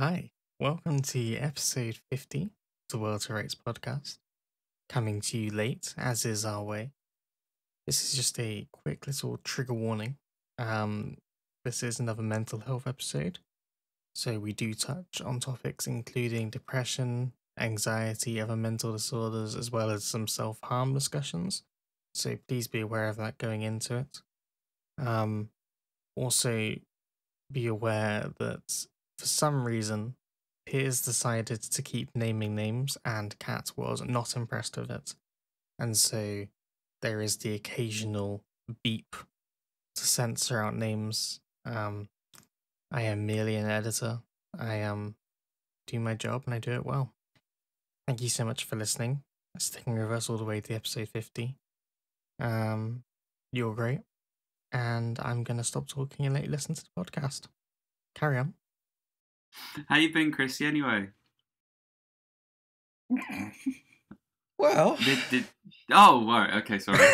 Hi, welcome to episode 50 of the World to Rights podcast. Coming to you late, as is our way. This is just a quick little trigger warning. Um, this is another mental health episode, so we do touch on topics including depression, anxiety, other mental disorders, as well as some self harm discussions. So please be aware of that going into it. Um, also, be aware that for some reason, Piers decided to keep naming names, and Kat was not impressed with it. And so there is the occasional beep to censor out names. Um, I am merely an editor. I am doing my job and I do it well. Thank you so much for listening, sticking with us all the way to episode 50. Um, you're great. And I'm going to stop talking and let you listen to the podcast. Carry on. How you been, Chrissy? Anyway, Well, did, did oh right, okay, sorry.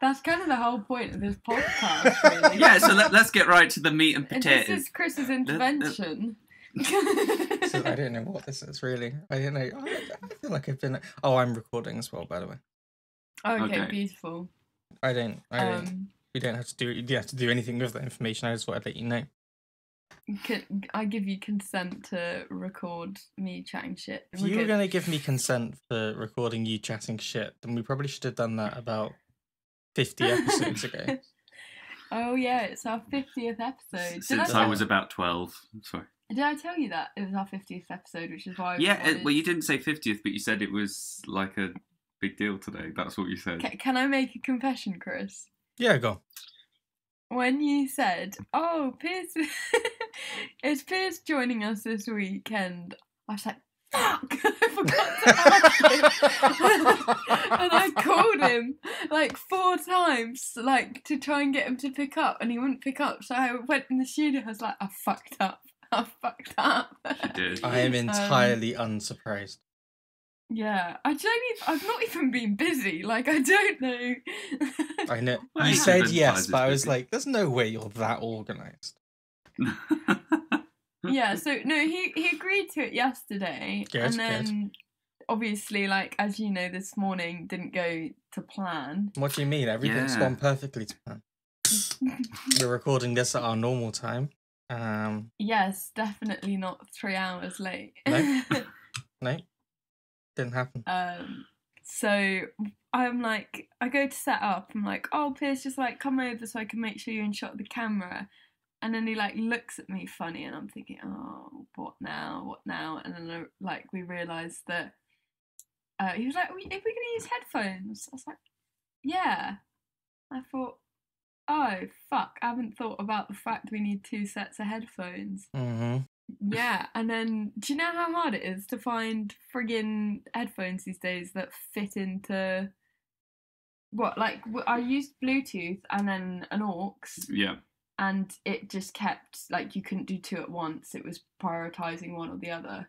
That's kind of the whole point of this podcast, really. yeah, so let, us get right to the meat and And this potatoes. is Chris's intervention. So I don't know what this is really. I don't know. I, I feel like I've been. Oh, I'm recording as well, by the way. okay, Okay. beautiful. I don't. I don't. Um, you don't have to do. You don't have to do anything with that information. I just thought I'd let you know. can, I give you consent to record me chatting shit. If We're you were going to give me consent for recording you chatting shit, then we probably should have done that about fifty episodes ago. Oh yeah, it's our fiftieth episode. Did Since I, I was about twelve. Sorry. did I tell you that it was our fiftieth episode, which is why? I Yeah, it, well, you didn't say fiftieth, but you said it was like a big deal today. That's what you said. Ca- can I make a confession, Chris? Yeah, go. when you said, "Oh, Piers, is Piers joining us this weekend?" I was like, "Fuck, I forgot to ask him," and I called him like four times, like to try and get him to pick up, and he wouldn't pick up. So I went in the studio. I was like, "I fucked up. I fucked up." You did. I am Um, entirely unsurprised. Yeah, I don't. Even, I've not even been busy. Like I don't know. I know. You you said yes, twice but I was busy. like, "There's no way you're that organized." yeah so no he he agreed to it yesterday Good, and good. then obviously like as you know this morning didn't go to plan What do you mean? Everything's Yeah. gone perfectly to plan. We're recording this at our normal time. Um, yes definitely not three hours late No. no, didn't happen. um so i'm like i go to set up i'm like oh Piers just like come over so i can make sure you're in shot of the camera. And then he like looks at me funny and i'm thinking oh what now what now? And then uh, like we realized that uh, he was like "Are we- are we gonna use headphones. I was like yeah. I thought oh fuck i haven't thought about the fact we need two sets of headphones. Hmm yeah, and then do you know how hard it is to find friggin' headphones these days that fit into what? Like I used Bluetooth and then an aux, yeah. and it just kept like you couldn't do two at once. It was prioritizing one or the other.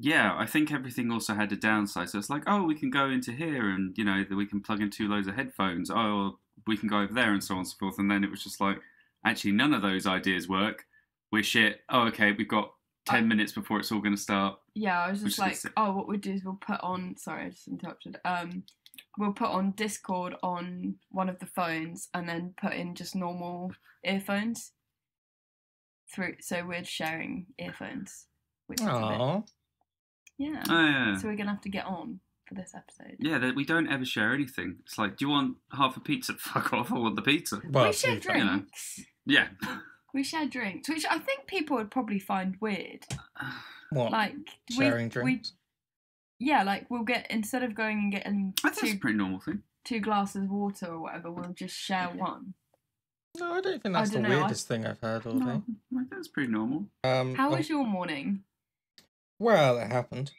Yeah, I think everything also had a downside. So it's like, oh, we can go into here and, you know, that we can plug in two loads of headphones. Oh, we can go over there and so on and so forth. And then it was just like, actually, none of those ideas work. We're shit. Oh, okay, we've got 10 I- minutes before it's all going to start. Yeah, I was just like, insane. oh, what we'll do is we'll put on. Sorry, I just interrupted. Um, we'll put on Discord on one of the phones, and then put in just normal earphones. Through, so we're sharing earphones. Which is a bit, Aww. yeah. Oh, yeah. So we're gonna have to get on for this episode. Yeah, we don't ever share anything. It's like, do you want half a pizza? Fuck off, I want the pizza. Well, we share be fair- you know. drinks. Yeah. We share drinks, which I think people would probably find weird. What? Like sharing we, drinks? We, yeah, like we'll get instead of going and getting I think it's two a pretty normal thing. two glasses of water or whatever, we'll just share one. No, I don't think that's the dunno, I- weirdest thing I've heard all day. I think that's pretty normal. Um, How well- was your morning? Well, it happened.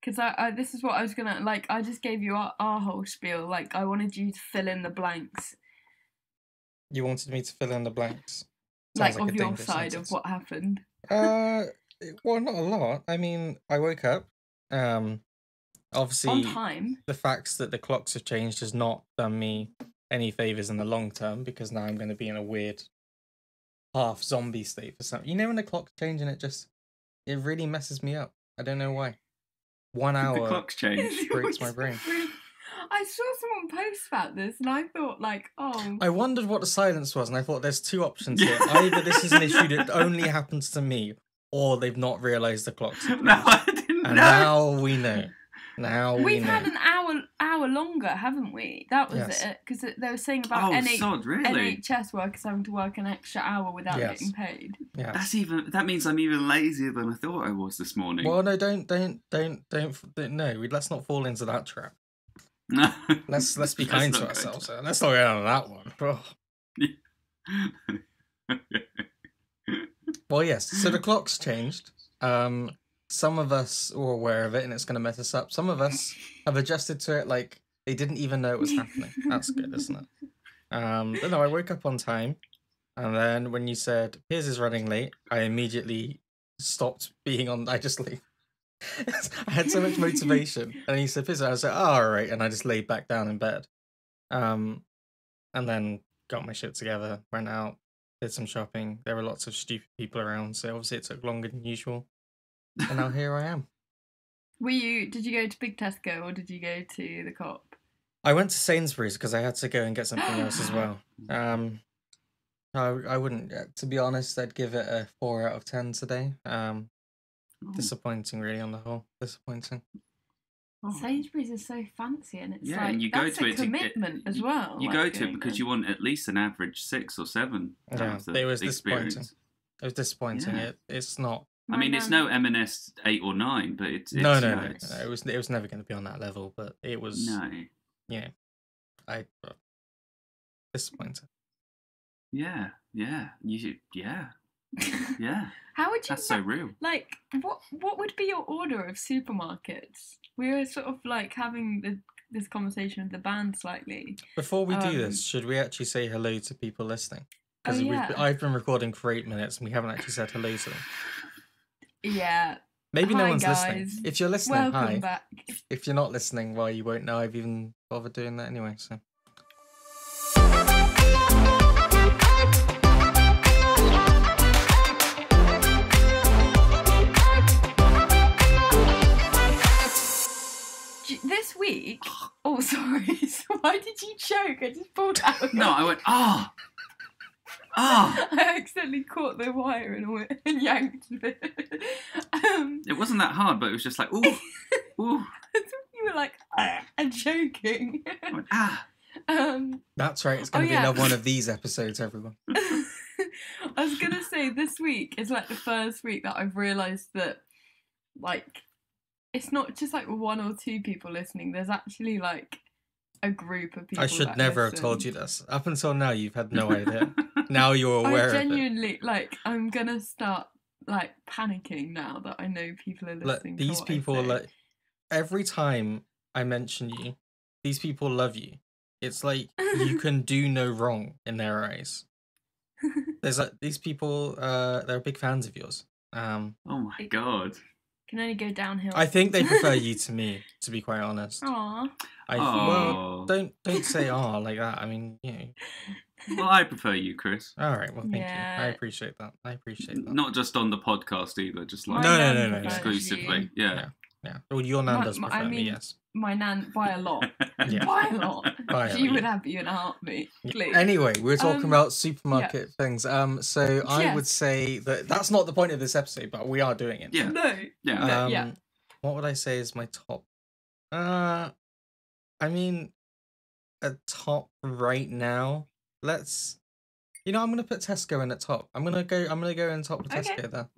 Because I, I, this is what I was gonna like. I just gave you our, our whole spiel. Like I wanted you to fill in the blanks, You wanted me to fill in the blanks. Like, like of your side sentence. of what happened. Uh, well, not a lot. I mean, I woke up. Um, obviously, On time. the facts that the clocks have changed has not done me any favors in the long term because now I'm going to be in a weird half zombie state for some. You know when the clock's changing, it just it really messes me up. I don't know why. One hour the clock's changed. breaks my brain. I saw someone post about this and I thought like, oh, I wondered what the silence was, and I thought there's two options here. Either this is an issue that only happens to me, or they've not realised the clock's changed. no, I didn't And know. now we know. Now we we've know. had an hour hour longer, haven't we? That was Yes. it because they were saying about Oh, NH- sod, really? NHS workers having to work an extra hour without Yes. getting paid. yeah. That's even. That means I'm even lazier than I thought I was this morning. Well, no, don't, don't, don't, don't. don't no, we, let's not fall into that trap. No. Let's let's be kind to ourselves. Let's not go down on that one. bro. Well, yes. So the clock's changed. Um, some of us were aware of it, and it's going to mess us up. Some of us have adjusted to it, like they didn't even know it was happening. That's good, isn't it? Um, but no, I woke up on time, and then when you said Piers is running late, I immediately stopped being on. I just like I had so much motivation, and he said Piers, I was like, oh, all right, and I just laid back down in bed, um, and then got my shit together, went out, did some shopping. There were lots of stupid people around, so obviously it took longer than usual. And now here I am. Were you? Did you go to Big Tesco or did you go to the Co-op? I went to Sainsbury's because I had to go and get something else as well. Um, I I wouldn't, uh, to be honest, I'd give it a four out of ten today. Um, Oh, disappointing, really, on the whole. Disappointing. oh. Sainsbury's is so fancy, and it's Yeah, like and you go to a it to get- commitment as well. You like go to it because there. you want at least an average six or seven. Yeah, of it was disappointing. It was disappointing. Yeah. It it's not. I My mean, it's no M&S eight or nine, but it's, it's no, you no, know, no, no, it's- no. It was it was never going to be on that level, but it was. no. Yeah, I uh, disappointed. Yeah, yeah, you should, yeah, yeah. How would you That's so real. like? What What would be your order of supermarkets? We were sort of like having the, this conversation with the band slightly. Before we do Um, this, should we actually say hello to people listening? Oh, Because yeah. I've been recording for eight minutes and we haven't actually said hello to them. Yeah. Maybe no Hi, one's listening. If you're listening, Welcome hi. back. If you're not listening, well, you won't know I've even bothered doing that anyway. So week. Oh, sorry. Why did you choke? I just pulled out. No, I went ah, ah. I accidentally caught the wire and, went- and yanked it. um, It wasn't that hard, but it was just like ooh, ooh. you were like "Ah," and choking. I went, ah. um, that's right. It's Oh, going to be yeah. another one of these episodes, everyone. I was gonna say this week is like the first week that I've realised that like it's not just like one or two people listening. There's actually like a group of people. I should that never have told you this. Up until now, you've had no idea. now you're aware I of it. genuinely like. I'm gonna start like panicking now that I know people are Look, listening. to these what people, say. like every time I mention you, these people love you. It's like you can do no wrong in their eyes. There's like these people. Uh, they're big fans of yours. Um, Oh my god. Can only go downhill. I think they prefer you to me, to be quite honest. Aw. I well, Oh. don't don't say "ah" like that. I mean, you know. Well, I prefer you, Chris. All right. Well, thank you. I appreciate that. I appreciate that. Not just on the podcast either, just like No, no, no, no, no. exclusively. you. Yeah. Yeah. Yeah. Well, your nan My- does my- prefer I me. Yes. My nan by a lot. Yeah. By a lot. By she lot, would yeah. have you in a heartbeat. Please. Anyway, we were talking Um, about supermarket things. Um, so I would say that that's not the point of this episode, but we are doing it. Yeah. No. Yeah. Um, yeah. What would I say is my top? Uh, I mean, a top right now. Let's. You know, I'm gonna put Tesco in the top. I'm gonna go. I'm gonna go in top with Okay. Tesco there.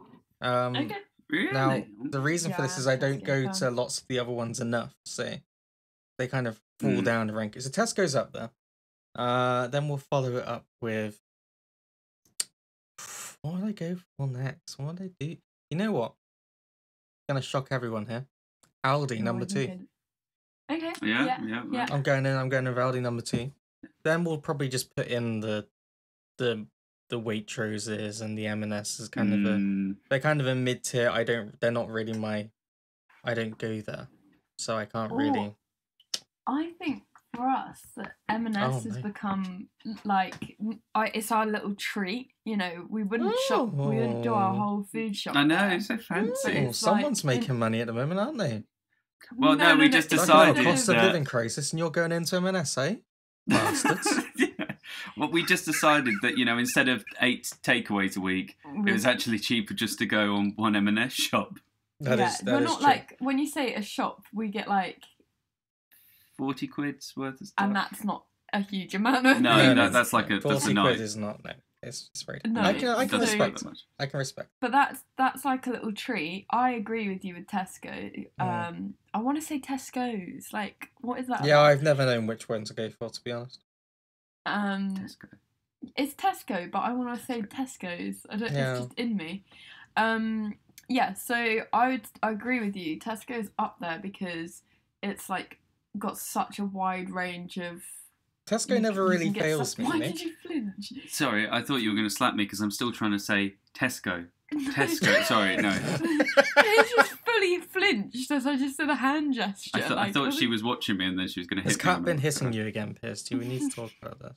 Um, Okay. Really? Now, the reason for this is I don't go to lots of the other ones enough, so they kind of fall Mm. down the ranking. So Tesco's up there. Uh, then we'll follow it up with what would I go for next? What would I do? You know what? gonna shock everyone here. Aldi Oh, number two. think Okay. Yeah, Yeah. yeah, yeah. I'm going in. I'm going with Aldi number two. Then we'll probably just put in the the the Waitroses and the M&S is kind of a Mm, they're kind of a mid tier. I don't. They're not really my. I don't go there, so I can't Ooh. really. I think for us, M&S Oh, has no. become like I, it's our little treat. You know, we wouldn't shop, we wouldn't do our Oh. whole food shop. I know, there. it's so fancy. Oh, It's someone's like- making money at the moment, aren't they? Well, no, we just it's Talking decided cost of that- living crisis, and you're going into M&S, eh? Bastards. yeah. Well, we just decided that you know instead of eight takeaways a week, it was actually cheaper just to go on one M&S shop. That yeah, is that we're is not true. like when you say a shop, we get like, Forty quid's worth of stuff. and that's not a huge amount of. No, things. no, that's like a- that's a forty quid is not no. It's, it's very. No, I can I it can doesn't respect. that much. I can respect. But that's that's like a little treat. I agree with you with Tesco. Mm. Um, I want to say Tesco's. Like, what is that? Yeah, about? I've never known which one to go for, to be honest. Um, Tesco. it's Tesco, but I want to say Tesco's. I don't. Yeah. It's just in me. Um, yeah. So I would I agree with you. Tesco's up there because it's like got such a wide range of. Tesco you never you really fails stuff- me. Why mate. did you flinch? Sorry, I thought you were going to slap me because I'm still trying to say Tesco. Tesco, sorry, no. It's fully flinched as I just did a hand gesture. I, thought I thought she was watching me and then she was going to hit Has me. Kat on been the- hitting you again, Piers? Do we need to talk about that?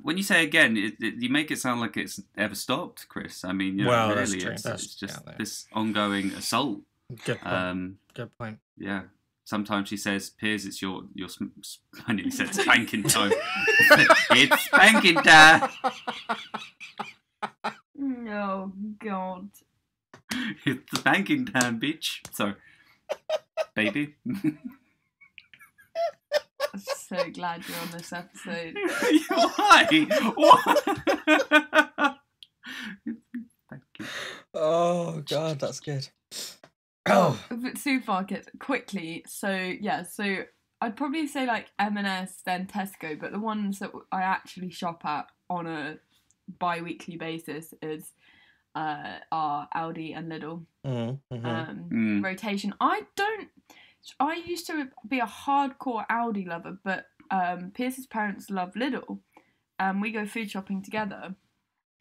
When you say again, it, it, you make it sound like it's ever stopped, Chris. I mean, you know, Well, really, it's, it's just yeah, this ongoing assault. Good point. Um, Good point. yeah. Sometimes she says, "Piers, it's your your." sm- s- I nearly said spanking time. it's spanking time. Oh God. It's the banking time, bitch. So, baby. I'm so glad you're on this episode. Why? What? Thank you. Oh God, that's good. Oh, But supermarkets quickly. So yeah, so I'd probably say like M&S then Tesco, but the ones that I actually shop at on a bi-weekly basis is uh are Aldi and Lidl. mm, mhm. Um Mm. rotation. I don't I used to be a hardcore Aldi lover, but um Piers's parents love Lidl and we go food shopping together.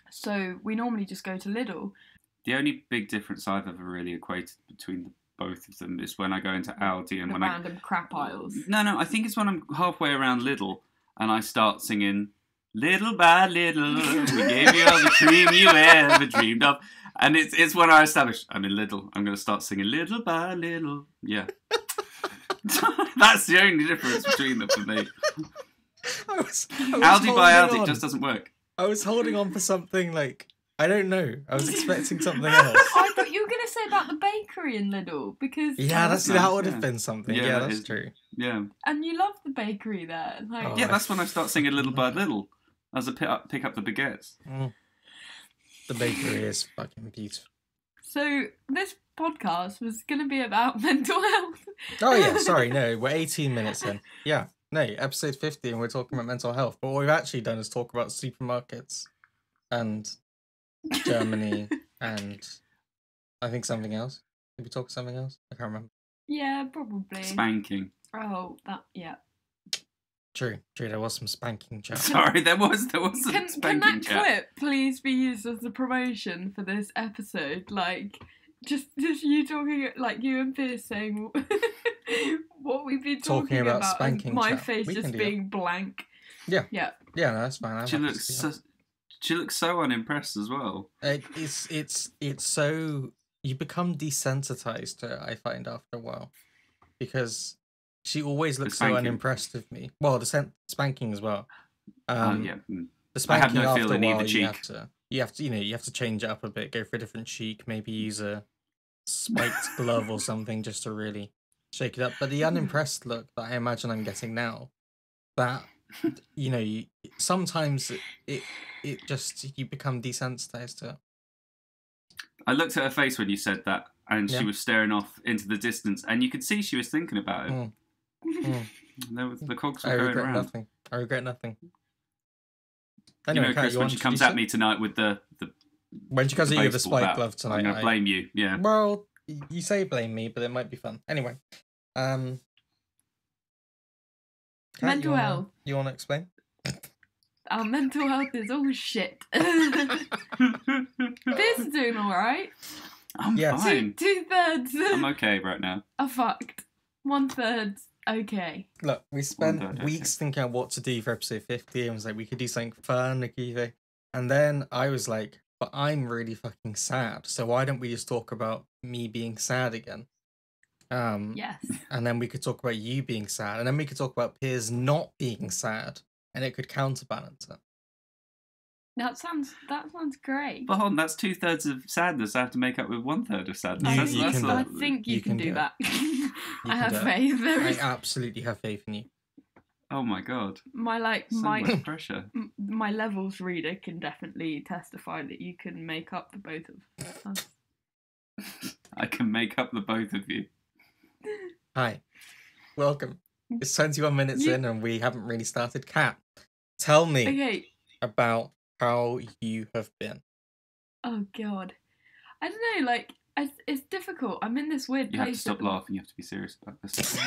So we normally just go to Lidl. The only big difference I've ever really equated between the, both of them is when I go into Aldi and the when I random crap aisles. No, no, I think it's when I'm halfway around Lidl and I start singing Little by little, we gave you all the cream you ever dreamed of. And it's it's when I establish I'm in Lidl. I'm going to start singing Little by little. Yeah. That's the only difference between them for me. I was, I was Aldi by holding Aldi on. just doesn't work. I was holding on for something like I don't know. I was expecting something else. I thought you were going to say about the bakery in Lidl because Yeah, that's that's that nice, would yeah. have been something. Yeah, Yeah, that that's is- true. Yeah. and you love the bakery there. Like Oh, Yeah, I- that's when I start singing Little by Little as a pick up, pick up the baguettes. Mm. The bakery is fucking beautiful. so this podcast was going to be about mental health. Oh yeah, sorry, no, we're 18 minutes in. Yeah, no, episode 50, and we're talking about mental health. But what we've actually done is talk about supermarkets and Germany and I think something else. Did we talk something else? I can't remember. yeah, probably. Spanking. oh, that yeah. True, true. There was some spanking chat. Sorry, there was there was some Can, can spanking that chat. clip please be used as the promotion for this episode? Like, just just you talking, like you and Piers saying what we've been talking, Talking about about, spanking my chat. face We just do that. being blank. Yeah. Yeah. Yeah, no, that's fine. I'm She looks so, she looks so unimpressed as well. It- it's it's it's so you become desensitized to it. I find after a while because she always looks so unimpressed with me. Well, the sen- spanking as well. Um, oh yeah. mm. The I have spanking no after feel a in either while, you cheek. have to you have to you know you have to change it up a bit, go for a different cheek, maybe use a spiked glove or something just to really shake it up. But the unimpressed look that I imagine I'm getting now, that you know, you, sometimes it, it it just you become desensitized to it. I looked at her face when you said that, and Yeah. she was staring off into the distance, and you could see she was thinking about it. Mm. Mm. There was, the cogs I were going regret around. nothing. I regret nothing. you Anyway, know, Kat, Chris, you when want she to comes introduce at me tonight with the, the when she comes at you with a baseball spike bat, glove tonight, I'm going I- to blame you. Yeah. Well, you say blame me, but it might be fun. Anyway, um, Kat, you Mental wanna- health. You want to explain? Our mental health is all shit. Pierce is doing all right. I'm Yeah. Two fine. two thirds I'm okay right now. are fucked. One third Okay. Look, we spent third, okay. weeks thinking out what to do for episode 50 and was like, we could do something fun, Akiva. And then I was like, but I'm really fucking sad. So why don't we just talk about me being sad again? Um, Yes. and then we could talk about you being sad, and then we could talk about Piers not being sad, and it could counterbalance it. That sounds that sounds great. But hold on, that's two thirds of sadness. I have to make up with one third of sadness. I, You- that's, you that's can a- I do think you, You can, can do do that. I have faith. There I absolutely have faith in you. Oh my god, my like so my much pressure. m- my levels reader can definitely testify that you can make up the both of us. I can make up the both of you. Hi, welcome. It's 21 minutes You- in, and we haven't really started. Kat, tell me Okay. about how you have been. Oh god. I don't know. Like it's, it's difficult. I'm in this weird You have to stop at the- laughing. You have to be serious about this.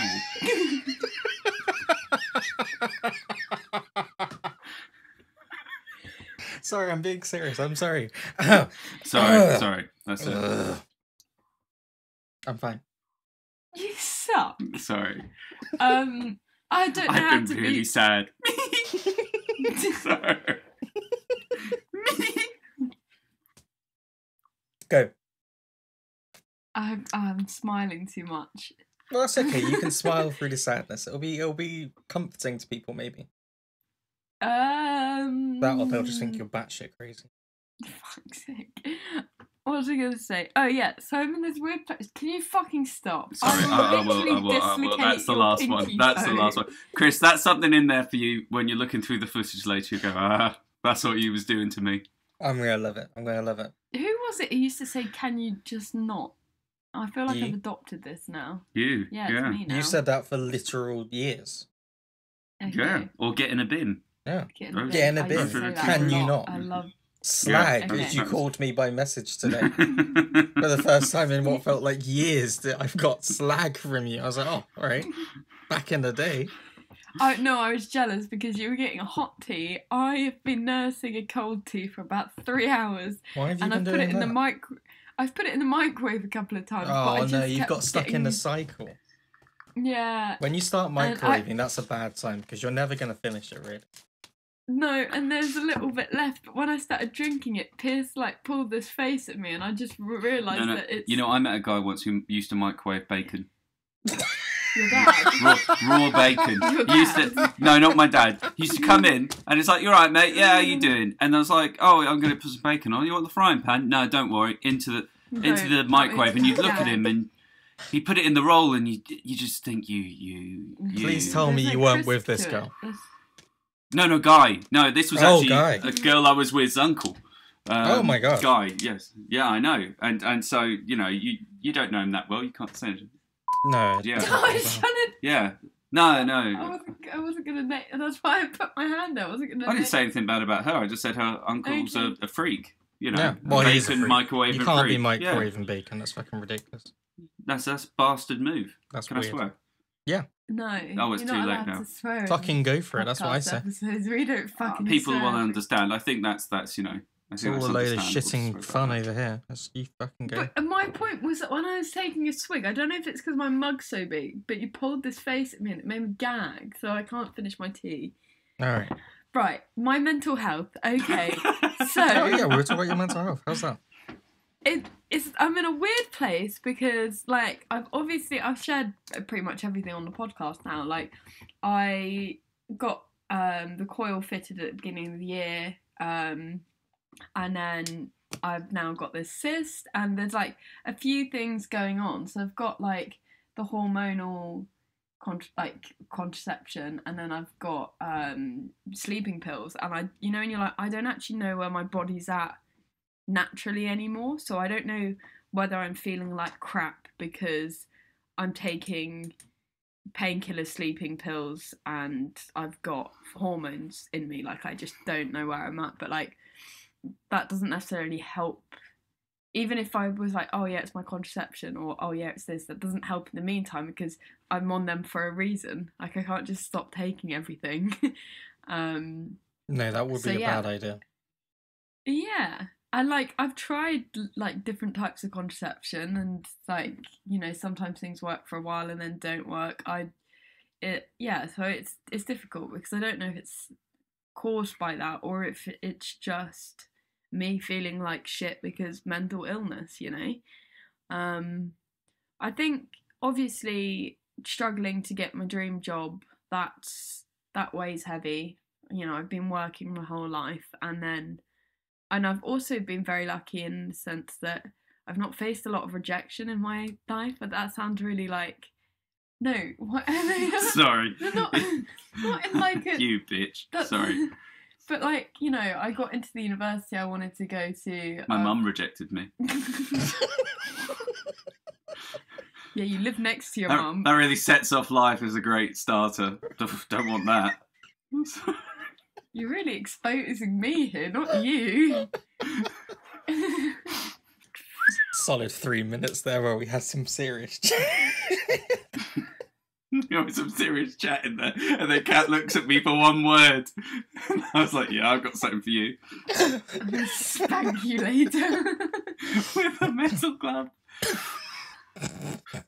sorry, I'm being serious. I'm sorry. sorry, sorry. That's it. I'm fine. you suck. Sorry. Um, I don't know I've to been really be. sad. sorry. Go. I'm I'm smiling too much. Well, that's okay. You can smile through the sadness. It'll be it'll be comforting to people, maybe. Um. That or they'll just think you're batshit crazy. Fuck's sake. What was I gonna say? Oh yeah, so I'm in this weird place. Can you fucking stop? Sorry, will I, I will. I literally will. I will. That's the last one. pinky That's the last one. Chris, that's something in there for you when you're looking through the footage later. You go, ah, that's what you was doing to me. I'm gonna love it. I'm gonna love it. Who was it who used to say, "Can you just not"? I feel like You. I've adopted this now. You. Yeah, Yeah. me now. You said that for literal years. Okay. Yeah. Or get in a bin. Yeah. Get in a Get bin. in a I bin. used to say that Can you not? I love. Slag, Okay. as you called me by message today. For the first time in what felt like years that I've got slag from you. I was like, oh, all right. Back in the day. I no, I was jealous because you were getting a hot tea. I have been nursing a cold tea for about three hours, Why have you and been I've put doing it in that? the micro. I've put it in the microwave a couple of times. but I Oh just no, you've got stuck in the cycle. Yeah, When you start And I- microwaving, that's a bad sign because you're never gonna finish it, really. no, and there's a little bit left. But when I started drinking it, Piers like pulled this face at me, and I just realised No, no. that it's You know, I met a guy once who used to microwave bacon. your dad. Raw, raw bacon. Your He used to, no, not my dad. He used to come in and it's like, "You're right, mate. Yeah, how you doing?" And I was like, "Oh, I'm going to put some bacon on. You want the frying pan? No, don't worry. Into the into the microwave." was And you'd look at him and he put it in the roll, and you you just think you you. you Please tell There's me you weren't with this to it. girl. No, no, guy. No, this was Oh, actually guy. a girl I was with's uncle. Um, Oh, my God. Guy, yes, yeah, I know, and and so you know you you don't know him that well. You can't say anything. No. Yeah. I was trying to. Yeah, no, I no. wasn't. I wasn't gonna name. That's why I put my hand out. I wasn't gonna. I didn't say anything bad about her. I just said her uncle's Okay. a, a freak. You know, Yeah, well, bacon he's a freak. microwave. You can't be freak. Yeah, microwaving bacon. That's fucking ridiculous. that's that's a bastard move. That's Can I weird. swear? No. Oh, it's you're too not late now. To swear Fucking go for it. That's what I podcast say. Episodes. We don't fucking. People swear. want understand. I think that's that's you know. I It's all a that's load of shitting swear fun over here. That's, you fucking go. But my point was that when I was taking a swig, I don't know if it's because my mug's so big, but you pulled this face at me and it made me gag, so I can't finish my tea. All right. Right, my mental health. Okay, Oh so yeah, we were talking about your mental health. How's that? it, it's I'm in a weird place because like I've obviously I've shared pretty much everything on the podcast now. Like I got um the coil fitted at the beginning of the year, um, and then I've now got this cyst, and there's like a few things going on. So I've got like the hormonal. Like contraception and then I've got um sleeping pills and I you know and you're like I don't actually know where my body's at naturally anymore. So I don't know whether I'm feeling like crap because I'm taking painkiller sleeping pills, and I've got hormones in me. Like I just don't know where I'm at. But like that doesn't necessarily help. Even if I was like, oh yeah, it's my contraception, or oh yeah, it's this, that doesn't help in the meantime because I'm on them for a reason. Like I can't just stop taking everything. um, No, that would So, be a yeah. bad idea. yeah. And like I've tried like different types of contraception and like, you know, sometimes things work for a while and then don't work. I it yeah, so it's it's difficult because I don't know if it's caused by that or if it's just me feeling like shit because mental illness, you know. Um, I think obviously struggling to get my dream job that's that weighs heavy. You know, I've been working my whole life, and then and I've also been very lucky in the sense that I've not faced a lot of rejection in my life. But that sounds really like no, what? Sorry. not not in like a you bitch. Sorry. But like you know, I got into the university I wanted to go to. My um, mum rejected me. yeah, you live next to your That, mum. that really sets off life as a great starter. Don't want that. You're really exposing me here, not you. Solid three minutes there where we had some serious chat. There was some serious chat in there, and then Kat looks at me for one word. And I was like, "Yeah, I've got something for you." I'm spank you later. with a metal glove.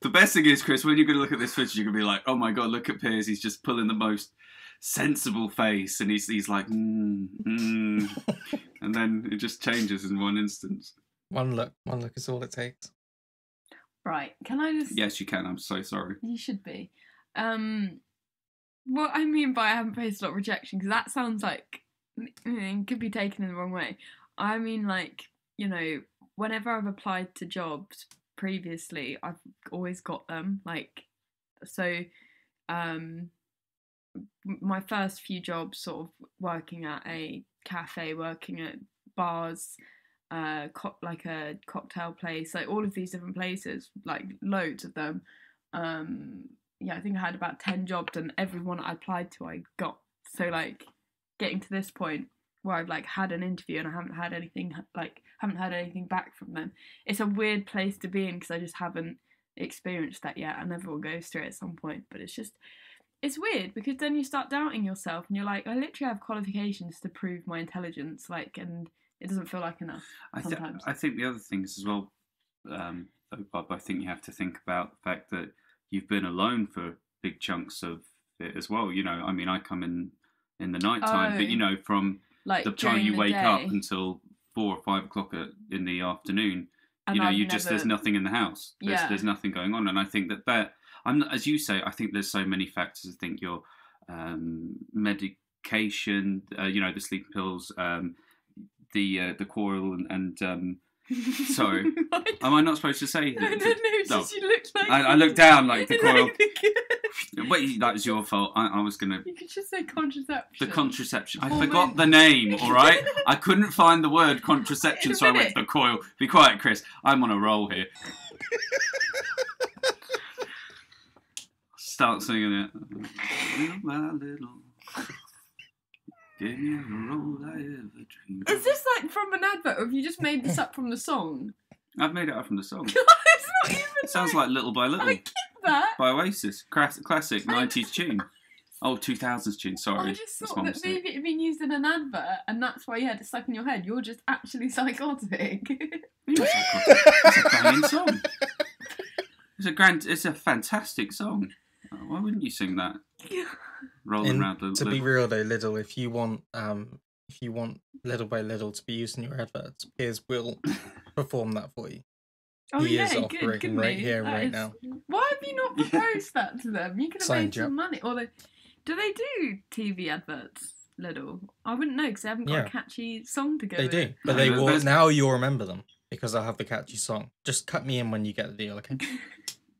The best thing is, Chris, when you're going to look at this footage, you're going to be like, "Oh my god, look at Piers! He's just pulling the most sensible face, and he's he's like, mm, mm. and then it just changes in one instance." one look, one look is all it takes. right, can I just? Yes, you can. I'm so sorry. You should be. Um, what I mean by I haven't faced a lot of rejection, because that sounds like it could be taken in the wrong way. I mean, like you know, whenever I've applied to jobs previously, I've always got them. Like, so, um, my first few jobs, sort of working at a cafe, working at bars, uh, co- like a cocktail place, like all of these different places, like loads of them. Um, yeah, I think I had about 10 jobs and everyone I applied to I got. So like getting to this point where I've like had an interview and I haven't had anything like haven't had anything back from them. It's a weird place to be in because I just haven't experienced that yet and everyone goes through it at some point, but it's just it's weird because then you start doubting yourself and you're like I literally have qualifications to prove my intelligence like and it doesn't feel like enough. I, th- Sometimes. I think the other things as well, um, though, Bob, I think you have to think about the fact that you've been alone for big chunks of it as well. You know, I mean, I come in in the night time, but Oh. you know, from Like the time you the wake up until four or five o'clock at, in the afternoon, and you know, I've you just there's nothing in the house. There's, Yeah. there's nothing going on, and I think that that I'm as you say, I think there's so many factors. I think your um, medication, uh, you know, the sleeping pills, um, the uh, the coil, and, and um, Sorry. Am I not supposed to say? No, no, no. It's No. just you look like. I- I looked down like the coil. Wait, that was your fault. I, I was gonna. You could just say contraception. The contraception. I Hormone- forgot the name. All right, I couldn't find the word contraception, so I went the coil. Be quiet, Chris. I'm on a roll here. Start singing it. Little by little, gave me role I ever dreamed. Is this like from an advert, or have you just made this up from the song? I've made it up from the song. it's not even. It sounds like Little by I Little get that. by Oasis. Class- classic 90s tune. Oh, 2000s tune. Sorry. I just That's thought my that mistake. maybe it had been used in an advert, and that's why you had it stuck in your head. You're just actually psychotic. It's a, it's a banging song. It's a grand. It's a fantastic song. Why wouldn't you sing that? Rolling And around the. to the- be real though, Lidl, if you want um if you want little by little to be used in your adverts, Piers will perform that for you. oh He yeah, is good, operating good right me. here That right is- now. Why have you not Yeah. proposed that to them? You could have Signed made you some money. Or they, do they do TV adverts? Little, I wouldn't know because they haven't got Yeah. a catchy song to go. They with do, but they will now. You'll remember them because I'll have the catchy song. Just cut me in when you get the deal, okay?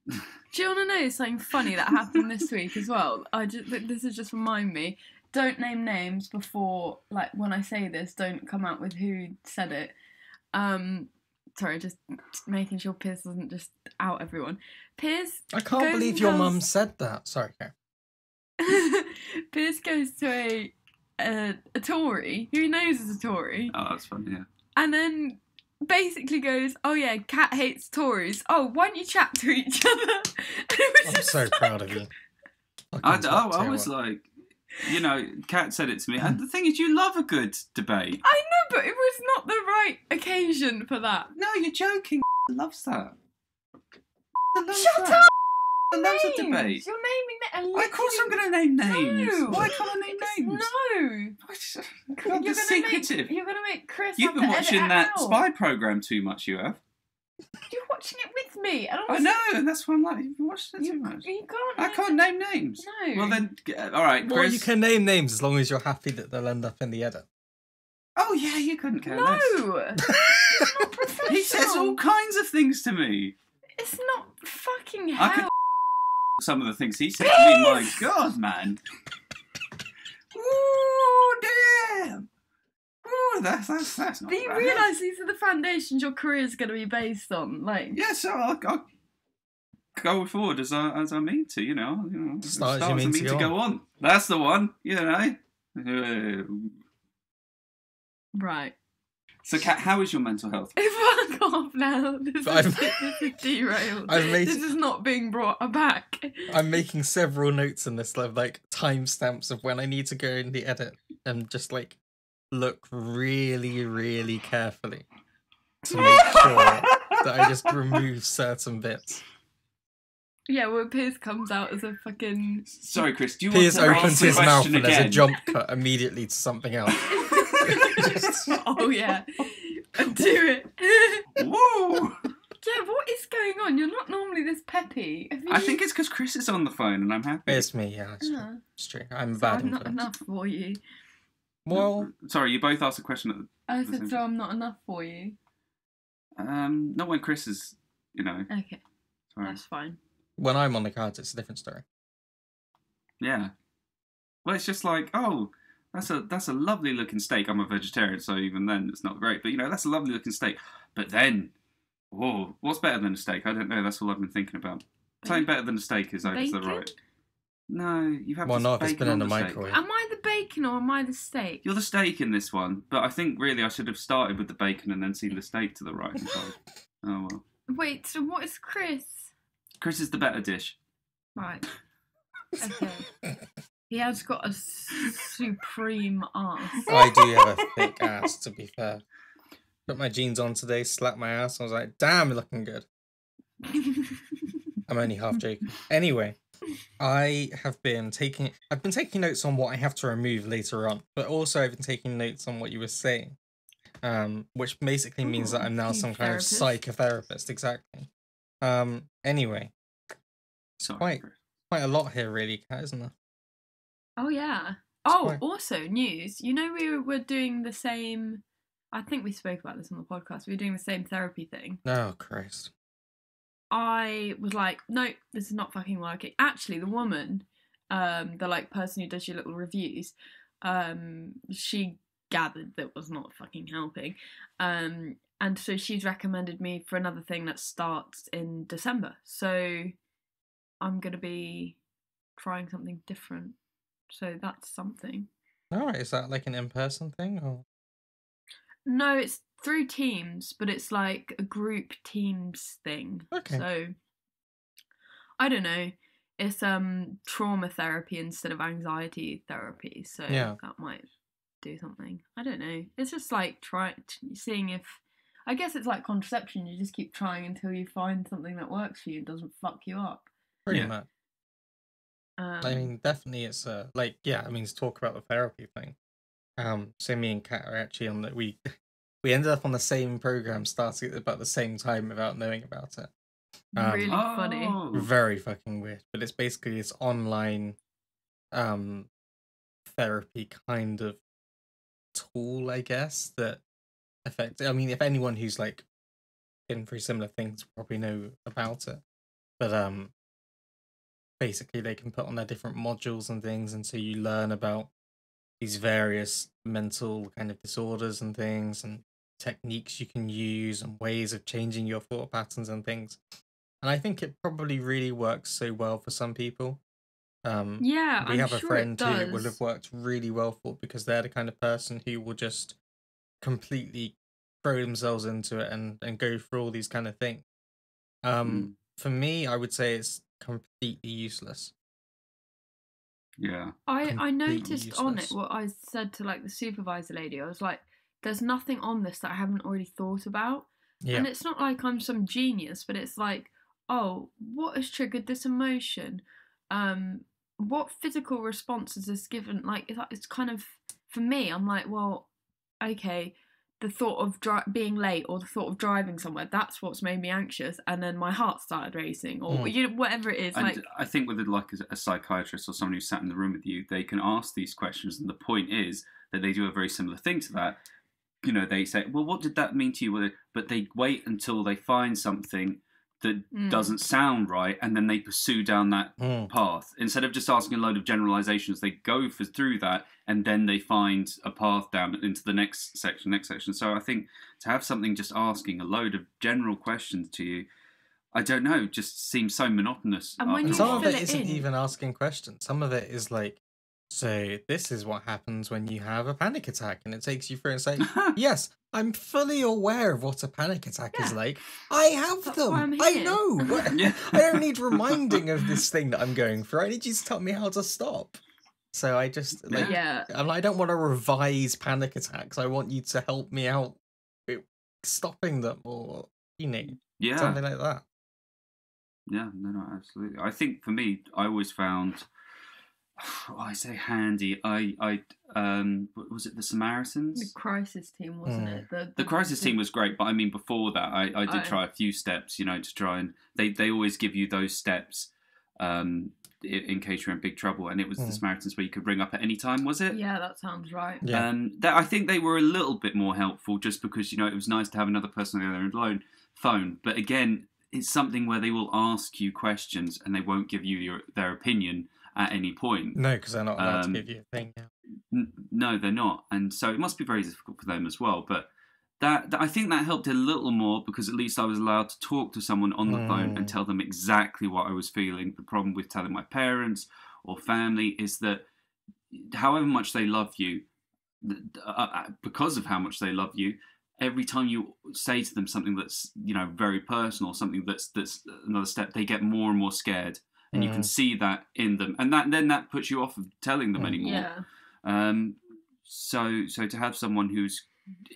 Do you want to know something funny that happened this week as well? I just this is just remind me. Don't name names before, like when I say this. Don't come out with who said it. Um, sorry, just making sure Piers doesn't just out everyone. Piers, I can't believe your tells- mum said that. Sorry, Karen. Piers goes to a, a a Tory who he knows is a Tory, Oh, that's funny. Yeah. and then basically goes, "Oh yeah, Kat hates Tories. Oh, why don't you chat to each other?" And it was I'm so like- proud of you. I, Fucking I, oh, I was like, you know, Kat said it to me, and the hmm. thing is, you love a good debate. I know, but it was not the right occasion for that. No, you're joking. Loves that. Loves Shut that. Loads of names. debate. You're naming that. Well, of course, I'm going to name names. No. Why can't I name names? No. What? You're gonna secretive. Make, you're gonna make Chris. You've have been to watching it that out. spy program too much. You have. You're watching it with me. And I know, and that's why I'm like, you've watched it too much. you can't. I can't name names. No. Well then, g- all right, Well, you can name names as long as you're happy that they'll end up in the edit. Oh yeah, you couldn't care No. less. it's. He says all kinds of things to me. It's not fucking I could hell. Some of the things he said to me. My God, man. Ooh, damn. Ooh, that's that's that's not Do you bad. realise these are the foundations your career is going to be based on? Like, Yeah, so I'll, I'll go forward as I as I mean to. You know, you know, Start as start you mean to go on. That's the one. You know. Uh, right. So, Kat, how is your mental health? Fuck off now. This is, I've- this is derailed. I've made- This is not being brought back. I'm making several notes in this, like, like timestamps of when I need to go in the edit and just like look really, really carefully to make sure that I just remove certain bits. Yeah, well, Piers comes out as a fucking. Sorry, Chris. Do you Piers want to opens ask the his mouth question and there's a again? jump cut immediately to something else. oh yeah, do it. Whoa! yeah, what is going on? You're not normally this peppy. Have I think it's because Chris is on the phone and I'm happy. It's me, yeah, it's, true. Uh, it's true. I'm so bad I'm not influence. enough for you. Well, Sorry, you both asked a question at the. I Listen. said so. I'm not enough for you. Um, not when Chris is, you know. Okay, Sorry. that's fine. when I'm on the cards, it's a different story. Yeah. Well, it's just like, oh, that's a that's a lovely looking steak. I'm a vegetarian, so even then it's not great. But you know, that's a lovely looking steak. But then, whoa, what's better than a steak? I don't know. That's all I've been thinking about. Something better than a steak is over to the right. No, you have Well, to not if it's bacon been in on the steak. microwave. Am I the bacon or am I the steak? You're the steak in this one, but I think really I should have started with the bacon and then seen the steak to the right hand side. Oh well. Wait, so what is Chris? Chris is the better dish. Right. Okay. He has got a supreme ass. I do have a thick ass, to be fair. Put my jeans on today, slapped my ass, I was like, damn, looking good. I'm only half joking. Anyway, I have been taking I've been taking notes on what I have to remove later on, but also I've been taking notes on what you were saying. Um, which basically means that I'm now some kind of psychotherapist, exactly. Um, anyway, Sorry. Quite. Quite a lot here really, Kat, isn't there? Oh yeah. Oh, also news. You know we were doing the same. I think we spoke about this on the podcast. We were doing the same therapy thing. Oh Christ. I was like, no, this is not fucking working. Actually, the woman, um, the like person who does your little reviews, um, she gathered that was not fucking helping. Um, and so she's recommended me for another thing that starts in December. So I'm gonna be trying something different. So that's something. Alright, is that like an in person thing or No, it's through Teams, but it's like a group Teams thing. Okay. So I don't know. It's um trauma therapy instead of anxiety therapy. So Yeah. that might do something. I don't know. It's just like try seeing if I guess it's like contraception. You just keep trying until you find something that works for you and doesn't fuck you up. pretty Yeah. much? Um, I mean, definitely, it's uh, like yeah. I mean, to talk about the therapy thing. Um, so me and Kat are actually on that. We we ended up on the same program, starting at about the same time without knowing about it. um, really funny. Oh. Very fucking weird. But it's basically this online, um, therapy kind of tool, I guess that affects. I mean, if anyone who's like been through similar things probably know about it, but um, basically they can put on their different modules and things and so you learn about these various mental kind of disorders and things and techniques you can use and ways of changing your thought patterns and things. And i think it probably really works so well for some people. Um Yeah, we I'm have a friend it who it would have worked really well for because they're the kind of person who will just completely throw themselves into it and and go through all these kind of things um Mm, for me i would say it's completely useless yeah. I, I completely noticed on it what I said to like the supervisor lady. I was like, "There's nothing on this that I haven't already thought about." yeah And it's not like I'm some genius, but it's like oh, what has triggered this emotion? Um, what physical responses is given? Like, it's, like- it's kind of for me. I'm like, well, okay, the thought of dri- being late or the thought of driving somewhere that's what's made me anxious, and then my heart started racing or Mm. you know whatever it is. And like, I think with like a, a psychiatrist or someone who sat in the room with you, they can ask these questions, and the point is that they do a very similar thing to that. You know, they say, "Well, what did that mean to you?" But they wait until they find something that Mm. doesn't sound right, and then they pursue down that Mm. path instead of just asking a load of generalizations. They go for through that, and then they find a path down into the next section, next section. So I think to have something just asking a load of general questions to you. I don't know, just seems so monotonous. And when And you some of it it isn't in- even asking questions. Some of it is like, so this is what happens when you have a panic attack, and it takes you through and say, yes, I'm fully aware of what a panic attack is like. I have That's them. I'm I here." know. Yeah. I don't need reminding of this thing that I'm going through. I need you to tell me how to stop. So I just like yeah, I'm I don't want to revise panic attacks. I want you to help me out stopping them or you know yeah, something like that. Yeah, no, no, absolutely. I think for me, I always found, oh, I say handy. I, I, um, was it the Samaritans? the crisis team wasn't Mm. it? The, The crisis team was great, but I mean, before that, I, I did Oh. try a few steps, you know, to try and they, they always give you those steps, um, in case you're in big trouble. And it was the Mm. Samaritans where you could ring up at any time, was it? Yeah, that sounds right. Yeah. Um, that I think they were a little bit more helpful, just because you know it was nice to have another person on the other line phone. But again, it's something where they will ask you questions and they won't give you your their opinion at any point. No, because they're not allowed Um, to give you a thing. Yeah. N- no, they're not, and so it must be very difficult for them as well. But that, that- I think that helped a little more because at least I was allowed to talk to someone on the phone and Mm. tell them exactly what I was feeling. The problem with telling my parents or family is that however much they love you, uh, uh, because of how much they love you, every time you say to them something that's you know very personal, something that's that's another step, they get more and more scared, and you can Mm. see that in them, and that then that puts you off of telling them Mm. anymore. Yeah, Um, so so to have someone who's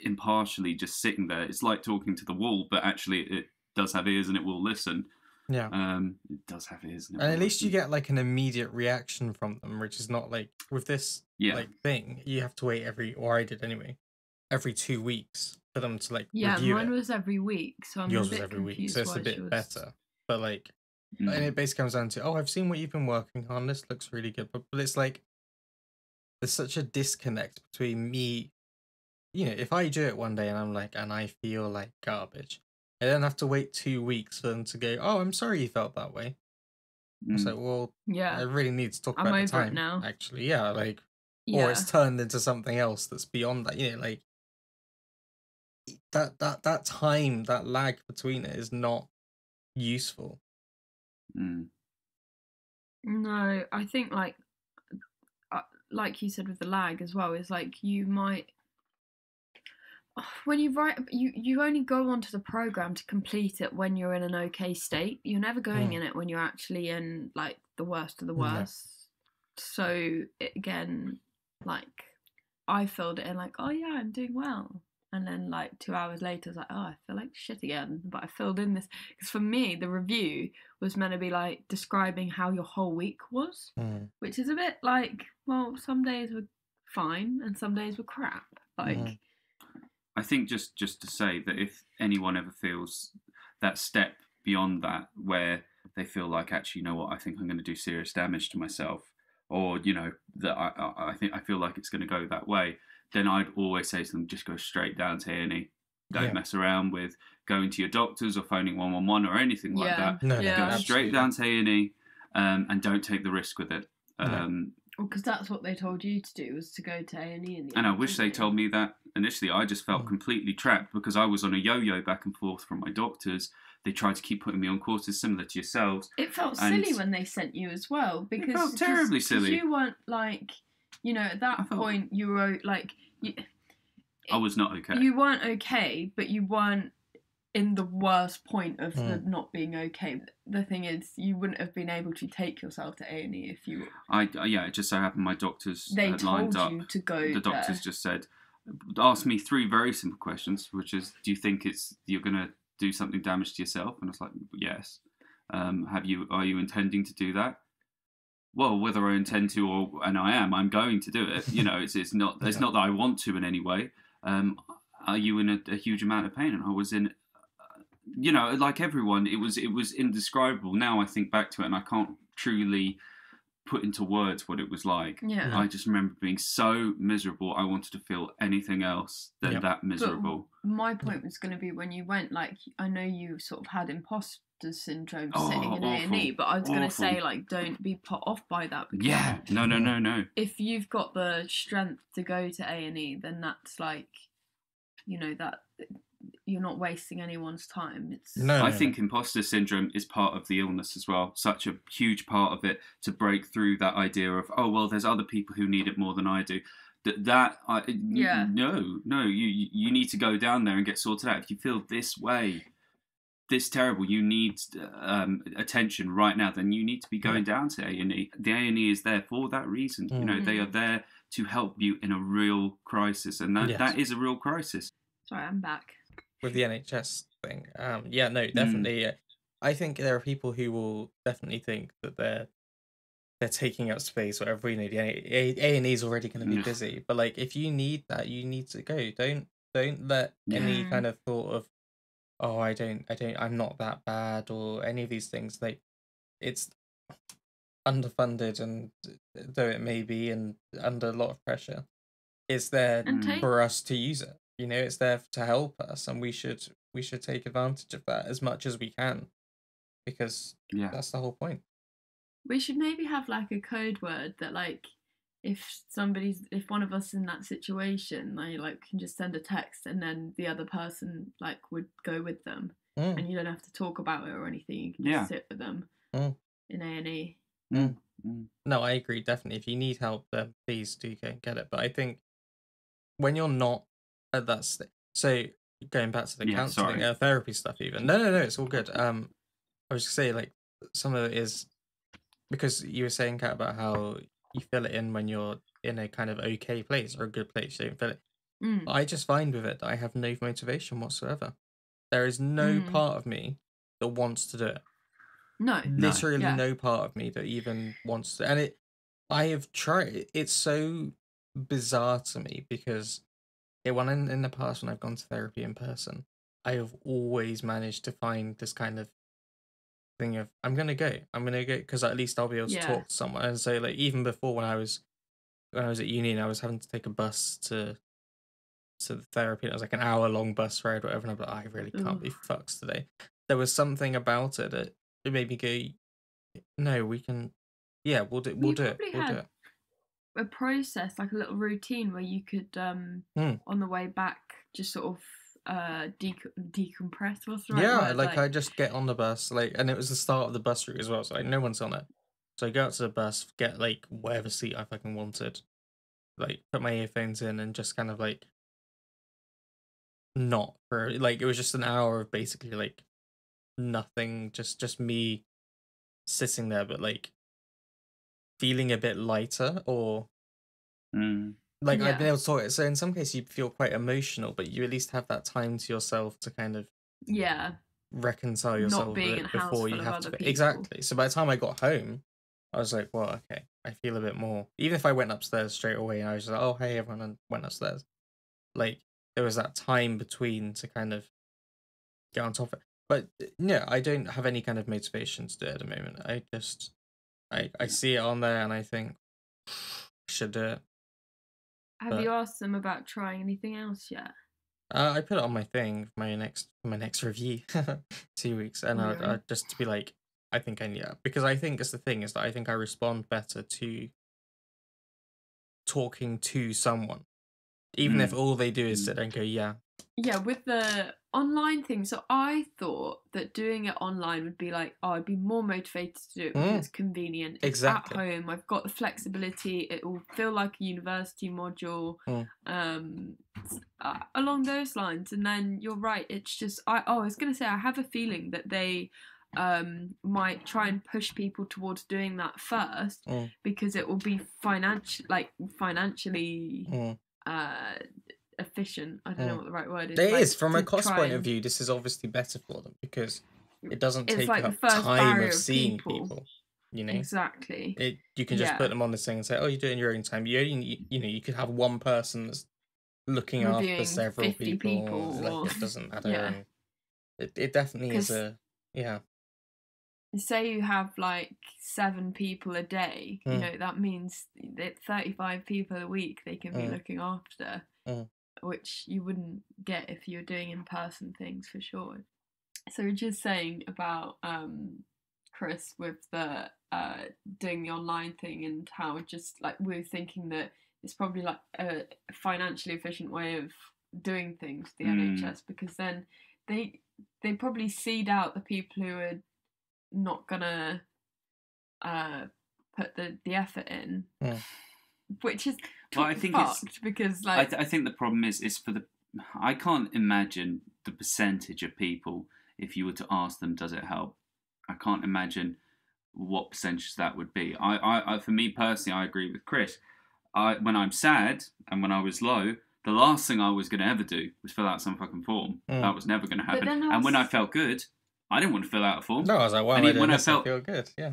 impartially just sitting there, it's like talking to the wall, but actually it does have ears and it will listen. Yeah. Um, it does have ears, and, And at least you get like an immediate reaction from them, which is not like with this yeah. like thing. You have to wait every, or I did anyway, every two weeks for them to like yeah. review Mine it. was every week, so I'm Yours was bit every week, so it's a bit was- better. But like, Mm. and it basically comes down to, oh, I've seen what you've been working on. This looks really good, but, but it's like there's such a disconnect between me. You know, if I do it one day and I'm like, and I feel like garbage, I then have to wait two weeks for them to go, oh, I'm sorry you felt that way. Mm. So, well, yeah, I really need to talk I'm about the over it time now. Actually, yeah, like, yeah. or it's turned into something else that's beyond that. You know, like that that that time, that lag between it is not useful. Mm. No, I think like uh, like you said with the lag as well is like you might when you write you you only go onto the program to complete it when you're in an okay state. You're never going Mm. in it when you're actually in like the worst of the Yeah. worst. So it, again, like I filled it in like, oh yeah, I'm doing well. And then like two hours later, I was like, oh, I feel like shit again. But I filled in this because for me, the review was meant to be like describing how your whole week was, Mm. which is a bit like, well, some days were fine and some days were crap. Like, Mhm. I think just just to say that if anyone ever feels that step beyond that, where they feel like actually, you know what, I think I'm going to do serious damage to myself, or you know that I I, I think I feel like it's going to go that way, then I'd always say to them, just go straight down to A&E. Don't Yeah. mess around with going to your doctors or phoning one one one or anything like Yeah. that. No, no, Yeah. Go absolutely. straight down to A&E, um, and don't take the risk with it. No. Um, because that's what they told you to do was to go to A and E. And I wish they told me that initially. I just felt Mm. completely trapped because I was on a yo-yo back and forth from my doctors. They tried to keep putting me on courses similar to yourselves. It felt And- silly when they sent you as well because felt terribly 'cause- 'cause silly. You weren't like, you know, at that felt- point you were like, you, I was not okay. you weren't okay, but you weren't in the worst point of the Mm. not being okay. The thing is, you wouldn't have been able to take yourself to A and E if you. I yeah, it just so happened my doctors They had lined told up. you to go. the doctors there. just said, asked me three very simple questions, which is, do you think it's you're going to do something damage to yourself? And I was like, yes. Um, have you are you intending to do that? Well, whether I intend to or and I am, I'm going to do it. You know, it's it's not it's Yeah. not that I want to in any way. Um, are you in a, a huge amount of pain? And I was in, uh, you know, like everyone, it was it was indescribable. Now I think back to it, and I can't truly put into words what it was like. Yeah. I just remember being so miserable. I wanted to feel anything else than Yep. that miserable. My point was going to be when you went, like, I know you sort of had imposter syndrome Oh, sitting in A and E, but I was going to say, like, don't be put off by that. Because Yeah, no, no, no, no. If you've got the strength to go to A and E, then that's like, you know, that you're not wasting anyone's time. It's No, I no, think imposter syndrome is part of the illness as well. Such a huge part of it to break through that idea of oh well, there's other people who need it more than I do. That that I n- Yeah. no no you you you need to go down there and get sorted out. If you feel this way, this terrible, you need um, attention right now. Then you need to be going down to A and E. The A and E is there for that reason. You know they Mm. are there to help you in a real crisis, and that Yes. that is a real crisis. Sorry, I'm back. with the NHS thing. Um, yeah, no, Mm. definitely. uh, I think there are people who will definitely think that they're they're taking up space, whatever. You know, the A and E is already going to be Yeah. busy, but like if you need that, you need to go. Don't don't let any kind of thought of oh, I don't, I don't, I'm not that bad, or any of these things. Like it's underfunded, and uh, though it may be, and under a lot of pressure, it's there take for us to use it. You know, it's there to help us, and we should we should take advantage of that as much as we can, because Yeah. that's the whole point. We should maybe have like a code word that like if somebody's if one of us in that situation, they like can just send a text and then the other person like would go with them Mm. and you don't have to talk about it or anything. You can Yeah. just sit with them Mm. in A and E. No, I agree definitely. If you need help, then please do go and get it. But I think when you're not at that state, so going back to the Yeah, counseling, uh, therapy stuff, even no, no, no, it's all good. Um, I was just say like some of it is because you were saying Kat about how you fill it in when you're in a kind of okay place or a good place. You don't feel it. Mm. I just find with it that I have no motivation whatsoever. There is no Mm. part of me that wants to do it. No. No. Literally Yeah. no part of me that even wants to. And it, I have tried. It's so bizarre to me because it when in, in the past when I've gone to therapy in person, I have always managed to find this kind of thing of I'm gonna go, I'm gonna go because at least I'll be able to Yeah. talk to someone. And so like even before when I was when I was at uni and I was having to take a bus to to the therapy, and it was like an hour long bus ride, whatever. And I'm like, I really can't be fucked today. There was something about it that it made me go, no, we can, yeah, we'll do, we'll We do it, we'll do it. a process, like a little routine where you could um Mm. on the way back just sort of uh dec- decompress. What's the right yeah, word? like, I just get on the bus, like, and it was the start of the bus route as well, so like no one's on it. So I go out to the bus, get like whatever seat I fucking wanted, like put my earphones in, and just kind of like not for like it was just an hour of basically like nothing, just just me sitting there, but like feeling a bit lighter or Mm. Like I've been Yeah. able to talk it. So in some cases you feel quite emotional, but you at least have that time to yourself to kind of yeah. reconcile yourself with it in a house before you have to. people. Exactly. So by the time I got home, I was like, well, okay, I feel a bit more. Even if I went upstairs straight away, and I was just like, oh hey everyone, and went upstairs. Like there was that time between to kind of get on top of it. But uh, no, I don't have any kind of motivation to do it at the moment. I just, I I see it on there and I think I should do it. Have But- you asked them about trying anything else yet? Uh, I put it on my thing my next my next review, two weeks, and I, Really? I just to be like, I think I yeah, because I think it's the thing is that I think I respond better to talking to someone, even if Mm. all they do is Mm. sit and go, yeah, Yeah, with the online thing. So I thought that doing it online would be like, oh, I'd be more motivated to do it because Mm. it's convenient. It's Exactly. at home. I've got the flexibility. It will feel like a university module. Mm. Um, uh, along those lines. And then you're right. It's just I. Oh, I was gonna say I have a feeling that they um might try and push people towards doing that first Mm. because it will be financial like financially mm. uh efficient i don't know Mm. what the right word is it like, is from a cost try point of view. This is obviously better for them because it doesn't It's take like up time of seeing people. people. You know, exactly. it you can just Yeah. put them on this thing and say, "Oh, you do it in your own time." You only you know you could have one person that's looking after several 50 people Like it doesn't matter. Yeah. It it definitely is a yeah. say you have like seven people a day, you Mm. know, that means that 35 people a week they can be Mm. looking after, Mm. Which you wouldn't get if you were doing in person things for sure. So, we're just saying about um, Chris with the uh, doing the online thing and how just like we're thinking that it's probably like a financially efficient way of doing things, the Mm. NHS, because then they they probably seed out the people who are not gonna uh put the the effort in Mm. which is Well, I totally think it's- fucked because I, like th- I think the problem is is for the. I can't imagine the percentage of people if you were to ask them, does it help? I can't imagine what percentage that would be. I, I, I for me personally, I agree with Chris. I when I'm sad and when I was low, the last thing I was going to ever do was fill out some fucking form. Mm. That was never going to happen. then I And when I felt good, I didn't want to fill out a form. No, I was like, "Wow, And I even did when I this, I felt- feel good." Yeah.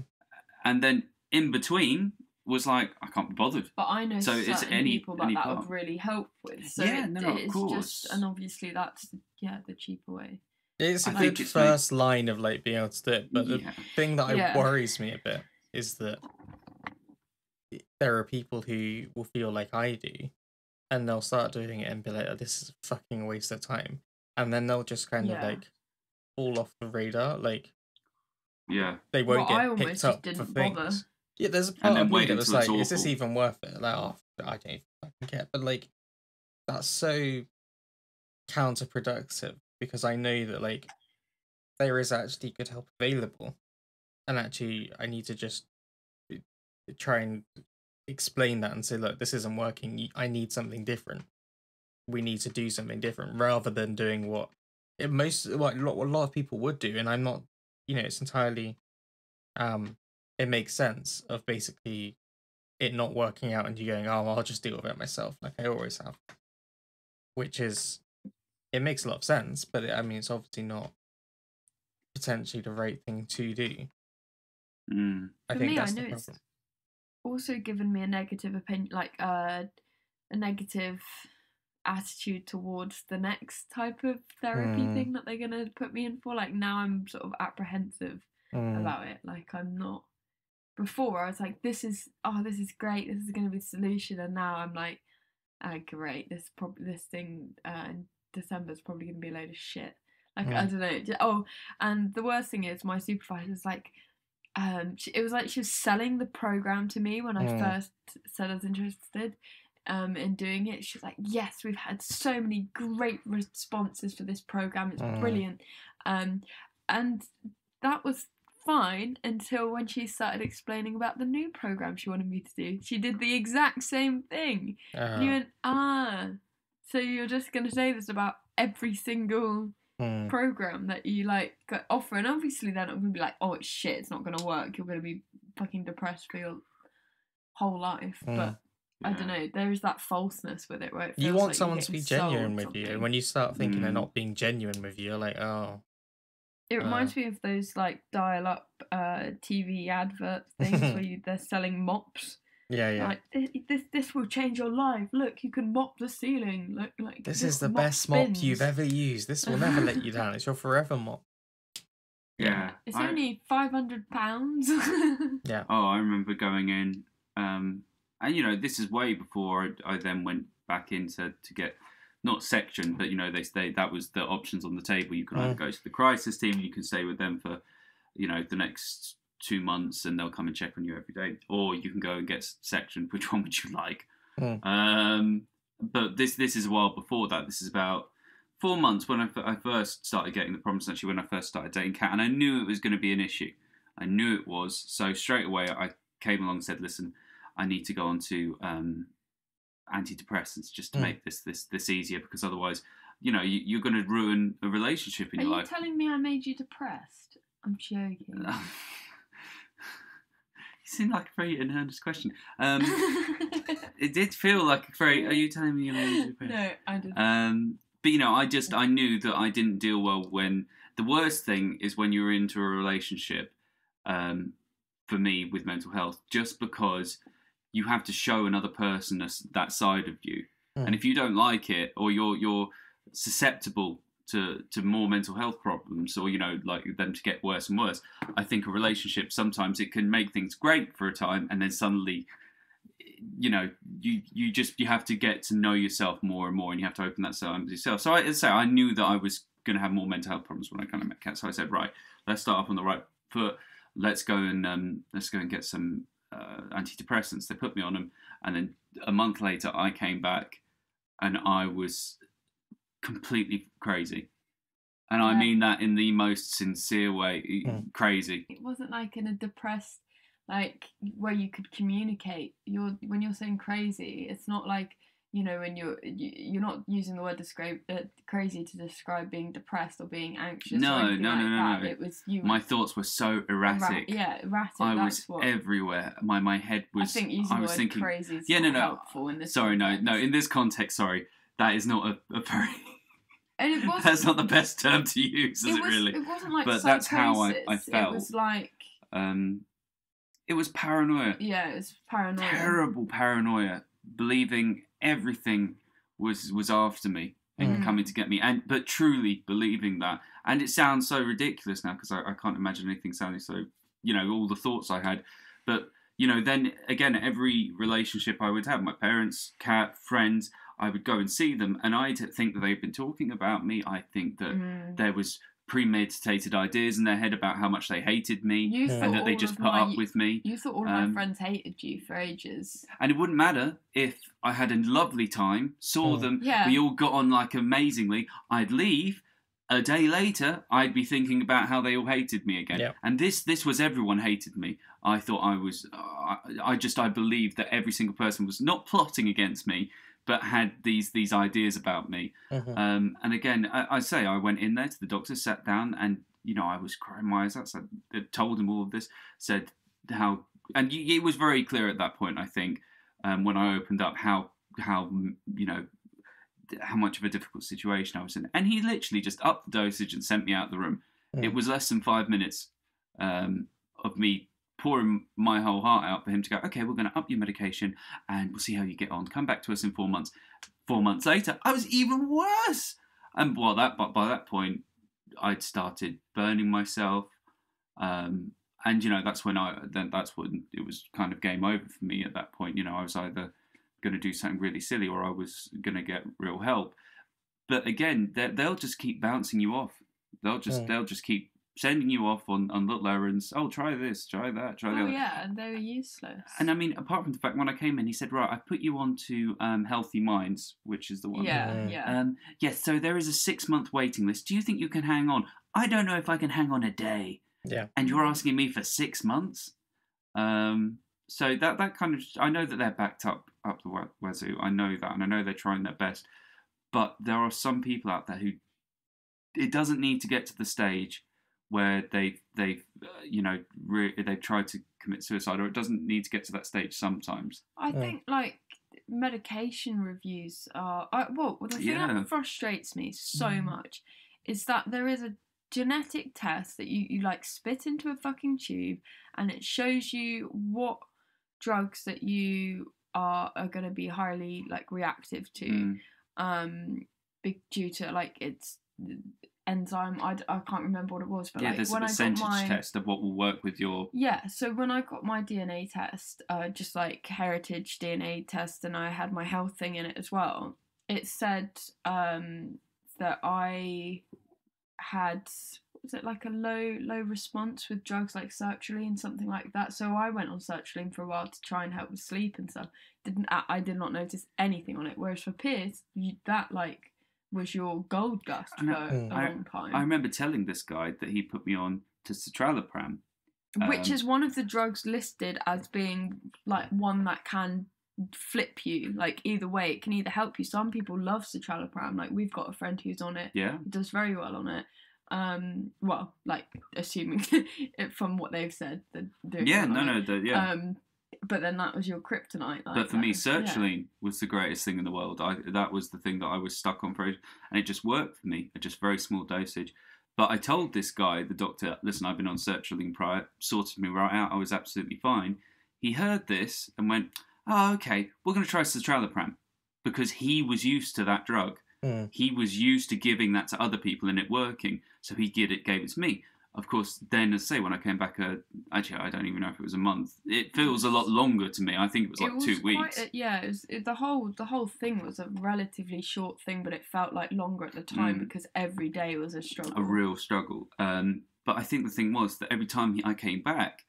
And then in between was like, I can't be bothered. but I know So certain it's any- people that any that part. would really help with. So Yeah, it, no, no, of course. just and obviously that's yeah the cheaper way. It's a I good think it's like- first line of like being able to do it, but the thing that Yeah. worries me a bit is that there are people who will feel like I do, and they'll start doing it and be like, oh, "This is a fucking waste of time," and then they'll just kind Yeah. of like fall off the radar. Like Yeah. they won't Well, I get almost picked just up for didn't things. bother. Yeah, there's a part of me that was like, it's "Is this even worth it?" Like, oh, I don't even fucking care. But like, that's so counterproductive because I know that like there is actually good help available, and actually I need to just uh, try and explain that and say, look, this isn't working. I need something different. We need to do something different rather than doing what it most what a lot, what a lot of people would do. And I'm not, you know, it's entirely, um, it makes sense of basically it not working out and you going, oh, I'll just deal with it myself, like I always have. Which is, it makes a lot of sense, but it, I mean, it's obviously not potentially the right thing to do. Mm. I For think me, I that's know it's also given me a negative opinion, like uh, a negative attitude towards the next type of therapy Hmm. thing that they're gonna put me in for. Like now, I'm sort of apprehensive Mm, about it. Like I'm not. Before I was like, this is oh, this is great. This is gonna be the solution, and now I'm like, ah, great. This probably this thing uh, in December is probably gonna be a load of shit. Like I Mm. don't know. Oh, and the worst thing is my supervisor's like, um, she, it was like she was selling the program to me when I Mm. first said I was interested. Um, in doing it, she's like, "Yes, we've had so many great responses for this program. It's Mm. brilliant." Um, and that was fine until when she started explaining about the new program she wanted me to do. She did the exact same thing. And you went, ah, so you're just going to say this about every single mm, program that you like go- offer, and obviously then I'm going to be like, oh, it's shit, it's not going to work. You're going to be fucking depressed for your whole life. Mm. But I don't know. There is that falseness with it, right? it you want like someone to be genuine with you, and when you start thinking they're Mm. not being genuine with you, you're like, oh, It reminds Uh. me of those like dial-up uh, TV advert things where you, they're selling mops. yeah, yeah. Like this, this, this will change your life. Look, you can mop the ceiling. Look, like this is the mop best mop you've ever used. This will never let you down. It's your forever mop. Yeah. It's I- only five hundred pounds. Yeah. Oh, I remember going in, um, and you know, this is way before I, I then went back into to get not section, but you know, they they that was the options on the table. You can either Mm. go to the crisis team, you can stay with them for, you know, the next two months, and they'll come and check on you every day, or you can go and get section. Which one would you like? Mm. Um, but this this is a while before that. This is about four months when I, f- I first started getting the problems. Actually, when I first started dating Kat, and I knew it was going to be an issue. I knew it was. So straight away, I came along and said, "Listen, I need to go on to um, antidepressants just to Mm. make this this this easier because otherwise, you know, you, you're going to ruin a relationship in Are your you life." telling me I made you depressed? I'm joking. you seem like a very in earnest question. Um, it did feel like a very. Are you telling me you're no, I didn't. Um, but you know, I just I knew that I didn't deal well when the worst thing is when you're into a relationship. Um, for me, with mental health, just because you have to show another person us- that side of you, Mm. and if you don't like it or you're you're susceptible to to more mental health problems or you know like them to get worse and worse i think a relationship sometimes it can make things great for a time and then suddenly you know you you just you have to get to know yourself more and more and you have to open that side of yourself. So i say i knew that i was going to have more mental health problems when i kind of met kat so i said right let's start off on the right foot. Let's go and um, let's go and get some uh, antidepressants they put me on them and then a month later i came back and i was completely crazy and i mean that in the most sincere way Mm. crazy It wasn't like in a depressed, like where you could communicate. You're when you're saying crazy, it's not like you know when you're you, you're not using the word describe uh, crazy to describe being depressed or being anxious. No, no, like no, no, no. It was you. my thoughts were so erratic Erra- yeah, erratic. I was what. everywhere. My my head was. I think using I the was word thinking. crazy is Yeah, no, no. helpful in this. Sorry, no, no. In this context, sorry, that is not a, a very. and it wasn't. that's not the best term to use, is it, it really? It wasn't like But that's how I- I felt. It was like Um, it was paranoia. yeah, it was paranoia. Terrible paranoia, believing everything was was after me and Mm. coming to get me, and but truly believing that. And it sounds so ridiculous now because I, I can't imagine anything sounding so. You know, all the thoughts I had, but you know, then again, every relationship I would have, my parents, Kat, friends, I would go and see them, and I'd think that they've been talking about me. I think that Mm. there was premeditated ideas in their head about how much they hated me You Yeah. and that they just put my, up with me. You thought all of um, my friends hated you for ages. And it wouldn't matter if I had a lovely time, saw Mm. them, Yeah. we all got on like amazingly. I'd leave. A day later, I'd be thinking about how they all hated me again. Yep. And this, this was everyone hated me. I thought I was, I, I just, I believed that every single person was not plotting against me, but had these these ideas about me. Mhm. Um, and again, I, I say I went in there to the doctor, sat down, and you know I was crying my eyes out. I told him all of this, said how, and it was very clear at that point. I think um, when I opened up how how you know how much of a difficult situation I was in, and he literally just upped the dosage and sent me out the room. Mm. It was less than five minutes um, of me pouring my whole heart out for him to go. Okay, we're going to up your medication, and we'll see how you get on. Come back to us in four months. Four months later, I was even worse. And by that, but by that point, I'd started burning myself, um, and you know that's when I then that's when it was kind of game over for me. At that point, you know, I was either going to do something really silly or I was going to get real help. But again, they- they'll just keep bouncing you off. They'll just Mm. they'll just keep sending you off on, on little errands. Oh, try this, try that, try the Oh other. yeah, and they were useless. And I mean, apart from the fact when I came in, he said, "Right, I've put you on to um, Healthy Minds, which is the one." yeah, Mm. yeah. Um, yes. So there is a six month waiting list. Do you think you can hang on? I don't know if I can hang on a day. Yeah. And you're asking me for six months. Um, so that that kind of I know that they're backed up up the wa- wazoo. I know that, and I know they're trying their best. But there are some people out there who it doesn't need to get to the stage where they they uh, you know re- they've tried to commit suicide, or it doesn't need to get to that stage sometimes. I Yeah. think like medication reviews are. I, well, the thing Yeah. that frustrates me so Mm. much is that there is a genetic test that you, you like spit into a fucking tube and it shows you what drugs that you are are going to be highly like reactive to Mm. um be, due to like its enzyme I, I can't remember what it was but yeah, like there's a when I got percentage my test of what will work with your. yeah, so when I got my DNA test, uh, just like heritage DNA test, and I had my health thing in it as well, it said um, that I had was it like a low low response with drugs like sertraline, something like that. So I went on sertraline for a while to try and help with sleep and stuff. Didn't I I did not notice anything on it. Whereas for Piers, you, that like was your gold dust I for know. Mm. long time. I remember telling this guy that he put me on to citalopram. which Um, is one of the drugs listed as being like one that can flip you like either way it can either help you some people love citalopram like we've got a friend who's on it Yeah. who does very well on it um well like assuming it from what they've said they're Yeah. well No. on No. The, yeah. um but then that was your kryptonite like, but for me, that was- yeah. sertraline was the greatest thing in the world. I that was the thing that I was stuck on for, ages, and it just worked for me. A just very small dosage. But I told this guy, the doctor, listen, I've been on sertraline prior, sorted me right out. I was absolutely fine. He heard this and went, oh, okay, we're going to try citalopram because he was used to that drug. Mm. He was used to giving that to other people and it working, so he gave it, gave it to me. Of course, then as I say, when I came back, uh, actually, I don't even know if it was a month. It feels a lot longer to me. I think it was like it was two weeks. a- yeah, it was, it, the whole the whole thing was a relatively short thing, but it felt like longer at the time Mm. because every day was a struggle. a real struggle. Um, but I think the thing was that every time he, I came back,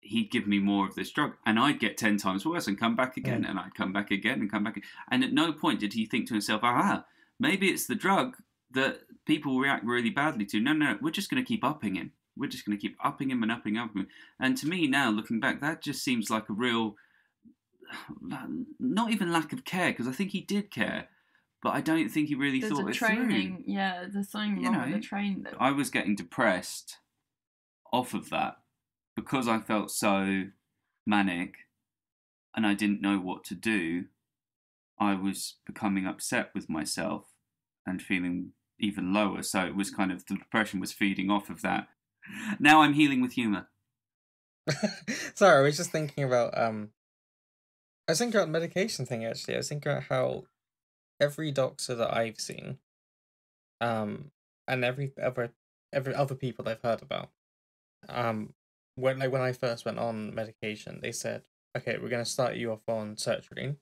he'd give me more of this drug, and I'd get ten times worse and come back again, and I'd come back again and come back. Again. And at no point did he think to himself, "Ah, maybe it's the drug that people react really badly to." No, no, we're just going to keep upping him. We're just going to keep upping him and upping upping him. And to me now, looking back, that just seems like a real, not even lack of care, because I think he did care. But I don't think he really There's thought a it through. training, yeah. There's something You wrong with the train. I was getting depressed off of that because I felt so manic and I didn't know what to do. I was becoming upset with myself and feeling even lower. So it was kind of the depression was feeding off of that. Now I'm healing with humor. Sorry, I was just thinking about um I was thinking about the medication thing actually. I was thinking about how every doctor that I've seen, um, and every other every other people I've heard about, um, when like when I first went on medication, they said, "Okay, we're gonna start you off on sertraline,"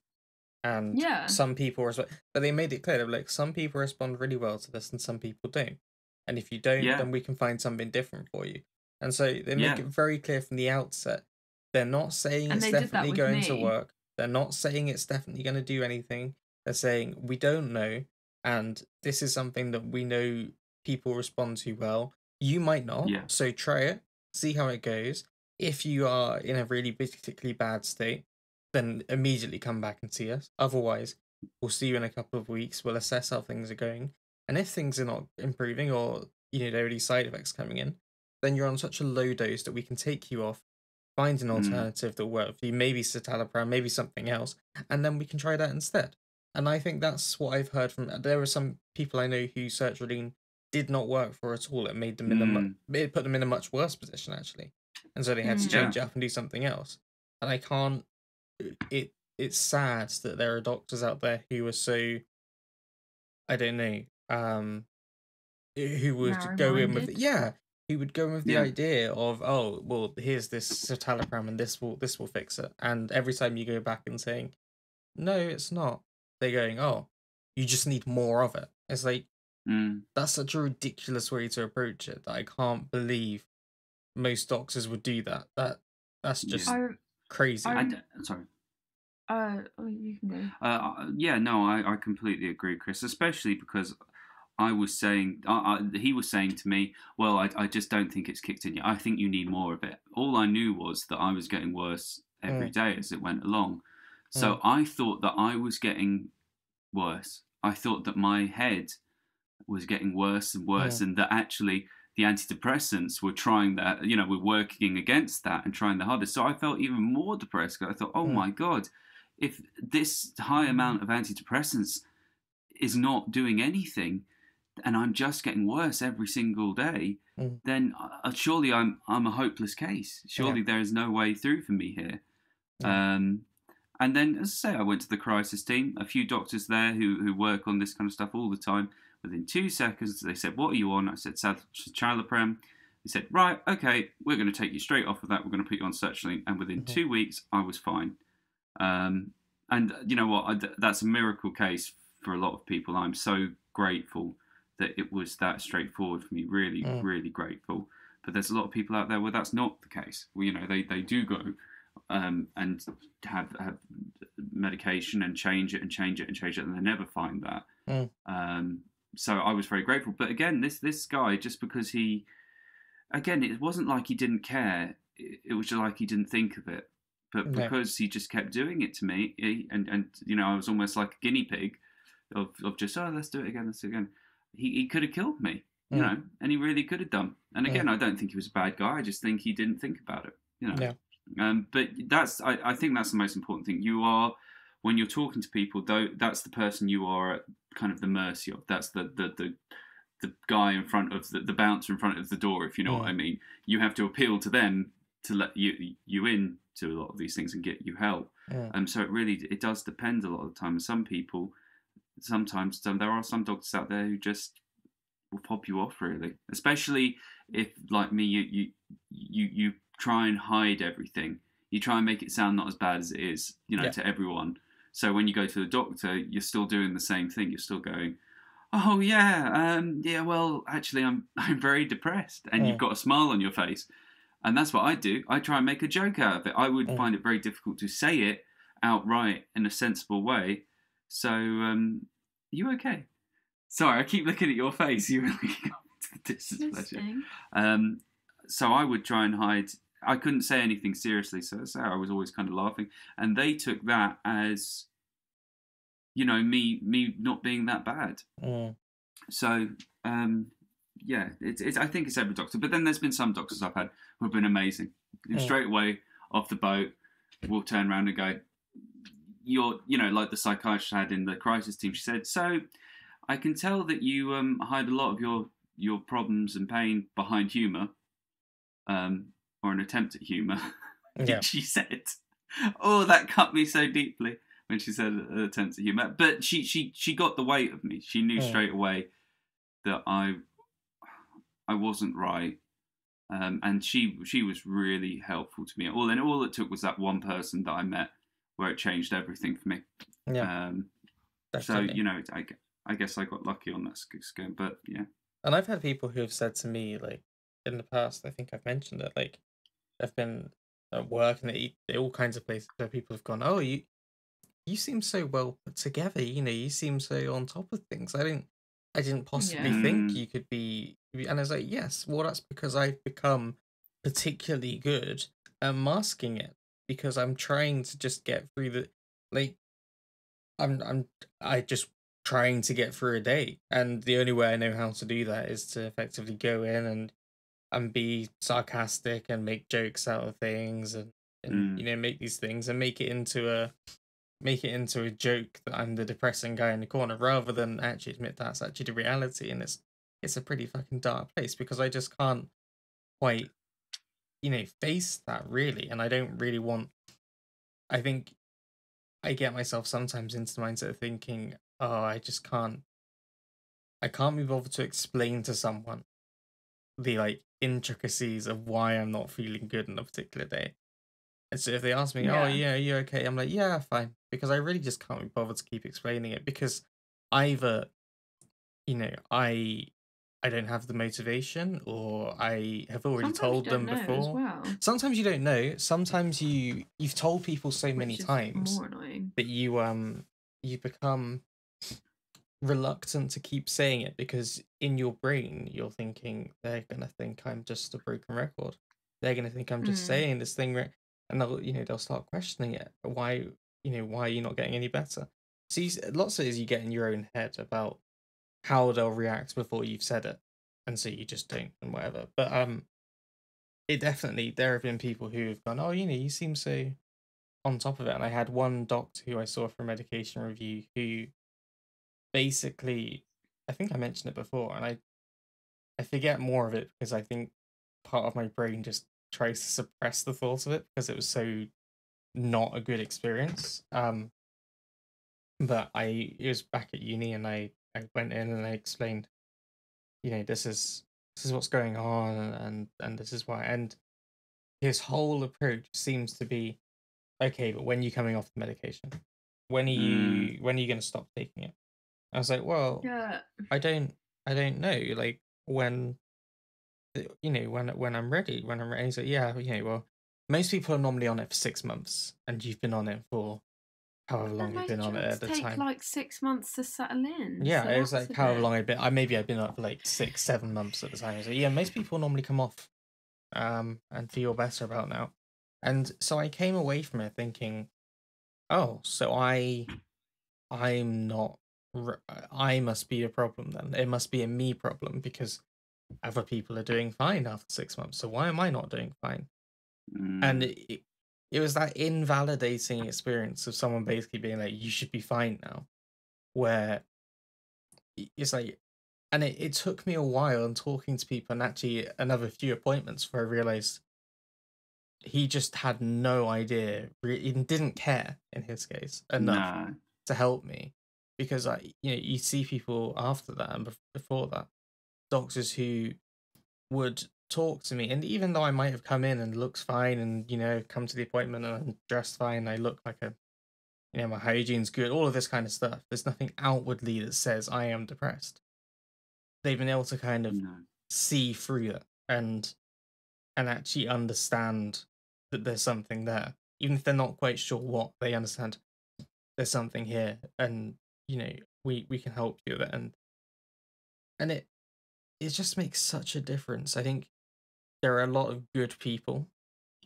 and Yeah. some people respond, but they made it clear were like some people respond really well to this and some people don't, and if you don't, Yeah. then we can find something different for you. And so they make Yeah. it very clear from the outset. They're not saying And it's that definitely going to work. They're not saying it's definitely going to do anything. They're saying we don't know, and this is something that we know people respond to well. You might not, Yeah. so try it, see how it goes. If you are in a really particularly bad state, then immediately come back and see us. Otherwise, we'll see you in a couple of weeks. We'll assess how things are going, and if things are not improving or you know there are any side effects coming in, then you're on such a low dose that we can take you off, find an Mm. alternative that will work for you, maybe citalopram, maybe something else, and then we can try that instead. And I think that's what I've heard from. There are some people I know who sertraline did not work for at all. It made them in a mu- it put them in a much worse position actually, and so they had to Mm. change it up and do something else. And I can't. It it's sad that there are doctors out there who are so. I don't know. Um, who would go in with yeah who would go in with the Yeah. idea of oh well here's this citalopram and this will this will fix it and every time you go back and saying no it's not they're going oh you just need more of it it's like Mm. that's such a ridiculous way to approach it that i can't believe most doctors would do that that that's just I, crazy I- And, sorry. uh, oh, you can go. Uh, yeah, no, I, I completely agree, Chris. Especially because I was saying, I, I, he was saying to me, "Well, I, I just don't think it's kicked in yet. I think you need more of it." All I knew was that I was getting worse every day as it went along. So I thought that I was getting worse. I thought that my head was getting worse and worse, and that actually the antidepressants were trying that, you know, were working against that and trying the hardest. So I felt even more depressed. I thought, oh Mm. my God, if this high amount of antidepressants is not doing anything and I'm just getting worse every single day, Mm. then uh, surely I'm I'm a hopeless case. Surely there is no way through for me here. Um, and then, as I say, I went to the crisis team. A few doctors there who who work on this kind of stuff all the time. Within two seconds, they said, "What are you on?" I said, "Citalopram." They said, "Right, okay, we're going to take you straight off of that. We're going to put you on sertraline." And within two weeks, I was fine. Um, and you know what? I, that's a miracle case for a lot of people. I'm so grateful that it was that straightforward for me. Really, Mm. really grateful. But there's a lot of people out there where that's not the case. Well, you know, they, they do go um, and have have medication and change it and change it and change it, and they never find that. Mm. Um, so I was very grateful. But again, this this guy, just because he, again, it wasn't like he didn't care. It, it was just like he didn't think of it. But No. because he just kept doing it to me, he, and and you know, I was almost like a guinea pig of of just oh, let's do it again, let's do it again. He he could have killed me, you Mm. know, and he really could have done. And again, I don't think he was a bad guy. I just think he didn't think about it, you know. Yeah. Um, but that's I, I think that's the most important thing. You are when you're talking to people, though, that's the person you are at kind of the mercy of. That's the the the the guy in front of the, the bouncer in front of the door, if you know what Mm. I mean. You have to appeal to them to let you you in to a lot of these things and get you help. Yeah. Um, so it really it does depend a lot of the time. Some people, sometimes some, there are some doctors out there who just will pop you off really, especially if like me, you you you you try and hide everything. You try and make it sound not as bad as it is, you know, Yeah. to everyone. So when you go to the doctor, you're still doing the same thing. You're still going, "Oh yeah, um, yeah. Well, actually, I'm I'm very depressed," and Yeah. you've got a smile on your face. And that's what I do. I try and make a joke out of it. I would Yeah. find it very difficult to say it outright in a sensible way. So, um, you okay? Sorry, I keep looking at your face. You really got to the displeasure. Um, so I would try and hide. I couldn't say anything seriously, so, so I was always kind of laughing, and they took that as, you know, me me not being that bad. Mm. So um, yeah, it's, it's I think it's every doctor, but then there's been some doctors I've had who have been amazing. Yeah. Straight away off the boat, we'll turn around and go, "You're, you know, like the psychiatrist I had in the crisis team." She said, "So, I can tell that you um, hide a lot of your your problems and pain behind humour, um, or an attempt at humour. Yeah. she said, "Oh, that cut me so deeply." When she said uh, attempt at humour, but she she she got the weight of me. She knew Mm. straight away that I I wasn't right, um, and she she was really helpful to me. All and all it took was that one person that I met, where it changed everything for me. Yeah. Um, so you know, I, I guess I got lucky on that scheme, but yeah, And I've had people who have said to me, like, in the past, I think I've mentioned it, like, they've been at work and they eat all kinds of places where people have gone, oh, you you seem so well put together, you know, you seem so on top of things. I didn't, I didn't possibly Yeah. think you could be, and I was like, yes, well, that's because I've become particularly good at masking it because I'm trying to just get through the, like, I'm, I'm, I just trying to get through a day and the only way i know how to do that is to effectively go in and and be sarcastic and make jokes out of things and, and Mm. you know make these things and make it into a make it into a joke that i'm the depressing guy in the corner rather than actually admit that's actually the reality and it's it's a pretty fucking dark place because i just can't quite you know face that really and i don't really want i think i get myself sometimes into the mindset of thinking oh i just can't i can't be bothered to explain to someone the like intricacies of why i'm not feeling good on a particular day. And so if they ask me oh Yeah. yeah you okay? I'm like yeah fine. Because i really just can't be bothered to keep explaining it because either you know i i don't have the motivation or i have already Sometimes told them before. well. sometimes you don't know. Sometimes you you've told people so many which is times that you um you become reluctant to keep saying it because in your brain you're thinking they're gonna think I'm just a broken record. They're gonna think I'm just Mm. saying this thing, re- and they'll you know they'll start questioning it. Why you know why are you not getting any better? So you, s- lots of it is you get in your own head about how they'll react before you've said it, and so you just don't and whatever. But um, it definitely there have been people who have gone, oh you know you seem so on top of it. And I had one doctor who I saw for a medication review who basically, I think I mentioned it before, and I I forget more of it because I think part of my brain just tries to suppress the thought of it because it was so not a good experience. Um, but I it was back at uni and I I went in and I explained, you know, this is this is what's going on and and this is why and his whole approach seems to be okay, but when are you coming off the medication? When are you when are you gonna stop taking it? I was like, well, Yeah. I don't I don't know. Like when you know, when when I'm ready, when I'm ready. So yeah, you know, well most people are normally on it for six months and you've been on it for however long you've been on it at the take time. like six months to settle in. Yeah, so it was like however bit- long I've been. I maybe I've been up for like six, seven months at the time. So yeah, most people normally come off, um, and feel better about now. And so I came away from it thinking, oh, so I, I'm not. I must be a problem then. It must be a me problem because other people are doing fine after six months. So why am I not doing fine? and Mm, it, it- it was that invalidating experience of someone basically being like you should be fine now where it's like and it, it took me a while and talking to people and actually another few appointments where I realized he just had no idea, he didn't care in his case enough Nah. to help me because I, you know, you see people after that and before that, doctors who would talk to me, and even though I might have come in and looks fine, and you know, come to the appointment and I'm dressed fine, I look like a, you know, my hygiene's good, all of this kind of stuff. There's nothing outwardly that says I am depressed. They've been able to kind of No. see through it and and actually understand that there's something there even if they're not quite sure what they understand there's something here and you know we we can help you with it and and it it just makes such a difference i think there are a lot of good people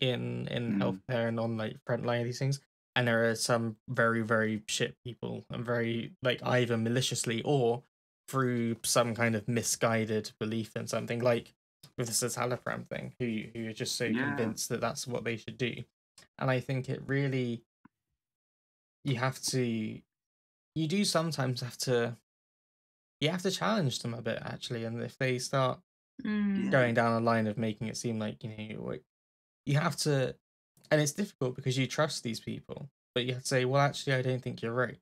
in in Mm. healthcare and on like front line of these things and there are some very very shit people and very like either maliciously or through some kind of misguided belief in something like with the citalopram thing who who are just so Yeah. convinced that that's what they should do and i think it really you have to you do sometimes have to you have to challenge them a bit actually and if they start Mm. Going down a line of making it seem like you know you- like, you have to and it's difficult because you trust these people but you have to say well actually i don't think you're right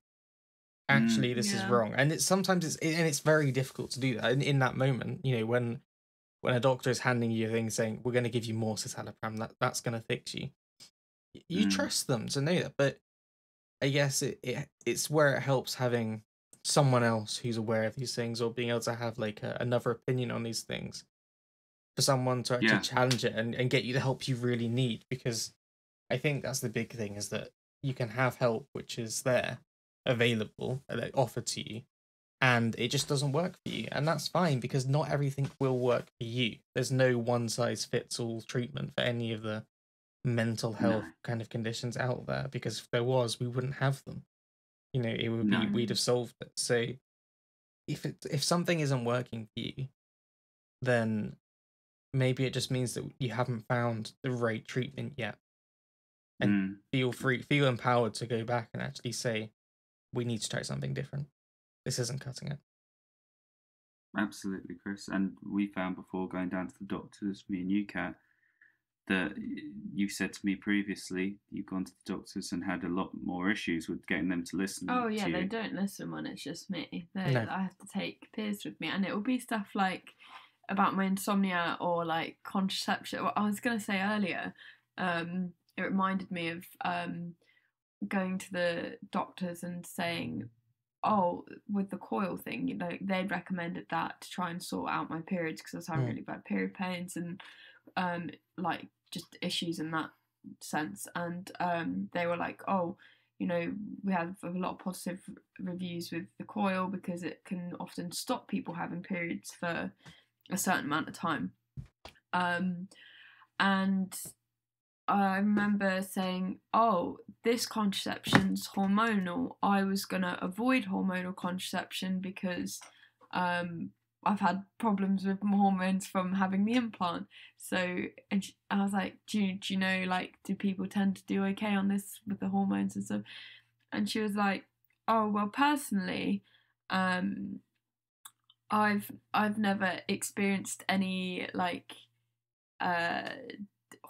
actually this is wrong and it's sometimes it's and it's very difficult to do that in, in that moment you know when when a doctor is handing you a thing saying we're going to give you more citalopram that that's going to fix you you Mm. trust them to know that but i guess it, it it's where it helps having someone else who's aware of these things or being able to have like a, another opinion on these things for someone to actually Yeah. challenge it and, and get you the help you really need because i think that's the big thing is that you can have help which is there available uh, like offered to you and it just doesn't work for you and that's fine because not everything will work for you there's no one size fits all treatment for any of the mental health No. kind of conditions out there because if there was we wouldn't have them you know it would No. be we'd have solved it so if it if something isn't working for you then maybe it just means that you haven't found the right treatment yet Mm. feel free feel empowered to go back and actually say we need to try something different this isn't cutting it Absolutely, Chris. And we found before going down to the doctors, me and you, Kat, that you said to me previously you've gone to the doctors and had a lot more issues with getting them to listen. Oh yeah, to they you. don't listen when it's just me. They, No. I have to take Piers with me, and it will be stuff like about my insomnia or like contraception. What I was gonna say earlier, um, it reminded me of um, going to the doctors and saying, "Oh, with the coil thing, you know, they'd recommended that to try and sort out my periods because I was having Mm. really bad period pains and um, like just issues in that sense." And um, they were like, "Oh." you know, we have a lot of positive reviews with the coil because it can often stop people having periods for a certain amount of time. Um, and I remember saying, "Oh, this contraception's hormonal. I was gonna avoid hormonal contraception because um, I've had problems with my hormones from having the implant." So, and sh- I was like, do you, "Do you know, like, do people tend to do okay on this with the hormones and stuff?" And she was like, "Oh, well, personally, um, I've I've never experienced any like uh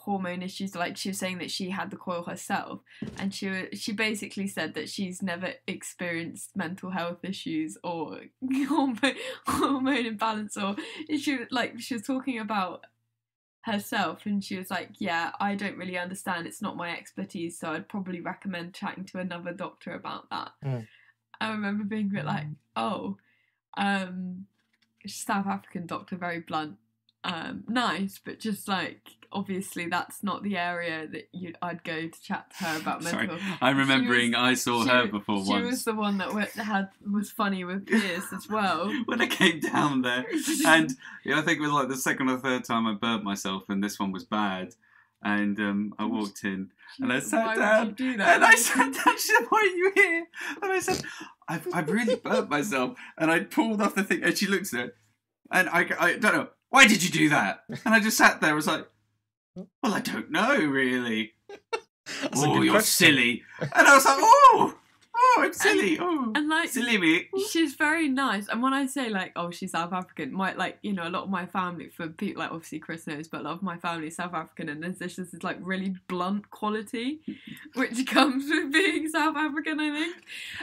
hormone issues like she was saying that she had the coil herself and she she basically said that she's never experienced mental health issues or hormone, hormone imbalance or was- like she was talking about herself and she was like yeah I don't really understand. It's not my expertise so I'd probably recommend chatting to another doctor about that. Mm. I remember being a bit like oh um South African doctor very blunt um nice but just like obviously that's not the area that you I'd go to chat to her about Sorry, I'm She was- remembering I saw she her before she once was the one that went, had was funny with Piers as well when I came down there. and yeah, I think it was like the second or third time I burnt myself, and this one was bad. And um, I walked in, and I sat Why down, would you do that? and I sat down. She said, "Why are you here?" And I said, "I've, I've really burnt myself." And I pulled off the thing, and she looked at it, and I, I don't know why did you do that. And I just sat there. I was like, "Well, I don't know really." Oh, you're question. silly. And I was like, "Oh, oh, I'm silly. Oh, and like silly me. she's very nice. And when I say like, oh, she's South African, my like, you know, a lot of my family for people like obviously Chris knows, but a lot of my family is South African, and there's just this like really blunt quality, which comes with being South African, I think.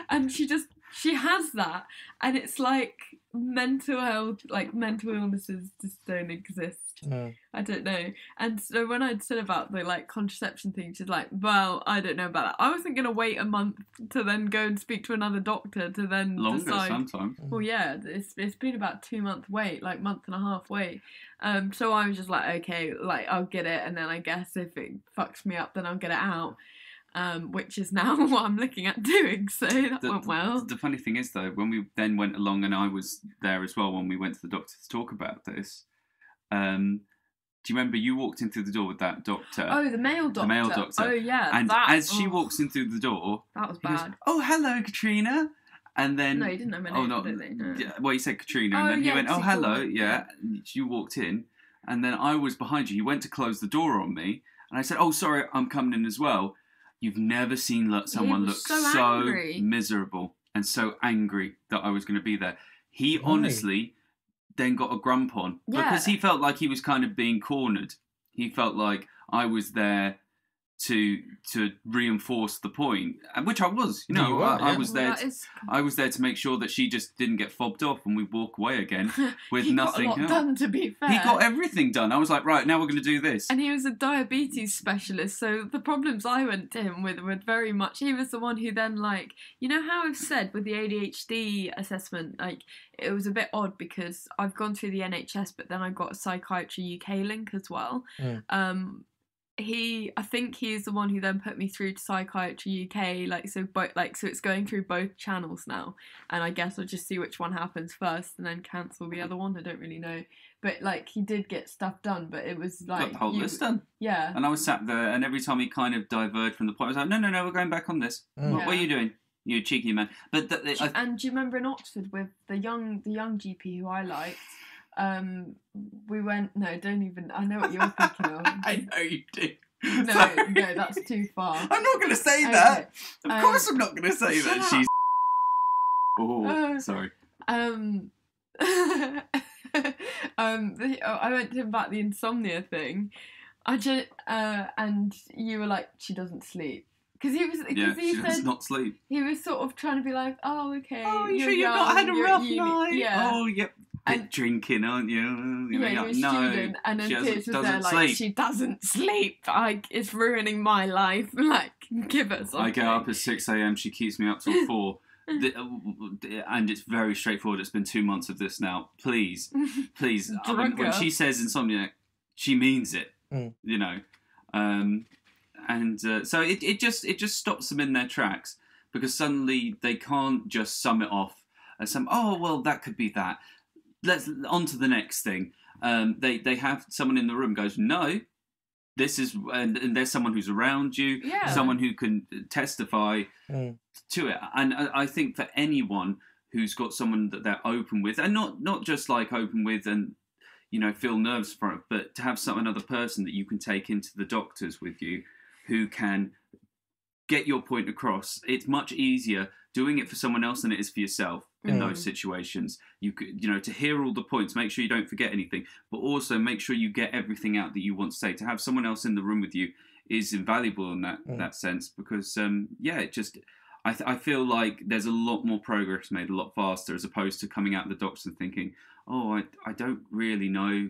And she just she has that, and it's like mental health, like mental illnesses just don't exist. Mm. I don't know. And so when I'd said about the like contraception thing, she's like, "Well, I don't know about that. I wasn't gonna wait a month to then go and speak to another doctor to then Longer decide." sometimes. Well, yeah, it's it's been about two month wait, like month and a half wait. Um, so I was just like, okay, like I'll get it, and then I guess if it fucks me up, then I'll get it out. Um, which is now what I'm looking at doing. So that The, went well. the funny thing is, though, when we then went along, and I was there as well when we went to the doctor to talk about this. Um, do you remember you walked in through the door with that doctor? Oh, the male doctor. The male doctor. Oh yeah. and that, as she oh, walks in through the door, that was he goes, bad. "Oh, hello, Katrina," and then No, you didn't know my Oh name, no! did they? No. Yeah, well, he said Katrina, and Oh, then yeah, he went, "Oh, he hello." Yeah, and you walked in, and then I was behind you. You went to close the door on me, and I said, "Oh, sorry, I'm coming in as well." You've never seen look, someone look so angry. miserable and so angry that I was going to be there. He Why? honestly then got a grump on because he felt like he was kind of being cornered. He felt like I was there to to reinforce the point, point, which I was. You You know, were, I, I was Well, there. to- is- I was there to make sure that she just didn't get fobbed off and we walk away again with he nothing. got a lot done, to be fair. He got everything done. I was like, right, now we're going to do this. And he was a diabetes specialist, so the problems I went to him with were very much. He was the one who then, like, you know how I've said with the ADHD assessment, like, it was a bit odd because I've gone through the NHS, but then I got a Psychiatry UK link as well. Mm. Um, he, I think he's the one who then put me through to Psychiatry UK, like, so both, like, so it's going through both channels now, and I guess I'll just see which one happens first and then cancel the other one. I don't really know. But like he did get stuff done, but it was like Got the whole you- list done. yeah. And I was sat there, and every time he kind of diverged from the point, I was like, no, no, no, we're going back on this. Mm. What, what are you doing? You cheeky man. But th- th- Do- I, and do you remember in Oxford with the young the young GP who I liked? Um, we went. No, don't even. I know what you're thinking of. I know you do. No, Sorry. no, that's too far. I'm not going to say Okay. that. Of Um, course, I'm not going to say that. She's. Oh, Uh, sorry. Um, um, the, oh, I went to him about the insomnia thing. I just uh, and you were like, she doesn't sleep. Because he was, Yeah, he she does said not sleep. he was sort of trying to be like, oh, okay. Oh, you you're sure you've not had a young, you're at rough night? Yeah. Oh, yep. Bit And- drinking, aren't you? You know, yeah, you're a no, student, and then she Piers doesn't- was there doesn't like, sleep. she doesn't sleep. Like, it's ruining my life. Like, give us. I get up at 6 a.m. She keeps me up till 4. The- uh, and it's very straightforward. It's been two months of this now. Please, please. I mean, when she says insomnia, she means it. Mm. You know, um, and uh, so it, it just it just stops them in their tracks because suddenly they can't just sum it off as some. Oh well, that could be that. Let's on to the next thing. Um, they they have someone in the room goes no. This is and, and there's someone who's around you, yeah. someone who can testify Mm. to it. And I, I think for anyone who's got someone that they're open with, and not not just like open with and you know feel nerves for it, but to have some another person that you can take into the doctors with you, who can get your point across. It's much easier doing it for someone else than it is for yourself in Mm. those situations. You could, you know, to hear all the points, make sure you don't forget anything, but also make sure you get everything out that you want to say. To have someone else in the room with you is invaluable in that Mm. that sense because, um, yeah, it just. I, th- I feel like there's a lot more progress made a lot faster as opposed to coming out of the doctors and thinking, oh, I, I don't really know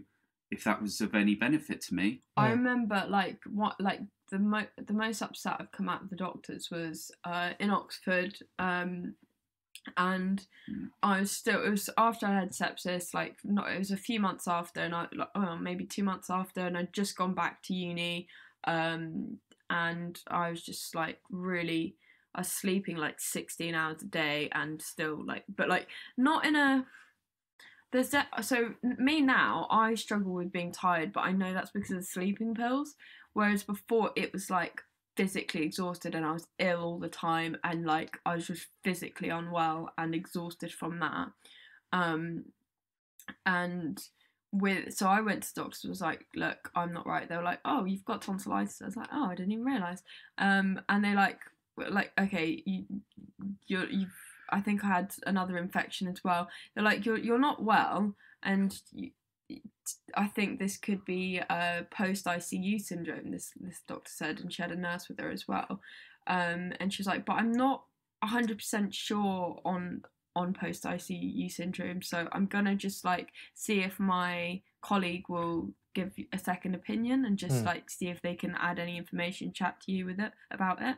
if that was of any benefit to me. I remember like what like the mo- the most upset I've come out of the doctors was uh, in Oxford, um, and Mm. I was still it was after I had sepsis, like not it was a few months after, and I like oh, maybe two months after, and I'd just gone back to uni, um, and I was just like really. I was sleeping like 16 hours a day and still like, but like not in a there's that so me now i struggle with being tired but i know that's because of sleeping pills whereas before it was like physically exhausted and i was ill all the time and like i was just physically unwell and exhausted from that. Um and with so i went to doctors was like look i'm not right. They were like oh you've got tonsillitis. I was like oh i didn't even realize. Um and they like like okay you you're you've I think I had another infection as well. They're like you're you're not well, and I think this could be a post ICU syndrome. This this doctor said, and she had a nurse with her as well. Um, and she was like, but I'm not hundred percent sure on on post ICU syndrome, so I'm gonna just like see if my colleague will give a second opinion and just Hmm. like see if they can add any information, chat to you with it about it.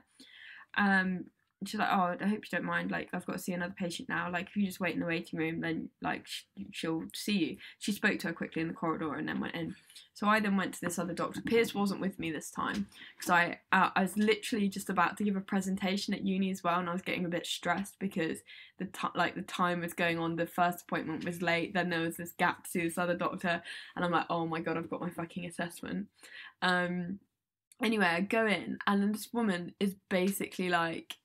Um, she's like, oh, I hope you don't mind. Like, I've got to see another patient now. Like, if you just wait in the waiting room, then like she'll see you. She spoke to her quickly in the corridor and then went in. So I then went to this other doctor. Piers wasn't with me this time because I uh, I was literally just about to give a presentation at uni as well, and I was getting a bit stressed because the ti like the time was going on. The first appointment was late. Then there was this gap to see this other doctor, and I'm like, oh my god, I've got my fucking assessment. Um, anyway, I go in, and then this woman is basically like,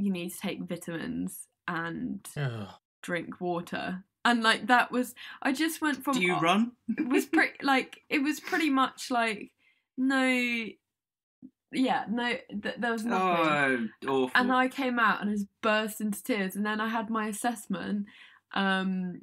you need to take vitamins and Ugh. drink water. And like that was, I just went from Do you run? it was pretty like it was pretty much like no yeah no th- there was nothing Oh, awful. and i came out and I just burst into tears and then i had my assessment um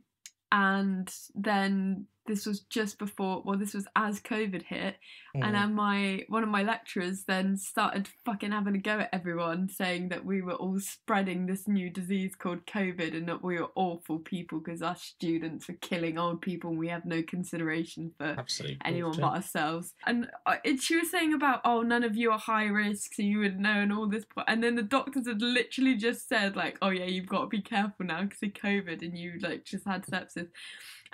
and then this was just before well this was as covid hit and Mm. then my one of my lecturers then started fucking having a go at everyone, saying that we were all spreading this new disease called COVID and that we were awful people because our students were killing old people and we have no consideration for Absolutely. anyone but ourselves. And I- it, she was saying about, oh, none of you are high risk, so you would know, and all this. And then the doctors had literally just said, like, oh, yeah, you've got to be careful now because of COVID and you, like, just had sepsis.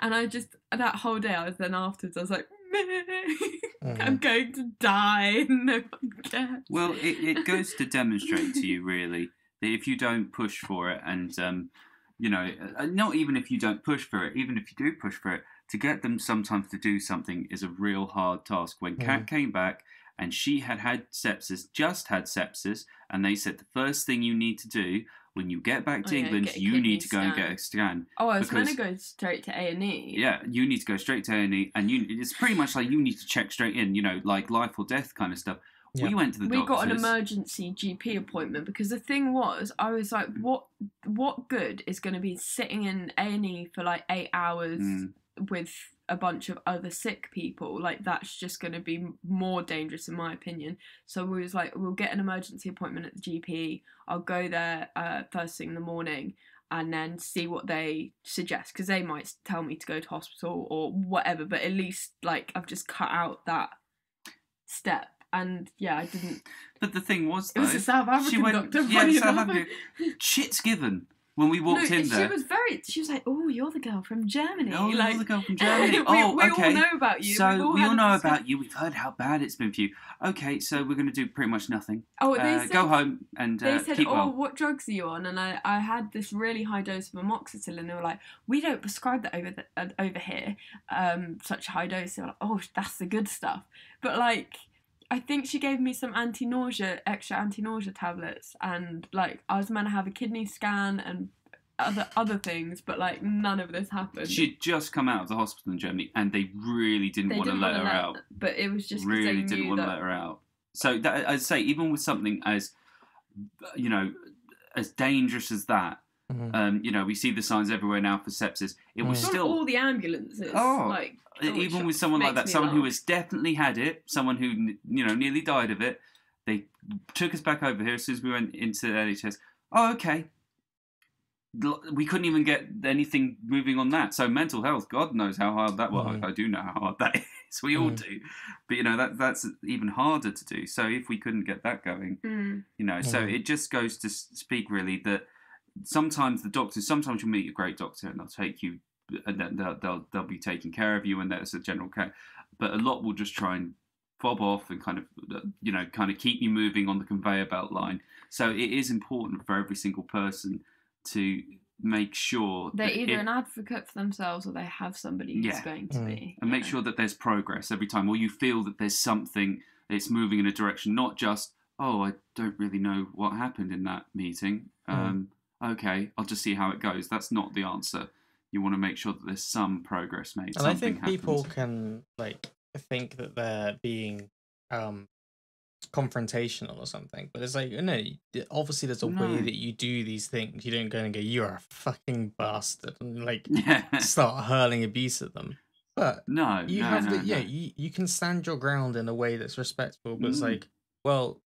And I just, that whole day, I was then afterwards, I was like, I'm Mhm. going to die. No one cares. Well, it, it goes to demonstrate to you really that if you don't push for it, and um, you know, uh, not even if you don't push for it, even if you do push for it, to get them sometimes to do something is a real hard task. When Kat came back and she had had sepsis, just had sepsis, and they said the first thing you need to do when you get back to Oh, England, get a you need to go and get a scan. Oh, I was going to go straight to A and E. Yeah, you need to go straight to A&E, and you it's pretty much like you need to check straight in, you know, like life or death kind of stuff. Yeah. We went to the we doctors. got an emergency GP appointment because the thing was, I was like, what, what good is going to be sitting in A and E for like eight hours Mm. with a bunch of other sick people? Like that's just going to be more dangerous, in my opinion. So we was like, we'll get an emergency appointment at the GP. I'll go there uh, first thing in the morning. And then see what they suggest because they might tell me to go to hospital or whatever. But at least, like, I've just cut out that step. And yeah, I didn't But the thing was, it was a South African she went, doctor. yeah, South enough. Africa. Shit's given when we walked no, in she was very. She was like, "Oh, you're the girl from Germany." oh, you're the girl from Germany. we, oh, we okay. all know about you. So we all know about you. We've heard how bad it's been for you. Okay, so we're going to do pretty much nothing. Oh, they Uh, said, go home and They uh, said, keep "Oh, well. what drugs are you on?" And I, I had this really high dose of amoxicillin. And they were like, "We don't prescribe that over the, uh, over here, um, such high dose." They were like, "Oh, that's the good stuff." But like, I think she gave me some anti-nausea, extra anti-nausea tablets, and like, I was meant to have a kidney scan and other other things, but like, none of this happened. She'd just come out of the hospital in Germany, and they really didn't they want to didn't let wanna her out. but it was just really they didn't want to that let her out. So that, I'd say, even with something as, you know, as dangerous as that, Mhm. um, you know, we see the signs everywhere now for sepsis. It was Mm. Still all the ambulances. Oh, like even with someone like that, me someone who has definitely had it, someone who you know nearly died of it, they took us back over here as soon as we went into the NHS. Oh, okay. We couldn't even get anything moving on that. So mental health, God knows how hard that was. Mhm. I do know how hard that is. We all Mm. do, but you know that that's even harder to do. So if we couldn't get that going, Mm. you know, so Mhm. it just goes to speak really that sometimes the doctors, sometimes you'll meet a great doctor and they'll take you, and then they'll, they'll, they'll be taking care of you and there's a general care. But a lot will just try and fob off and kind of, uh, you know, kind of keep you moving on the conveyor belt line. So it is important for every single person to make sure They're that either it- an advocate for themselves or they have somebody who's Yeah. going to Mm. be. and make yeah. sure that there's progress every time, or you feel that there's something that's moving in a direction, not just oh, I don't really know what happened in that meeting. Mm. Um, okay, I'll just see how it goes. That's not the answer. You want to make sure that there's some progress made. and I think people happens. can like think that they're being um confrontational or something. But it's like, no, y- obviously there's a way that you do these things. You don't go and go, you're a fucking bastard, and like Yeah. start hurling abuse at them. But No. you no, have no, to, yeah, you, you can stand your ground in a way that's respectful. But it's Mm. like, well,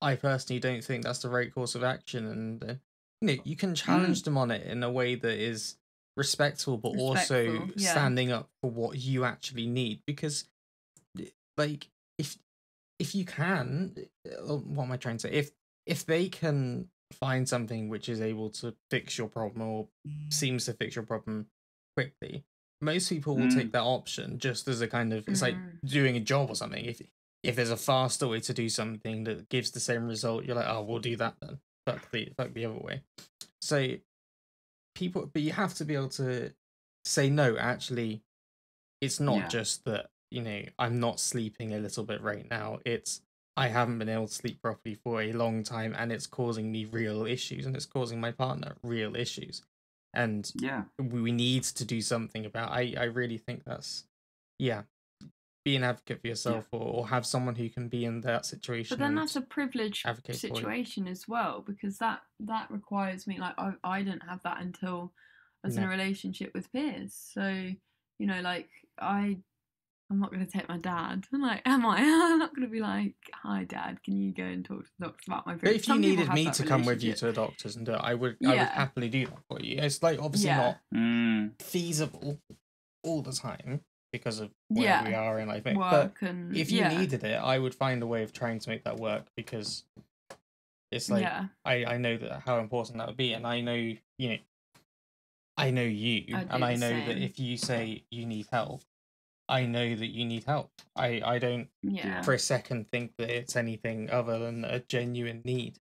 I personally don't think that's the right course of action, and uh, you know, you can challenge Mm. them on it in a way that is respectful, but also yeah. standing up for what you actually need. Because, eh, like, if if you can, uh, what am I trying to say? If if they can find something which is able to fix your problem or seems to fix your problem quickly, most people will Mm. take that option just as a kind of it's like Mm. doing a job or something. If if there's a faster way to do something that gives the same result, you're like, oh, we'll do that then. Fuck the fuck the other way. So people, but you have to be able to say no. Actually, it's not Yeah. just that you know I'm not sleeping a little bit right now. It's I haven't been able to sleep properly for a long time, and it's causing me real issues, and it's causing my partner real issues. And Yeah. we we need to do something about. I I really think that's yeah. Be an advocate for yourself, or, or have someone who can be in that situation. But then that's a privileged advocate situation as well because that that requires me like I I didn't have that until I was in a relationship with Piers. So you know, like I I'm not going to take my dad. I'm like, am I? I'm not going to be like, hi, dad. Can you go and talk to the doctor about my But if you Some people needed me to come with you to the doctors and do it, I would. I would happily do that for you. It's like obviously Yeah. not Mm. feasible all the time because of where Yeah. we are in life. But and if you yeah, needed it, I would find a way of trying to make that work because it's like yeah, I I know that how important that would be, and I know you know. I know you, I'd and I the know that if you say you need help, I know that you need help. I I don't yeah, for a second think that it's anything other than a genuine need.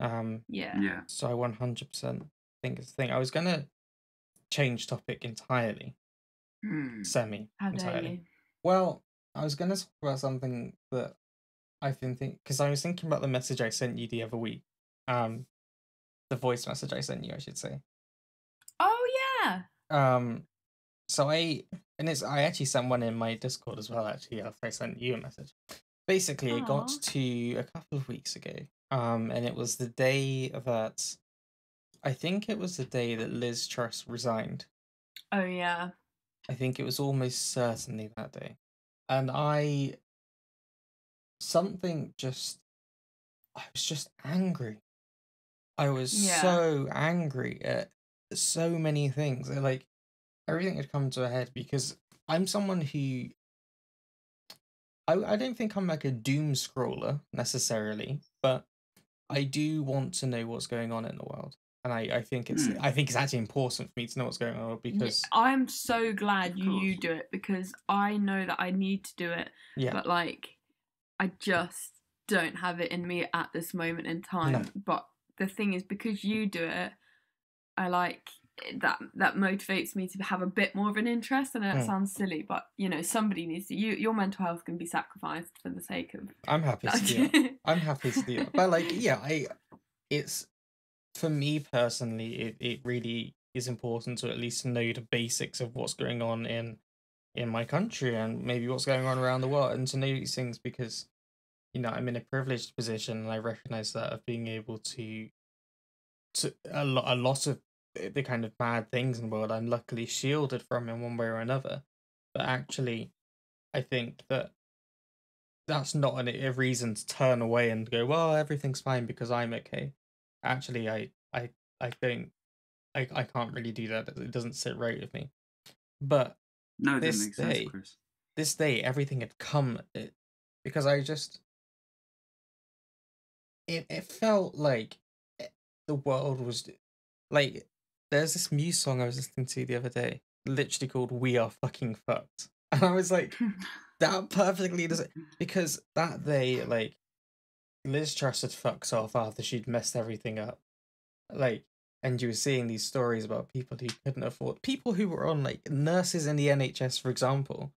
Um, yeah. Yeah. so I one hundred percent think it's the thing. I was gonna change topic entirely, Hmm. semi How dare entirely. you? Well, I was gonna talk about something that I've been thinking because I was thinking about the message I sent you the other week. Um, the voice message I sent you, I should say. Oh yeah. Um, so I and it's I actually sent one in my Discord as well. Actually, after I sent you a message. Basically, it got to a couple of weeks ago. Um, and it was the day that I think it was the day that Liz Truss resigned. Oh yeah. I think it was almost certainly that day. And I something just I was just angry. I was Yeah. so angry at so many things. Like everything had come to a head because I'm someone who I I don't think I'm like a doom scroller necessarily, but I do want to know what's going on in the world. And I, I think it's Hmm. I think it's actually important for me to know what's going on Yeah, because I'm so glad you, you do it because I know that I need to do it, yeah. but like I just don't have it in me at this moment in time. But the thing is, because you do it, I like that. That motivates me to have a bit more of an interest. I know that Hmm. sounds silly, but you know, somebody needs to. You, your mental health can be sacrificed for the sake of. I'm happy to do that. I'm happy to do that. But like, yeah, I it's for me personally, it, it really is important to at least know the basics of what's going on in in my country and maybe what's going on around the world and to know these things because you know I'm in a privileged position and I recognize that of being able to to a lot a lot of the kind of bad things in the world I'm luckily shielded from in one way or another. But actually I think that that's not a reason to turn away and go, well, everything's fine because I'm okay. Actually, I, I, I don't, I, I can't really do that. It doesn't sit right with me. But No, This sense, day- Chris. this day, everything had come it, because I just, it, it felt like it- the world was like, there's this Muse song I was listening to the other day, literally called "We Are Fucking Fucked," and I was like, that perfectly does it because that day like Liz Truss had fucked off after she'd messed everything up. Like and you were seeing these stories about people who couldn't afford people who were on like nurses in the NHS for example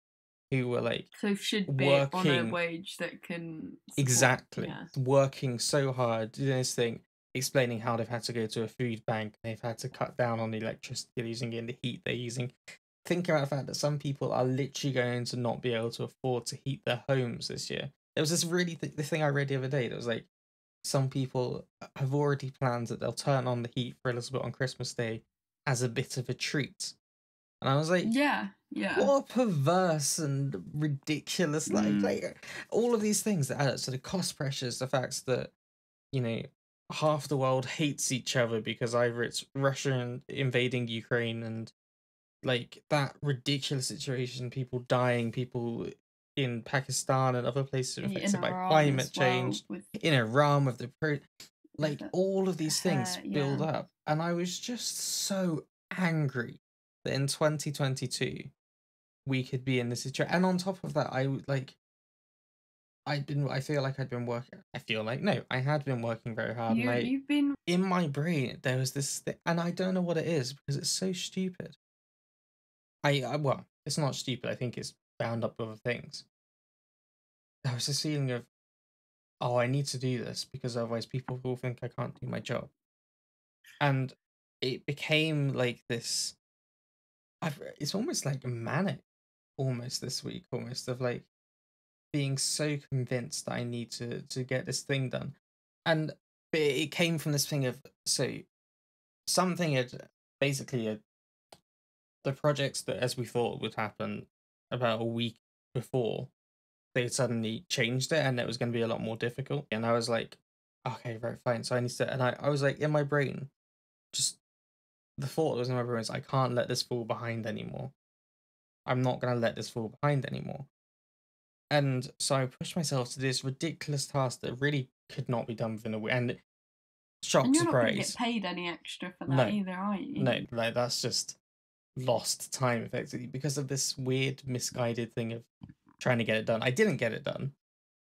who were like So should be on a wage that can support- exactly. Yeah. working so hard doing this thing explaining how they've had to go to a food bank they've had to cut down on the electricity they're using and the heat they're using. Thinking about the fact that some people are literally going to not be able to afford to heat their homes this year there was this really th- the thing I read the other day that was like some people have already planned that they'll turn on the heat for a little bit on Christmas Day as a bit of a treat. And I was like, Yeah, yeah. what a perverse and ridiculous like Mm. like all of these things that add up to the cost pressures, the facts that you know half the world hates each other because either it's Russia invading Ukraine and like that ridiculous situation, people dying, people in Pakistan and other places In affected by climate well, change, with in Iran with the pro like the all of these things hair, build yeah. up. And i was just so angry that in 2022 we could be in this situation and on top of that i would like i'd been i feel like i'd been working i feel like no i had been working very hard you, and I, you've been in my brain there was this thing and i don't know what it is because it's so stupid. I, I well it's not stupid i think it's bound up with other things there was this feeling of oh i need to do this because otherwise people will think i can't do my job. And it became like this I've, uh, it's almost like a manic almost this week almost of like being so convinced that i need to to get this thing done. And it came from this thing of so something had basically had, the projects that as we thought would happen about a week before they suddenly changed it and it was going to be a lot more difficult and i was like okay right fine so i need to and i, I was like in my brain just the thought that was in my brain was i can't let this fall behind anymore i'm not going to let this fall behind anymore and so i pushed myself to this ridiculous task that really could not be done within a week and shock and you're not surprise get paid any extra for that No. either, are you? no, like that's just lost time effectively because of this weird misguided thing of trying to get it done. I didn't get it done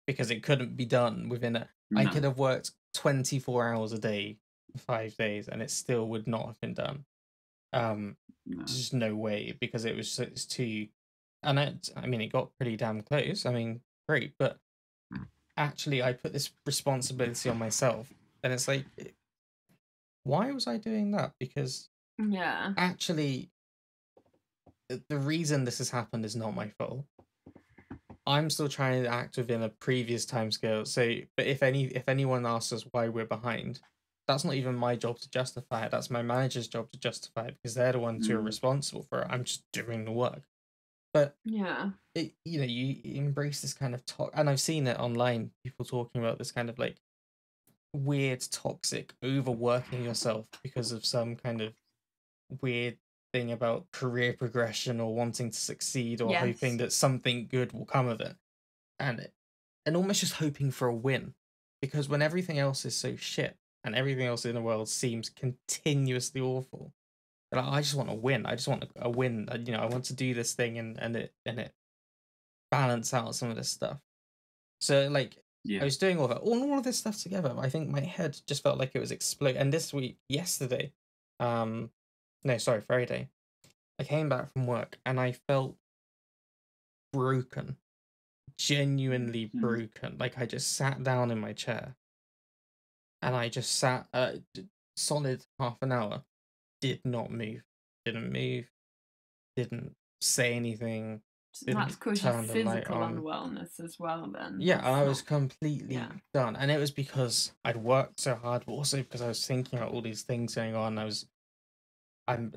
because it couldn't be done within a I No. could have worked 24 hours a day 5 days and it still would not have been done. Um No. there's just no way because it was it's too and it, I mean it got pretty damn close. I mean, great, but mm. actually I put this responsibility on myself and it's like eh, why was I doing that? Because Yeah. actually the- the reason this has happened is not my fault i'm still trying to act within a previous time scale so but if any if anyone asks us why we're behind that's not even my job to justify it that's my manager's job to justify it because they're the ones who are Mm. responsible for it i'm just doing the work but Yeah. it, you know you you embrace this kind of talk and i've seen it online people talking about this kind of like weird toxic overworking yourself because of some kind of weird thing about career progression or wanting to succeed or hoping that something good will come of it and it- and almost just hoping for a win because when everything else is so shit and everything else in the world seems continuously awful I just want to win. I just want a, a win. You know, I want to do this thing and and it and it balance out some of this stuff. So like I was doing all that, all, all of this stuff together. I think my head just felt like it was exploding. And this week, yesterday, um, no, sorry, Friday, I came back from work and I felt broken, genuinely Mhm. broken. Like I just sat down in my chair, and I just sat uh, solid half an hour, did not move, didn't move, didn't say anything. didn't That's because your turn physical unwellness as well. Then. Yeah, I was completely yeah. done. And it was because I'd worked so hard, but also because I was thinking about all these things going on. I was, I'm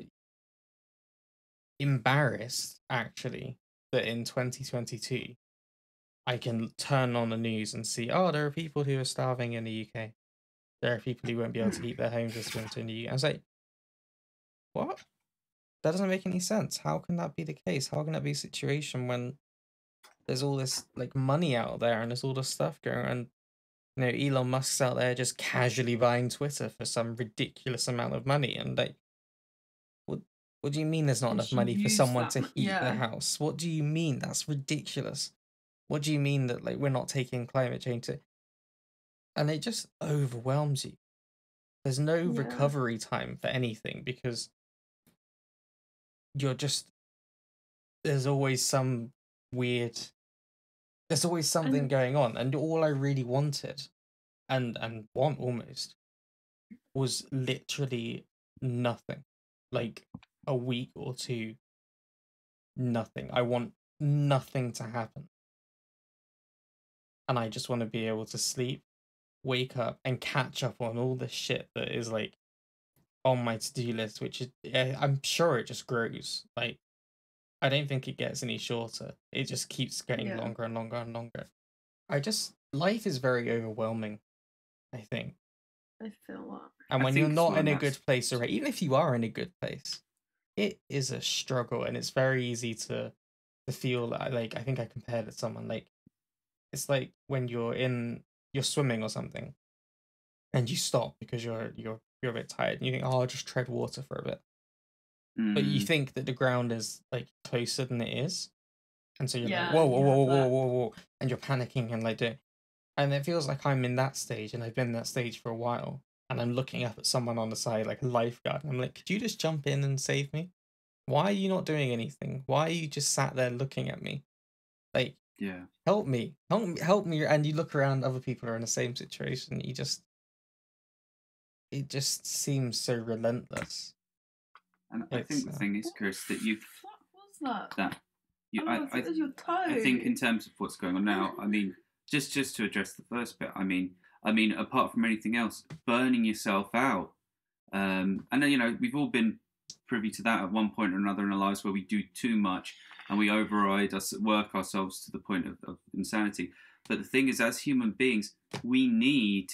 embarrassed actually that in 2022 I can turn on the news and see, oh, there are people who are starving in the UK. There are people who won't be able to heat their homes this winter in the UK. I was like, what? That doesn't make any sense. How can that be the case? How can that be a situation when there's all this like money out there and there's all this stuff going on? You know, Elon Musk's out there just casually buying Twitter for some ridiculous amount of money, and like, what? Do you mean there's not enough money for someone that to heat yeah. their house? What do you mean? That's ridiculous. What do you mean that like we're not taking climate change to? And it just overwhelms you. There's no Yeah. recovery time for anything because you're just there's always some weird there's always something And- going on and all i really wanted and and want almost was literally nothing like a week or two nothing i want nothing to happen and I just want to be able to sleep, wake up, and catch up on all the shit that is like on my to do list, which is eh, I'm sure it just grows. Like I don't think it gets any shorter. It just keeps getting Yeah. longer and longer and longer. I just life is very overwhelming. I think, I feel that. and when you're not in a good place or even if you are in a good place, it is a struggle, and it's very easy to to feel like, like I think I compared it to someone like it's like when you're in you're swimming or something, and you stop because you're you're you're a bit tired, and you think, oh, I'll just tread water for a bit. But you Mm. think that the ground is like closer than it is, and so you're Yeah, like, whoa, whoa, whoa, whoa, whoa, whoa, and you're panicking and like doing, and it feels like I'm in that stage, and I've been in that stage for a while, and I'm looking up at someone on the side like a lifeguard, and I'm like, could you just jump in and save me? Why are you not doing anything? Why are you just sat there looking at me? Like, yeah. help me, help me, help me! And you look around, other people are in the same situation. You just, it just seems so relentless. And I think the uh, thing is, Chris, that you What was that? that you, oh, I, I, I, was your toe. I think in terms of what's going on now, I mean, just just to address the first bit, I mean, I mean, apart from anything else, burning yourself out, um, and then you know we've all been privy to that at one point or another in our lives where we do too much and we override us, work ourselves to the point of, of insanity. But the thing is, as human beings, we need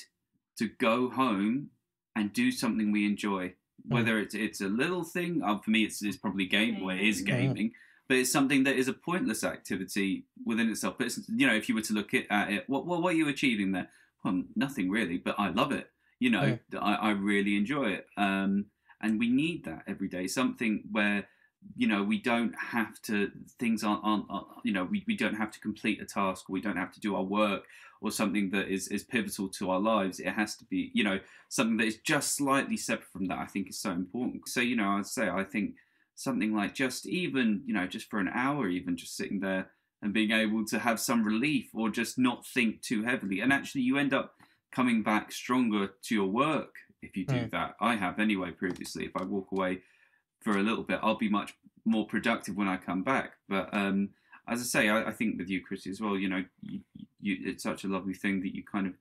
to go home and do something we enjoy. Whether it's it's a little thing, uh, for me, it's, it's probably game. Well, it is Gaming. but it's something that is a pointless activity within itself. But it's, you know, if you were to look at, at it, what, what what are you achieving there? Well, nothing really, but I love it. You know, I, I really enjoy it. Um, and we need that every day. Something where you know we don't have to things aren't, aren't, aren't you know we, we don't have to complete a task. We don't have to do our work or something that is is pivotal to our lives. It has to be you know something that is just slightly separate from that. I think is so important. So you know, I'd say I think something like just even you know just for an hour, even just sitting there and being able to have some relief or just not think too heavily, and actually you end up coming back stronger to your work if you do Mm. that. I have anyway previously. If I walk away for a little bit, I'll be much more productive when I come back. But um, as I say, I, I think with you, Chrissy, as well, you know, you, you, it's such a lovely thing that you kind of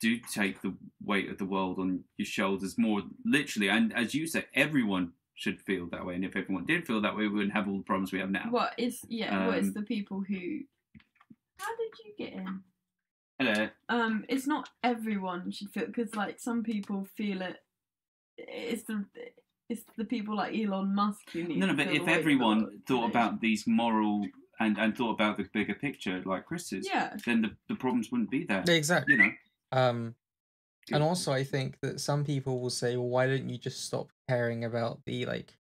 do take the weight of the world on your shoulders more literally. And as you say, everyone should feel that way. And if everyone did feel that way, we wouldn't have all the problems we have now. What is yeah? what is Um, the people who? How did you get in? Hello. Um, it's not everyone should feel because like some people feel it. It's the it's the people like Elon Musk who need. No, no, to but feel if the weight of the everyone thought about these moral and, and thought about the bigger picture like Chris is, yeah, then the, the problems wouldn't be there. Exactly. You know. Um, and also, I think that some people will say, "Well, why don't you just stop caring about the like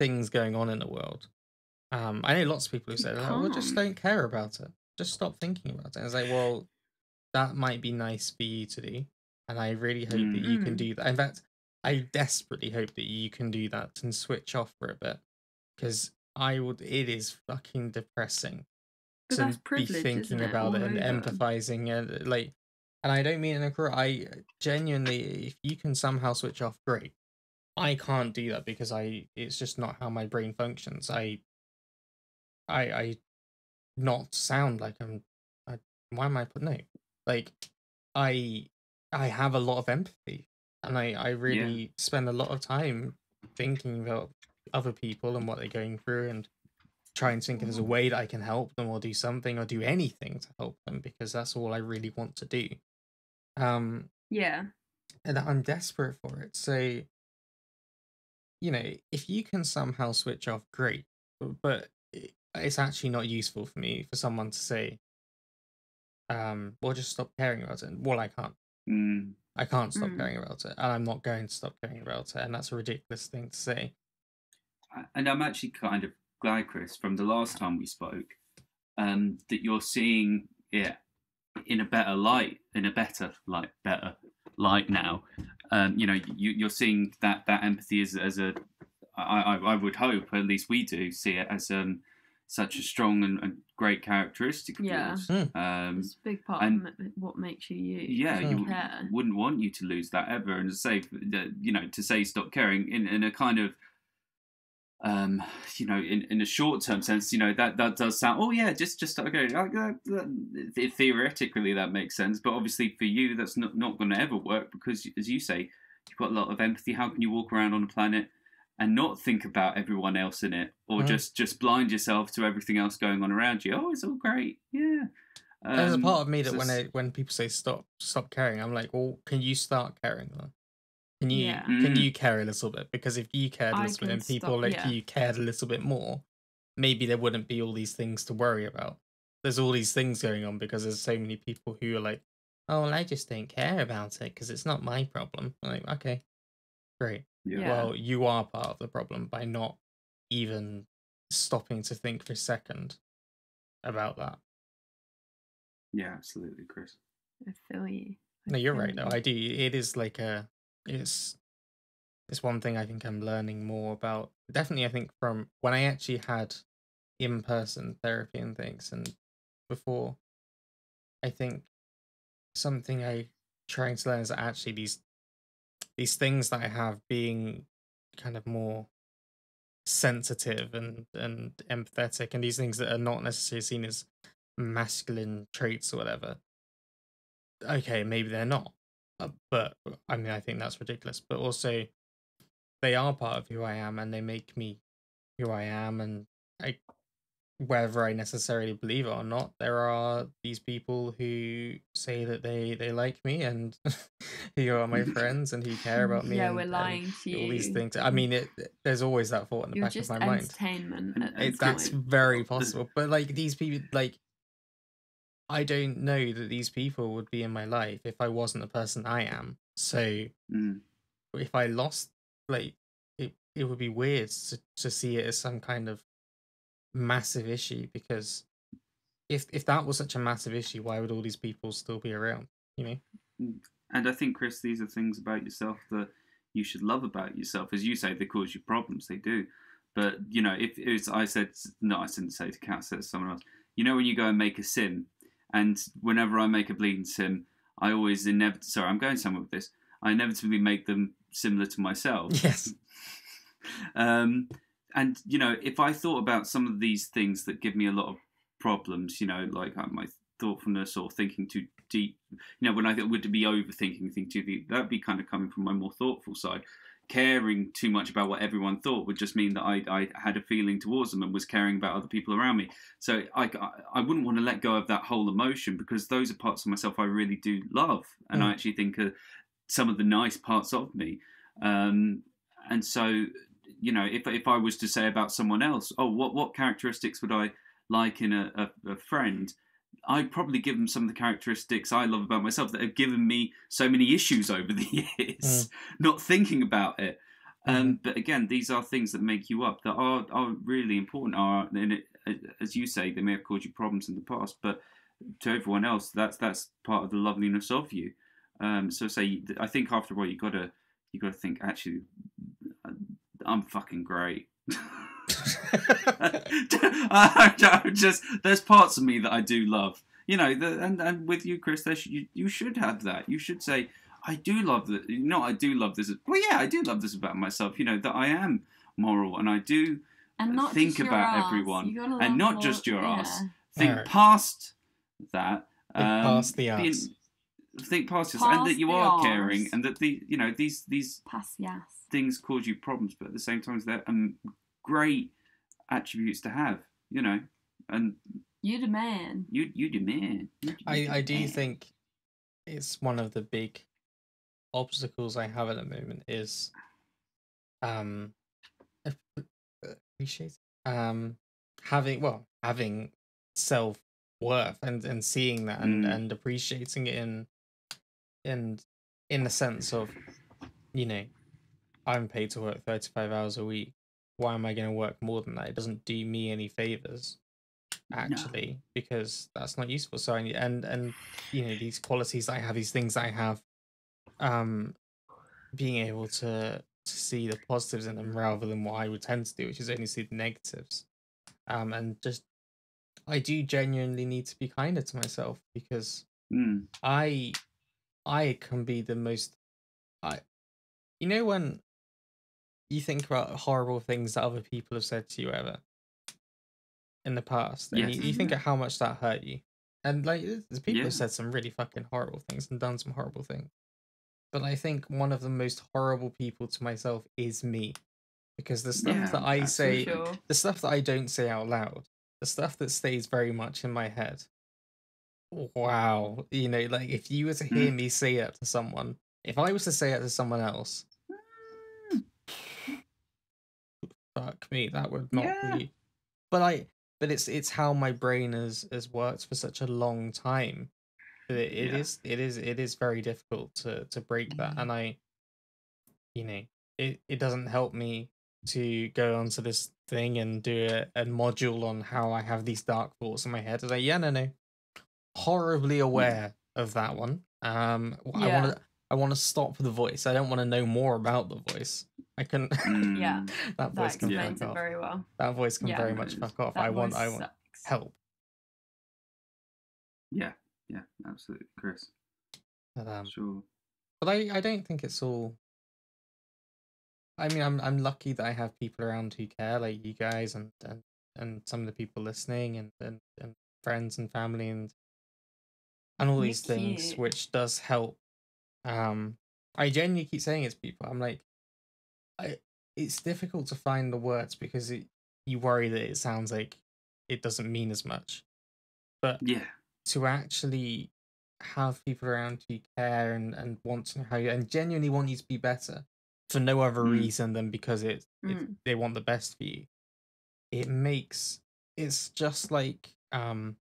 things going on in the world?" Um, I know lots of people who say, that, "Well, just don't care about it. Just stop thinking about it." And it's like, well, that might be nice for you to do, and I really hope that you can Mm. do that. In fact, I desperately hope that you can do that and switch off for a bit, because I would. It is fucking depressing But to that's be thinking isn't it, about it and empathizing and like and I don't mean in a cruel I genuinely if you can somehow switch off great I can't do that because I it's just not how my brain functions. I I I not sound like I'm I, why am I put no like I I have a lot of empathy and I I really spend a lot of time thinking about other people and what they're going through and try and think if there's a mm. way that I can help them or do something or do anything to help them because that's all I really want to do. Um, yeah, and I'm desperate for it. So, you know, if you can somehow switch off, great. But it's actually not useful for me for someone to say, um, well, just stop caring about it. Well, I can't. Mm, I can't stop Mm. caring about it, and I'm not going to stop caring about it, and that's a ridiculous thing to say. and I'm actually kind of glad, Chris, from the last time we spoke, um, that you're seeing it in a better light, in a better light, better light now. Um, you know, you, you're seeing that that empathy is as a, I, I, I would hope, at least we do see it as um such a strong and, and great characteristic of Yeah. yours. Mm. Um, it's a big part and- of what makes you you. yeah, you you care. wouldn't want you to lose that ever. And to say, that, you know, to say stop caring in, in a kind of, um, you know, in, in a short term sense, you know, that, that does sound, oh yeah, just, just, okay, like, uh, that, theoretically that makes sense. But obviously for you, that's not, not going to ever work because, as you say, you've got a lot of empathy. How can you walk around on a planet and not think about everyone else in it or Mm. just, just blind yourself to everything else going on around you? Oh, it's all great. Yeah. There's a Um, part of me that so when I when people say stop stop caring, I'm like, well, can you start caring then? Can you Yeah. can Mm. you care a little bit? Because if you cared a I little bit and people stop- like yeah. you cared a little bit more, maybe there wouldn't be all these things to worry about. There's all these things going on because there's so many people who are like, oh, well, I just don't care about it because it's not my problem. I'm like, okay, great. yeah. Yeah. Well, you are part of the problem by not even stopping to think for a second about that. Yeah, absolutely, Chris. I feel you. I No, you're feel right though. I do. It is like a, it's, it's one thing I think I'm learning more about. Definitely, I think from when I actually had in-person therapy and things, and before, I think something I trying to learn is actually these, these things that I have being kind of more sensitive and and empathetic, and these things that are not necessarily seen as masculine traits or whatever okay, maybe they're not. Uh, but I mean, I think that's ridiculous. But also, they are part of who I am, and they make me who I am. And I, whether I necessarily believe it or not, there are these people who say that they they like me and who are my friends and who care about me. Yeah, and, we're lying to you. All these things. I mean, it. There's always that thought in the You're back of my mind. entertainment. And At it- that's very possible. But like these people, like I don't know that these people would be in my life if I wasn't the person I am. So Mm. if I lost, like, it it would be weird to to see it as some kind of massive issue because if if that was such a massive issue, why would all these people still be around? You know? And I think, Chris, these are things about yourself that you should love about yourself. As you say, they cause you problems. They do. But, you know, if it's, I said, no, I didn't say to Kat, I said to someone else, you know, when you go and make a sim, and whenever I make a bleeding sim, I always inevitably, sorry, I'm going somewhere with this, I inevitably make them similar to myself. Yes. um, and you know, if I thought about some of these things that give me a lot of problems, you know, like uh, my thoughtfulness or thinking too deep, you know, when I would be overthinking, think too deep, that'd be kind of coming from my more thoughtful side. Caring too much about what everyone thought would just mean that I, I had a feeling towards them and was caring about other people around me. So I, I, I wouldn't want to let go of that whole emotion because those are parts of myself I really do love, and I Mm. actually think are some of the nice parts of me. Um, and so you know, if if I was to say about someone else, oh, what what characteristics would I like in a, a, a friend? I'd probably give them some of the characteristics I love about myself that have given me so many issues over the years, not thinking about it. Um, but again, these are things that make you up that are are really important. Are and it, as you say, they may have caused you problems in the past, but to everyone else, that's that's part of the loveliness of you. Um, so say, I think after a while, you gotta you gotta think actually, I'm fucking great. I, I just there's parts of me that I do love, you know, the, and and with you, Chris, there sh- you you should have that. You should say, I do love that. You know, I do love this. Well, yeah, I do love this about myself. You know that I am moral and I do and not think about ass. everyone, and not all- just your yeah. ass. think Alright. past that. Think um, past the being- Think past yourself, and that you the are caring, and that the you know these these Pass the ass. things cause you problems, but at the same time, they're um, great attributes to have. You know, and you demand. you you demand. You, I, you I do demand. think it's one of the big obstacles I have at the moment is um ap- appreciate um having well having self worth and and seeing that and Mm. and appreciating it in in in the sense of you know I'm paid to work 35 hours a week why am I going to work more than that? It doesn't do me any favors actually because that's not useful. So I need, and and you know these qualities I have these things I have um being able to to see the positives in them rather than what I would tend to do which is only see the negatives. Um and just I do genuinely need to be kinder to myself because Mm, i i can be the most i you think about horrible things that other people have said to you ever in the past, and Yes. you, you think of how much that hurt you. And like, there's people Yeah. have said some really fucking horrible things and done some horrible things. But I think one of the most horrible people to myself is me, because the stuff Yeah, that I say, sure. the stuff that I don't say out loud, the stuff that stays very much in my head. Wow, you know, like if you were to hear Mm. me say it to someone, if I was to say it to someone else, fuck me, that would not Yeah. be. But I, but it's it's how my brain has has worked for such a long time. It, it Yeah. is it is it is very difficult to to break that, Mm. and I, you know, it it doesn't help me to go onto this thing and do a, a module on how I have these dark thoughts in my head. It's like, yeah, no, no, horribly aware of that one. Um, I want to I want to stop the voice. I don't want to know more about the voice. I can Yeah. Mm, that That voice can explains fuck it off. very well. That voice can Yeah. very much fuck off. That I want I want sucks. help. Yeah, yeah, absolutely, Chris. But, um, Sure. but I, I don't think it's all. I mean, I'm I'm lucky that I have people around who care, like you guys and and, and some of the people listening, and, and and friends and family and and all these Thank things, you. which does help. Um, I genuinely keep saying it to people. I'm like, I it's difficult to find the words because it, you worry that it sounds like it doesn't mean as much, but Yeah, to actually have people around who care and, and want to know how you and genuinely want you to be better for no other Mm. reason than because it, it Mm. they want the best for you. It makes it's just like um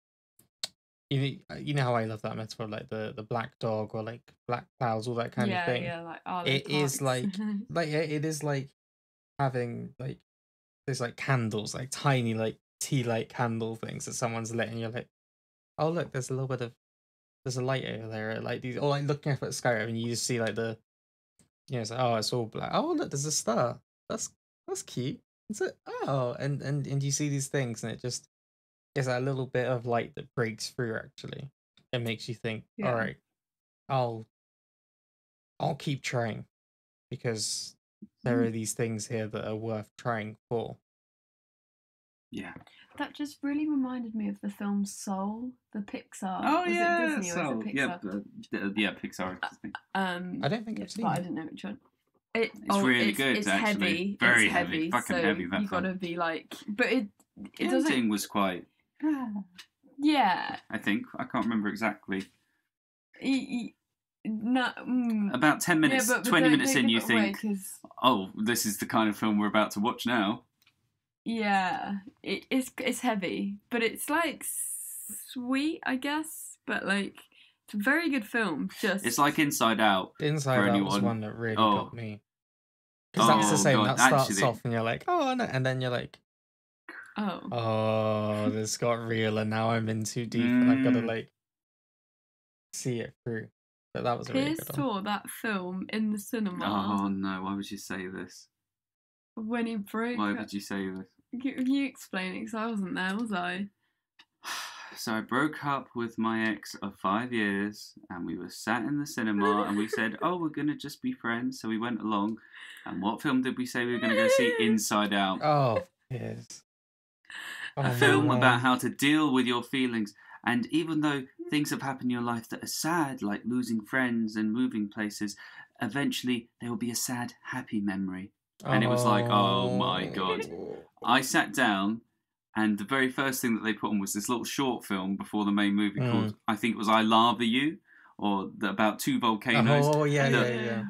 you know, uh, you know how I love that metaphor like the the black dog or like black clouds all that kind yeah, of thing. yeah, like oh, It is like like yeah, it is like having like there's like candles, like tiny like tea light candle things that someone's lit, and you're like, oh look, there's a little bit of there's a light over there, like these, or like looking up at the sky, and you just see like the, you know, it's like, oh, it's all black. Oh look, there's a star. That's that's cute. It's it? Oh, and and and you see these things, and it just is that little bit of light that breaks through. Actually, it makes you think, Yeah. all right, I'll I'll keep trying because there Mm. are these things here that are worth trying for. yeah. that just really reminded me of the film Soul, the Pixar. Oh was yeah, it Disney or was it yeah, Pixar? uh, yeah, Pixar. I think. Um, I don't think yeah, I've seen but I it. didn't know which one. It, It's oh, really it's, good, It's actually. heavy. Very it's heavy, heavy. fucking so heavy, that you film. gotta be like, but it The it doesn't. ending was quite. Yeah. I think I can't remember exactly. y- y- No. Mm, About ten minutes, yeah, but, but twenty minutes in, you think, away, "Oh, this is the kind of film we're about to watch now." yeah, it, it's it's heavy, but it's like sweet, I guess. But like, it's a very good film. Just It's like Inside Out. Inside For Out was one that really Oh. got me. Because that's the Oh, same. God, that starts actually- off and you're like, oh and then you're like, oh, oh, this got real, and now I'm in too deep, and I've got to Mm. like see it through. But that was a really Piers good one. saw that film in the cinema Oh no! Why would you say this? when he broke. Why up- would you say this? You, you explain it because I wasn't there, was I? So I broke up with my ex of five years, and we were sat in the cinema, and we said, "Oh, we're gonna just be friends." So we went along, and what film did we say we were gonna go see? Inside Out, Oh, yes. A Oh, film no. about how to deal with your feelings. And even though things have happened in your life that are sad, like losing friends and moving places, eventually there will be a sad, happy memory. and it was like, oh my God. I sat down, and the very first thing that they put on was this little short film before the main movie Mm. called, I think it was I Lava You, or the, about two volcanoes. Oh yeah, yeah, yeah.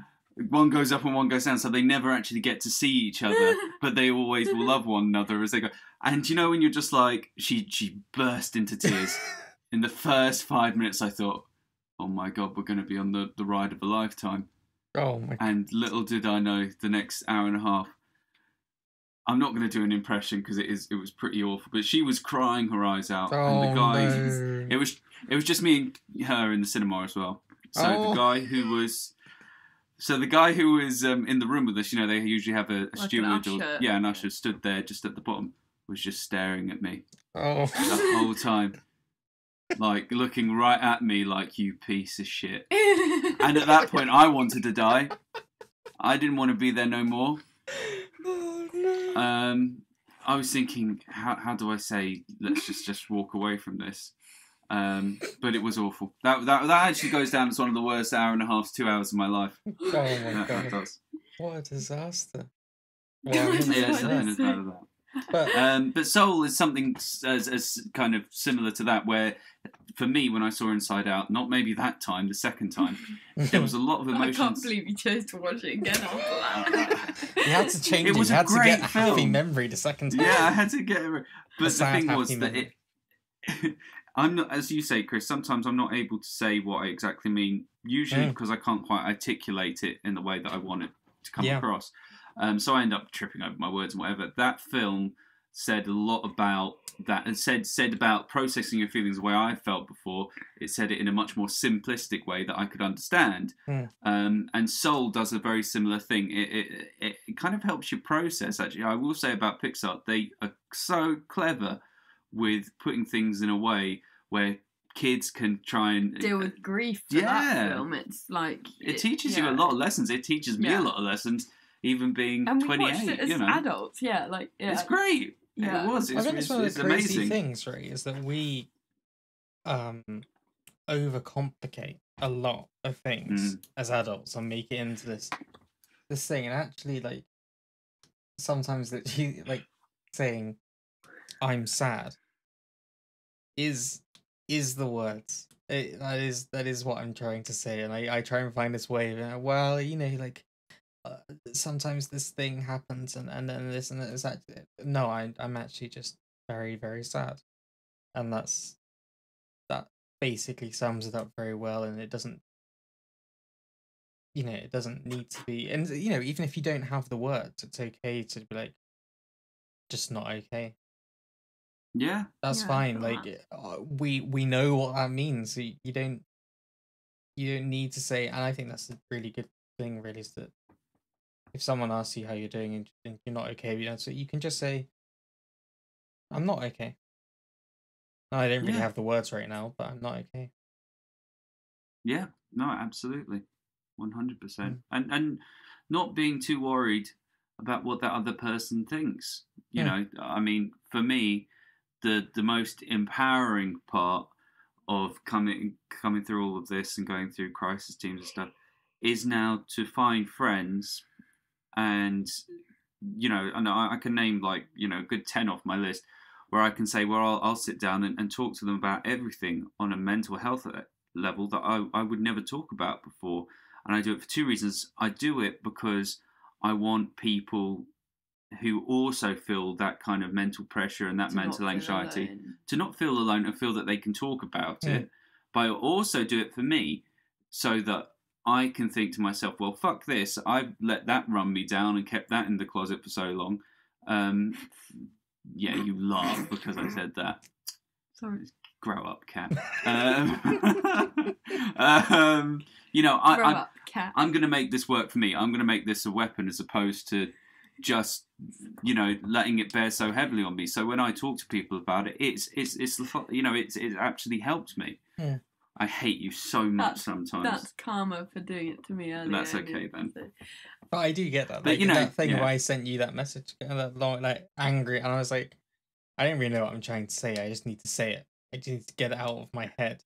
One goes up and one goes down, so they never actually get to see each other, but they always will love one another as they go. And you know when you're just like, she she burst into tears. In the first five minutes, I thought, oh my god, we're going to be on the, the ride of a lifetime. oh my. And little did I know, the next hour and a half, I'm not going to do an impression because it is it was pretty awful. But she was crying her eyes out, Oh and the oh, guy, no. it was it was just me and her in the cinema as well. So Oh. the guy who was, so the guy who was um, in the room with us, you know, they usually have a, a Like an steward or usher. yeah, an usher stood there just at the bottom, was just staring at me Oh. the whole time, like looking right at me like you piece of shit. And at that point, I wanted to die. I didn't want to be there no more. no. Um, I was thinking, how how do I say? Let's just just walk away from this. Um, but it was awful. That, that that actually goes down as one of the worst hour and a half, two hours of my life. oh my That, that god. does. What a disaster. Well, I it's mean, Yeah, it's what not I as bad as that. but Um, but Soul is something as, as kind of similar to that, where for me, when I saw Inside Out, not maybe that time, the second time, there was a lot of emotions. I can't emotions. believe you chose to watch it again after that. you had to change It it. was You a had to great get a happy film. memory the second time. Yeah, I had to get it. But the sad, thing was happy that it. I'm not, as you say, Chris. Sometimes I'm not able to say what I exactly mean. Usually Mm. because I can't quite articulate it in the way that I want it to come Yeah. across. Um, so I end up tripping over my words and whatever. That film said a lot about that and said said about processing your feelings the way I felt before. It said it in a much more simplistic way that I could understand. Mm. Um, and Soul does a very similar thing. It, it, it, it kind of helps you process. Actually, I will say about Pixar, they are so clever with putting things in a way where kids can try and Deal with grief for Yeah. that film. It's like It teaches you a lot of lessons. It teaches me Yeah. a lot of lessons, even being And we 28. watched it as you know, adults. Yeah, like yeah. it's great. Yeah. It was. I It's, think it's it's, one of the crazy amazing. things, right? Is that we um overcomplicate a lot of things Mm. as adults and make it into this this thing, and actually, like sometimes that you like saying "I'm sad" is is the words. It, that is that is what I'm trying to say, and I I try and find this way. Uh, well, you know, like uh, sometimes this thing happens and and then this and is that no I I'm actually just very very sad and that's that basically sums it up very well and it doesn't you know it doesn't need to be and you know even if you don't have the words it's okay to be like just not okay Yeah. that's Yeah, fine like that. uh, we we know what that means so you, you don't you don't need to say and i think that's a really good thing really is that if someone asks you how you're doing and, and you're not okay you know so you can just say i'm not okay i don't really Yeah. have the words right now but i'm not okay Yeah, no, absolutely, one hundred percent, Mm. and and not being too worried about what that other person thinks. You Yeah. know, I mean, for me, the the most empowering part of coming coming through all of this and going through crisis teams and stuff is now to find friends, and you know, and I, I can name like you know a good ten off my list where I can say, well, I'll, I'll sit down and, and talk to them about everything on a mental health uh, level that I, I would never talk about before. And I do it for two reasons. I do it because I want people who also feel that kind of mental pressure and that to mental anxiety alone. to not feel alone and feel that they can talk about Yeah. it. But I also do it for me so that I can think to myself, well, fuck this. I've let that run me down and kept that in the closet for so long. Um, yeah, you laugh because I said that. Sorry. Grow up, Kat. Um, um, you know, I, Grow I, up, Kat. I'm going to make this work for me. I'm going to make this a weapon as opposed to just you know letting it bear so heavily on me. So when I talk to people about it, it's it's it's the you know it's it actually helped me. Yeah. I hate you so much That's- sometimes. That's karma for doing it to me earlier. That's okay then. but i do get that But, like you know, that thing yeah. where i sent you that message uh, that long like angry and i was like i don't really know what i'm trying to say i just need to say it i just need to get it out of my head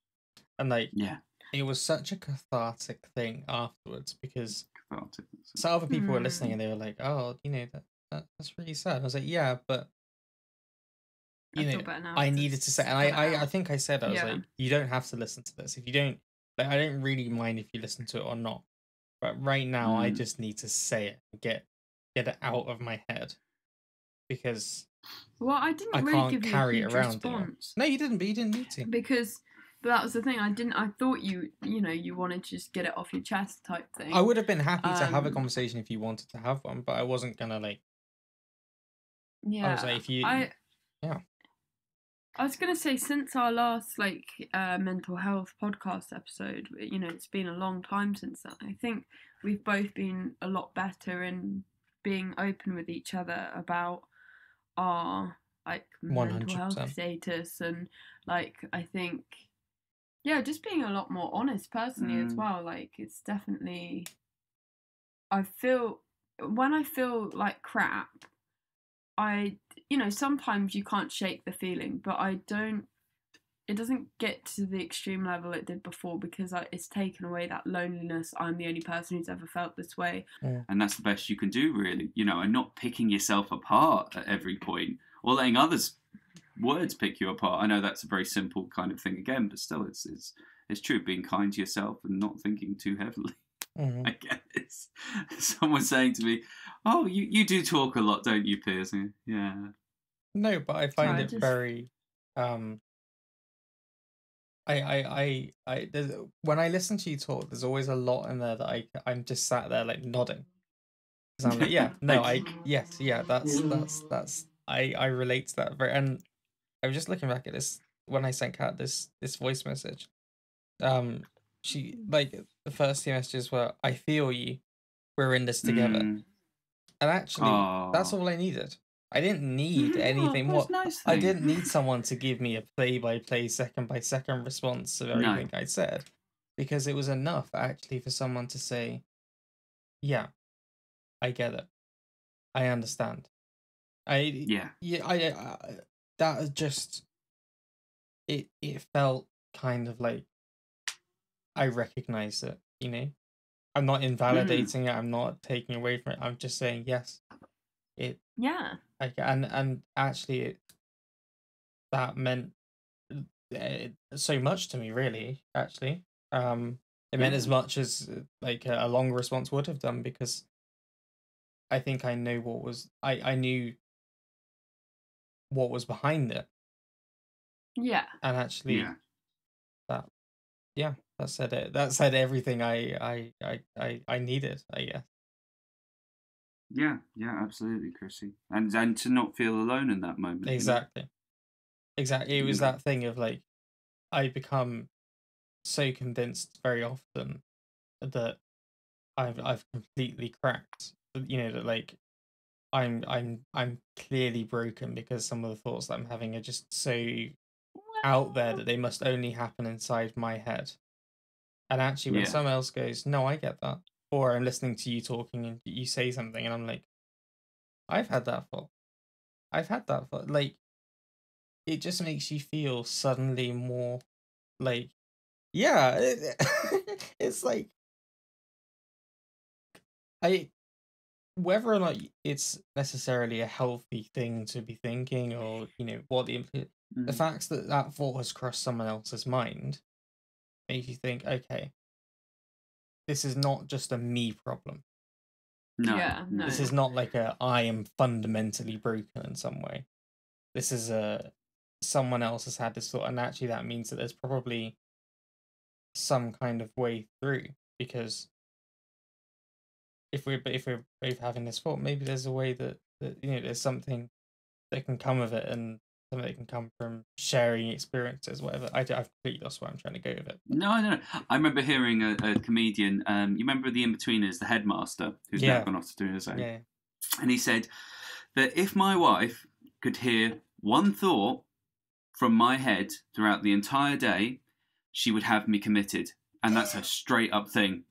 and like yeah, it was such a cathartic thing afterwards because cathartic. so other people were Hmm. listening and they were like, "Oh, you know that, that that's really sad." I was like, "Yeah, but you I know, I needed to say." And I, I, I think I said I was Yeah. like, "You don't have to listen to this if you don't." Like, I don't really mind if you listen to it or not, but right now I Mm. just need to say it and get get it out of my head because Well, I didn't I really can't give you carry a it huge around anymore. response no, you didn't, but you didn't need to. because but that was the thing. I didn't. I thought you, you know, you wanted to just get it off your chest type thing. I would have been happy to have a Um, conversation if you wanted to have one, but I wasn't gonna like. Yeah. I was like, if you, I yeah. I was gonna say since our last like uh, mental health podcast episode, you know, it's been a long time since that. I think we've both been a lot better in being open with each other about our like mental health status and like I think yeah, just being a lot more honest personally as Mm. well. Like it's definitely I feel when I feel like crap, I, you know, sometimes you can't shake the feeling, but I don't. It doesn't get to the extreme level it did before because I, it's taken away that loneliness. I'm the only person who's ever felt this way. Yeah. and that's the best you can do really you know and not picking yourself apart at every point or letting others words pick you apart. I know that's a very simple kind of thing again but still it's it's it's true. Being kind to yourself and not thinking too heavily Mhm. i guess. Someone saying to me oh you you do talk a lot don't you piers? Yeah. No, but I find I it just- very um I I I I there's, when I listen to you talk, there's always a lot in there that I I'm just sat there like nodding. I'm like, yeah, no, I yes, yeah, that's that's that's I I relate to that very and I was just looking back at this when I sent Kat this this voice message. Um she like the first two messages were I feel you. We're in this together. Mm. And actually that's all I needed. I didn't need Yeah, anything more. nice I didn't need someone to give me a play by play, second by second response of No. everything I said because it was enough actually for someone to say, Yeah, I get it. I understand. I, yeah yeah, I, I that was just, it, it felt kind of like I recognize it, you know? I'm not invalidating it, I'm not taking away from it, I'm just saying, yes, it Yeah. like and and actually it, that meant uh, so much to me really actually um it meant as much as uh, like a, a long response would have done because i think i know what was i i knew what was behind it Yeah. and actually yeah that yeah that said it that said everything i i i i, I needed i guess yeah yeah absolutely chrissy and and to not feel alone in that moment? Exactly. Exactly. It was Yeah. that thing of like, I become so convinced very often that I've I've completely cracked. You know that like, I'm I'm I'm clearly broken because some of the thoughts that I'm having are just so out there that they must only happen inside my head. And actually, when Yeah. someone else goes, "No, I get that," or I'm listening to you talking and you say something, and I'm like, "I've had that thought. I've had that thought." Like, it just makes you feel suddenly more like, yeah, it- it's like I whether or not it's necessarily a healthy thing to be thinking or you know what the the Mm. fact that that thought has crossed someone else's mind makes you think okay this is not just a me problem no Yeah, no. this is not like a i am fundamentally broken in some way this is a someone else has had this thought and actually that means that there's probably some kind of way through because if we're if we're both having this thought maybe there's a way that, that you know there's something that can come of it and something that can come from sharing experiences whatever I, i've completely lost where i'm trying to go with it No, no, no. I remember hearing a, a comedian. Um, you remember the Inbetweeners, the headmaster, who's Yeah. now gone off to do his own. yeah And he said that if my wife could hear one thought from my head throughout the entire day, she would have me committed. And that's a straight up thing.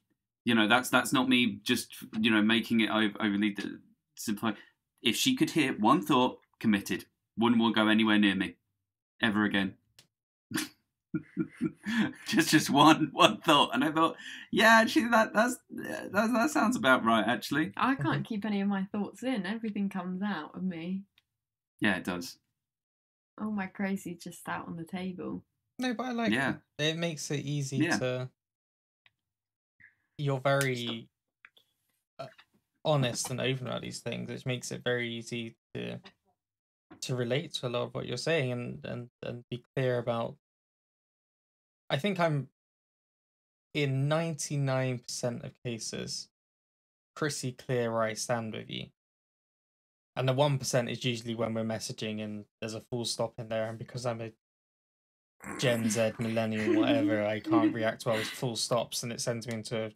You know, that's that's not me just you know making it over, overly d- simple. If she could hear one thought, committed, wouldn't want to go anywhere near me ever again. just just one one thought, and I thought, yeah, actually, that that's that, that sounds about right. Actually, I can't mm-hmm. keep any of my thoughts in. Everything comes out of me. yeah, it does. All my crazy just out on the table. No, but I like Yeah. it. It makes it easy Yeah. to. You're very uh, honest and open about these things, which makes it very easy to to relate to a lot of what you're saying and and and be clear about. I think I'm in ninety nine percent of cases pretty clear where I stand with you. And the one percent is usually when we're messaging and there's a full stop in there, and because I'm a Gen Z, millennial, whatever, I can't react well with full stops, and it sends me into a,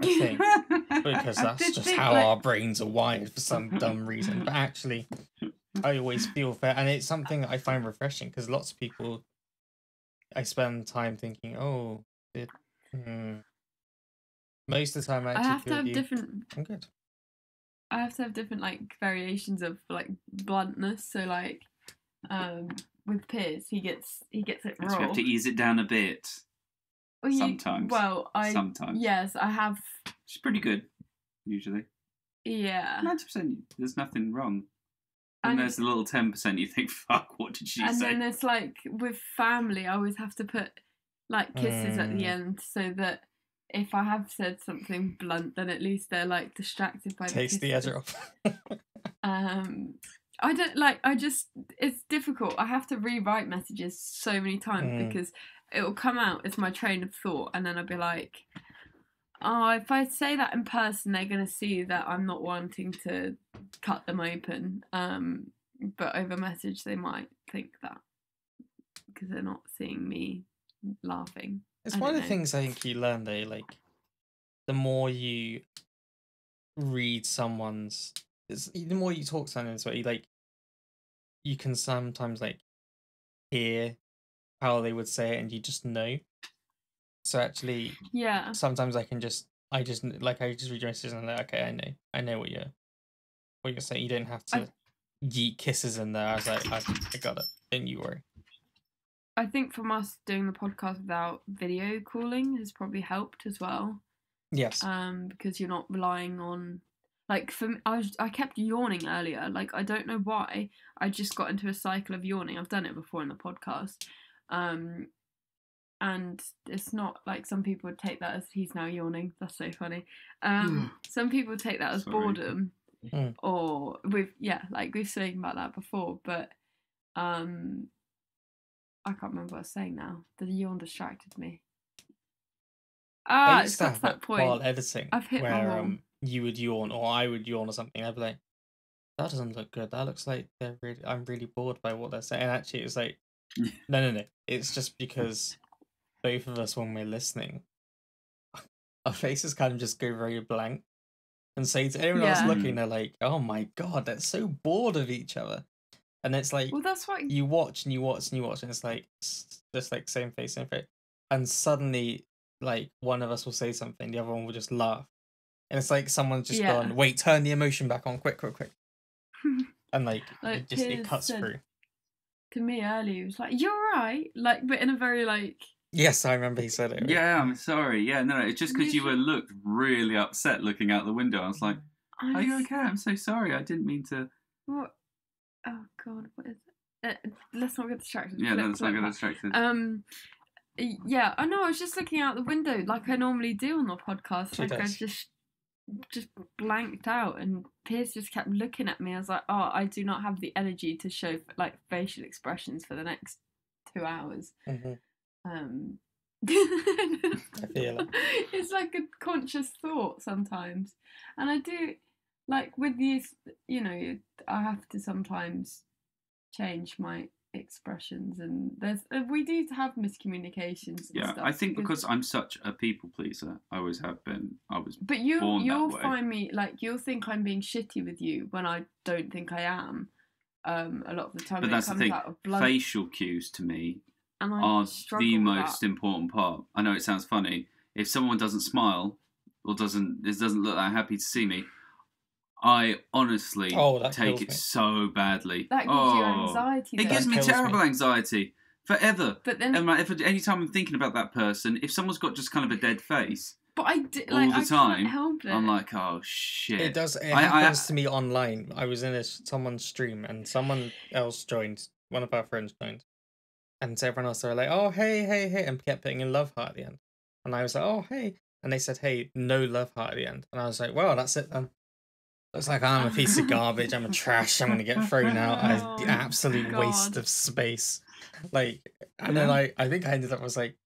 a thing because that's just think, how like- our brains are wired for some dumb reason. But actually, I always feel fair, and it's something that I find refreshing because lots of people, I spend time thinking, oh, it, hmm. most of the time I I actually have to have you. different. I'm good. I have to have different like variations of like bluntness. So like, um, with Piers, he gets he gets it So raw. we have to ease it down a bit. Well, you- sometimes. Well, I Sometimes. yes, I have. It's pretty good, usually. Yeah, Ninety percent, there's nothing wrong. And, And- there's a little ten percent you think, "Fuck, what did she and say?" And then it's like with family, I always have to put like kisses at the Mm. end so that if I have said something blunt, then at least they're like distracted by Takes the the edge kisses. off. Um, I don't like. I just it's difficult. I have to rewrite messages so many times Mm. because it will come out as my train of thought, and then I'll be like, "Oh, if I say that in person, they're gonna see that I'm not wanting to cut them open." Um, but over message, they might think that because they're not seeing me laughing. It's one of the know. things I think you learn though, like the more you read someone's it's, the more you talk to someone so you like you can sometimes like hear how they would say it and you just know. So actually Yeah, sometimes I can just I just like I just read your messages and I'm like, okay, I know. I know what you're what you're saying. You don't have to I- yeet kisses in there. I was like, I, I got it. Don't you worry. I think from us doing the podcast without video calling has probably helped as well. Yes. um because you're not relying on like for me, I was I kept yawning earlier like I don't know why I just got into a cycle of yawning I've done it before in the podcast um and it's not like some people would take that as he's now yawning that's so funny um some people take that as Sorry. boredom Mm. or we've yeah like we've spoken about that before but um I can't remember what I was saying now the yawn distracted me ah I it's used to have to that point while editing I've hit my where wall. um, you would yawn or I would yawn or something. I'd be like, that doesn't look good. That looks like they're really. I'm really bored by what they're saying. And actually, it's like, no, no, no. It's just because both of us, when we're listening, our faces kind of just go very blank. And say to anyone else looking, they're like, "Oh my god, they're so bored of each other," and it's like well that's what you watch and you watch and you watch and it's like just like same face same face and suddenly like one of us will say something the other one will just laugh and it's like someone's just Yeah. gone wait turn the emotion back on quick quick quick and like, Like it just it cuts said- through to me earlier he was like you're right like but in a very like yes i remember he said it Yeah, I'm sorry. Yeah, no, no it's just because You you were looked really upset looking out the window. I was like, I "Are you was- okay? I'm so sorry. I didn't mean to." what oh god what is it uh, let's not get distracted Yeah, Flip, no, that's not flip get distracted. Um, yeah, I know. I was just looking out the window like I normally do on the podcast. She like I does. just just blanked out, and Piers just kept looking at me. I was like, oh, I do not have the energy to show like facial expressions for the next two hours. Mhm. Um, I feel it. it's like a conscious thought sometimes, and I do like with these. You know, I have to sometimes change my expressions, and there's uh, we do have miscommunications. And yeah, stuff I think because I'm such a people pleaser, I always have been. I was. But you born you'll find me like you'll think I'm being shitty with you when I don't think I am. Um, a lot of the time, But that's the thing. Facial cues to me are the most that. important part. I know it sounds funny. If someone doesn't smile or doesn't it doesn't look that happy to see me, I honestly Oh, that take it me. so badly. That gives oh, you anxiety. It gives That me kills me. terrible anxiety forever. But then, And like, if anytime I'm thinking about that person, if someone's got just kind of a dead face, but I d- all like the I time, can't help it. I'm like, oh shit. it does it I- I- happens to me online i was in a someone's stream and someone else joined one of our friends joined and to everyone else they were like oh hey hey hey and kept putting in love heart at the end and i was like oh hey and they said hey no love heart at the end and i was like well that's it then looks like i'm a piece of garbage i'm a trash i'm gonna get thrown out as the Oh, absolute waste of space like and then Yeah. i i think i ended up was like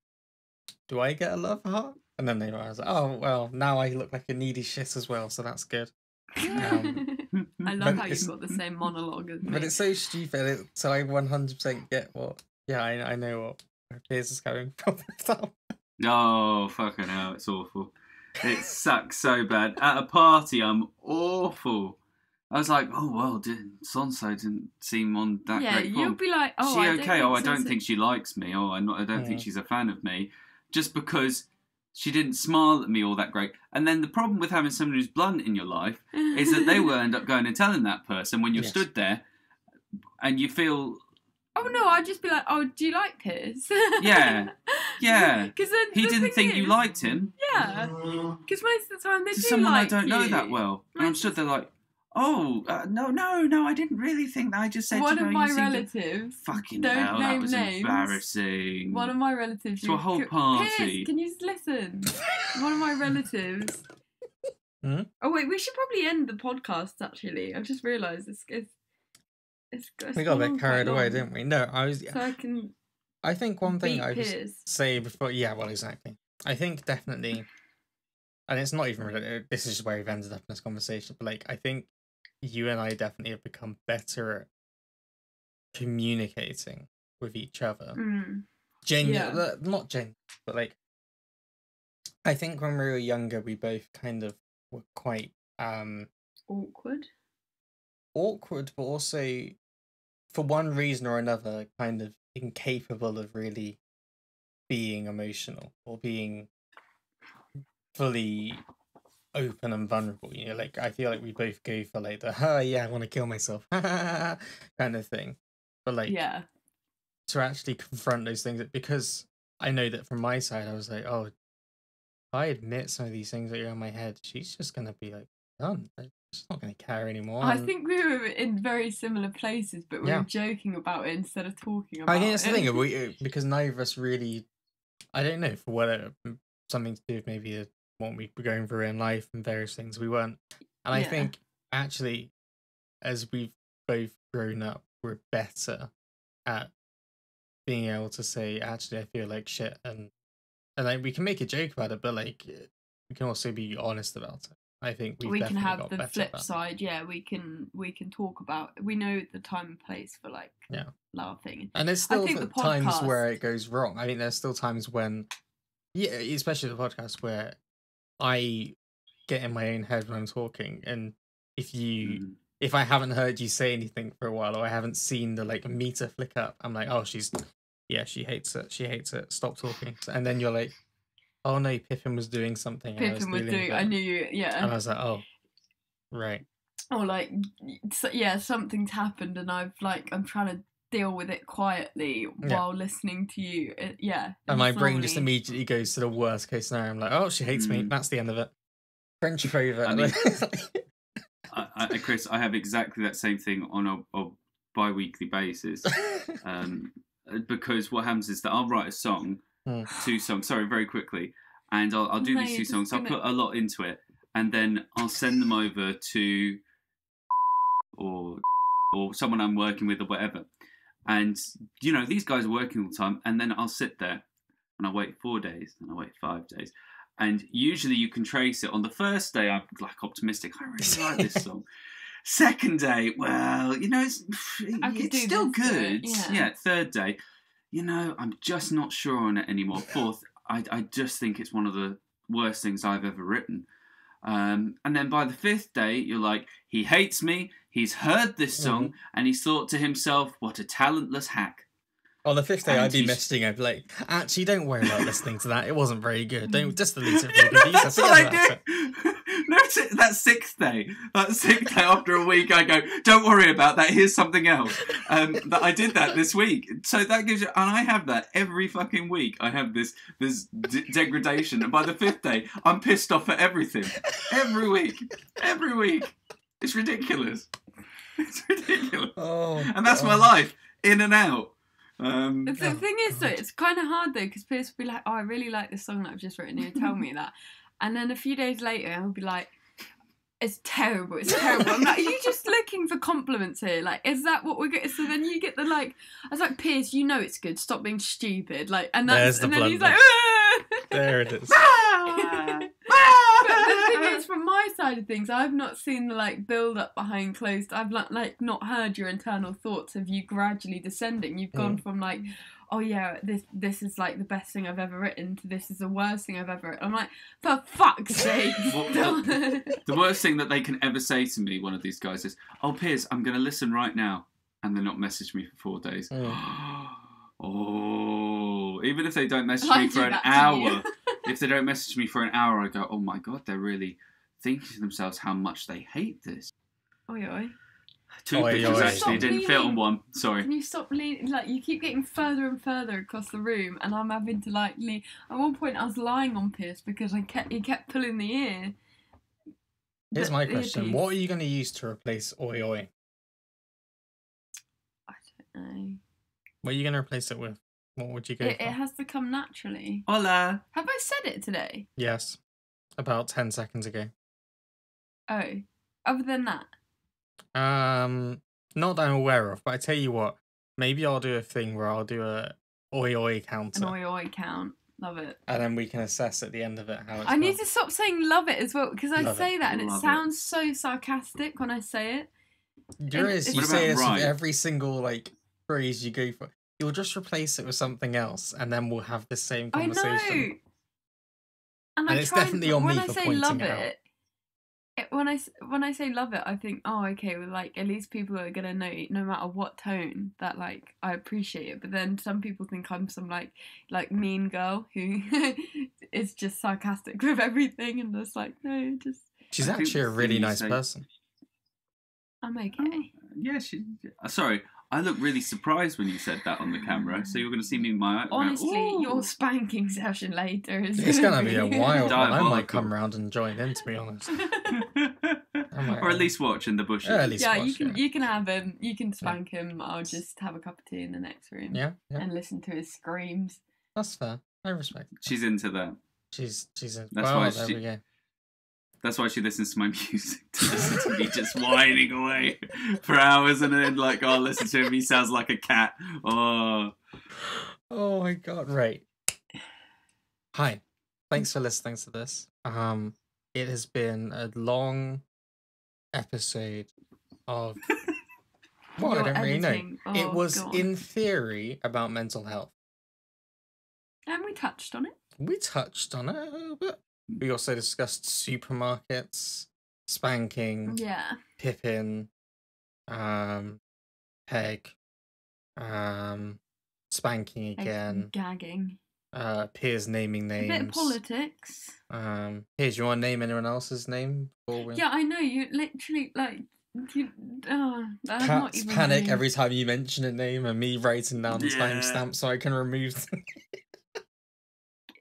do i get a love heart and then they were I was like oh well now i look like a needy shit as well so that's good um, I love how you've got the same monologue as me. but it's so stupid. It, so I 100% get what. Yeah, I, I know what where Piers is coming from. with that. Oh, fucking hell, it's awful. It sucks so bad. At a party, I'm awful. I was like, oh, well, did, Sonso didn't seem on that yeah, great you'll be like, oh, she I okay? think oh, I don't so- think she likes me. Oh, I'm not, I don't think Mhm. she's a fan of me. Just because she didn't smile at me all that great. And then the problem with having someone who's blunt in your life is that they will end up going and telling that person when you're Yes. stood there and you feel, Oh no, I'd just be like, oh, do you like Piers? Yeah. yeah, Because then he the didn't thing think you liked him. Yeah, because most of the time they to do someone like I don't know that well. And I'm sure they're like, oh, uh, no, no, no, I didn't really think that. I just said, One you know, of my you seemed to- relatives. Fucking Don't hell, that was names. embarrassing. One of my relatives. To a you- whole Piers, party. can you just listen? One of my relatives. Hmm? Oh wait, we should probably end the podcast. Actually, I've just realised it's it's it's. it's we got a bit carried away, didn't we? No, I was. So I can I think one thing I Piers. say before. Yeah, well, exactly. I think definitely, and it's not even. really- This is just where we've ended up in this conversation. But like, I think you and I definitely have become better at communicating with each other. Mm. Genuine, Yeah. not genuine, but like, I think when we were younger, we both kind of were quite um Awkward. Awkward, but also for one reason or another, kind of incapable of really being emotional or being fully open and vulnerable. You know, like I feel like we both go for like the "oh yeah, I want to kill myself" kind of thing, but like yeah. to actually confront those things because I know that from my side, I was like, oh, if I admit some of these things that are in my head, she's just gonna be like done. Like, She's not gonna care anymore. I think we were in very similar places, but we Yeah. were joking about it instead of talking about it. I think that's the thing. We uh, because neither of us really, I don't know for whether something to do with maybe what we were going through in life and various things we weren't. And I Yeah. think actually, as we've both grown up, we're better at being able to say, actually, I feel like shit, and and like we can make a joke about it, but like we can also be honest about it. I think we've we can have got the flip side. Yeah, we can we can talk about. We know the time and place for like Yeah. laughing. And there's I still think th- the times where it goes wrong. I mean, there's still times when, yeah, especially the podcast where I get in my own head when I'm talking, and if you, Mm. if I haven't heard you say anything for a while, or I haven't seen the like meter flick up, I'm like, oh, she's, yeah, she hates it. She hates it. Stop talking. And then you're like, oh no, Pippin was doing something. and I Pippin was dealing doing. with I knew you. Yeah. And I was like, oh, right. Or like, so, yeah, something's happened, and I've like I'm trying to deal with it quietly while listening to you. It, yeah. And my brain just immediately goes to the worst case scenario. I'm like, oh, she hates me. Mm. That's the end of it. Friendship over. I mean- I, I, Chris, I have exactly that same thing on a, a bi-weekly basis. um, because what happens is that I'll write a song, Hmm. two songs. Sorry, very quickly, and I'll, I'll do No, these two songs. I'll put a lot into it, and then I'll send them over to or or someone I'm working with or whatever. And you know, these guys are working all the time, and then I'll sit there and I wait four days, and I wait five days. And usually you can trace it on the first day. I'm like optimistic. I really like this song. Second day, well, you know, it's it's still good. yeah. yeah. Third day, you know, I'm just not sure on it anymore. Fourth, I I just think it's one of the worst things I've ever written. Um, and then by the fifth day, you're like, he hates me. He's heard this song and he's thought to himself, "What a talentless hack." On the fifth day, And I'd be messaging. I'd like, actually, don't worry about listening to that. It wasn't very good. Don't just delete it. Your. That's what I about it." do. No, t- that sixth day, that sixth day after a week, I go, don't worry about that. Here's something else. Um, that I did that this week, so that gives you, and I have that every fucking week. I have this this d- degradation, and by the fifth day, I'm pissed off at everything. Every week, every week, it's ridiculous. It's ridiculous, Oh, and that's my life, in and out. Um, The Oh, thing is, though, it's kind of hard though because Piers will be like, "Oh, I really like this song that I've just written. You tell me that," and then a few days later, I'll be like, "It's terrible. It's terrible." I'm like, "Are you just looking for compliments here? Like, is that what we're getting?" So then you get the like, I was like, "Piers, you know it's good. Stop being stupid." Like, and There's that's the and then he's like, blunder. "Ah!" There it is. Ah! Ah! But the thing is, from my side of things, I've not seen the like build up behind closed. I've like, like not heard your internal thoughts of you gradually descending. You've gone mm. from like, oh yeah, this this is like the best thing I've ever written to this is the worst thing I've ever written. I'm like, for fuck's sake! What- don't." The worst thing that they can ever say to me, one of these guys, is, "Oh, Piers, I'm going to listen right now," and they're not message me for four days. Mm. oh, even if they don't message I me for an hour, if they don't message me for an hour, I go, oh my god, they're really thinking to themselves how much they hate this. Oi oi. Two Oi, pictures oi. actually Stop didn't fit on one. Sorry. Can you stop leaning? Like you keep getting further and further across the room, and I'm having to like lean. At one point, I was lying on Piers because I kept he kept pulling the ear. Here's the my question: earpiece. What are you going to use to replace oi oi? I don't know. What are you going to replace it with? What would you go It, for? it has to come naturally. Hola. Have I said it today? Yes, about ten seconds ago. Oh, other than that, Um, not that I'm aware of, but I tell you what, maybe I'll do a thing where I'll do a oi oi an counter, oi oi count. Love it. and then we can assess at the end of it how it's. I need gone. to stop saying love it as well because I Love it. say that and it Love it. sounds so sarcastic when I say it. There it- is. You What say about this right? every single like phrase you go for. You'll just replace it with something else, and then we'll have the same I conversation. know. And, And I it's try definitely and, on me when I for say pointing love it out. It, it, when I s- when I say love it, I think, oh, okay, well, like at least people are gonna know, no matter what tone, that like I appreciate it. But then some people think I'm some like like mean girl who is just sarcastic with everything, and just like no, just She's actually a really nice say- person. I'm okay. Yeah, she. uh, Sorry, I look really surprised when you said that on the camera. So you're going to see me in my. go, Honestly, "Ooh." your spanking session later is. It's gonna be a wild one. I might come round and join in, to be honest. might- or at uh, least watch in the bushes. Yeah, at least yeah, you can yeah. you can have him. You can spank him. I'll just have a cup of tea in the next room. Yeah, yeah, and listen to his screams. that's fair. I respect. That. She's into that. She's she's a That's well, why there she- we go. That's why she listens to my music to listen to me just whining away for hours, and then like, oh, listen to him. He sounds like a cat. Oh, Oh my god! Right. Hi. Thanks for listening to this. Um, it has been a long episode of. Well, I don't really know. editing. it Oh, was God. in theory about mental health. and we touched on it. We touched on it a little bit. We also discussed supermarkets, spanking, Yeah, Pippin, um, Peg, um, spanking like again, gagging. uh, Piers naming A bit of politics. Um, Piers, you want to name anyone else's name? We... Yeah, I know. You literally like. You, uh, I'm not Kat's even panic gonna- every time you mention a name, and me writing down the Yeah. timestamps so I can remove them.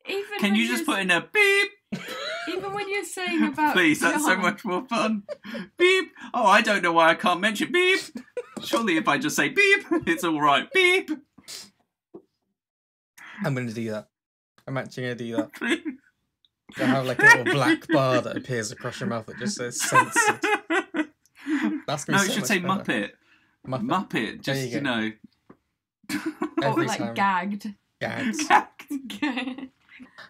Even can you just you're put in a beep? Even when you're saying about Please, that's so much more fun. Beep. Oh, I don't know why I can't mention beep. Surely, if I just say beep, it's all right. Beep. I'm going to do that. I'm actually going to do that. Please. I have like a little black bar that appears across your mouth that just says censored. That's gonna no, be it so should say better. Muppet. Muppet. Muppet. Just you you, go. know. or Every like time. gagged. Gags.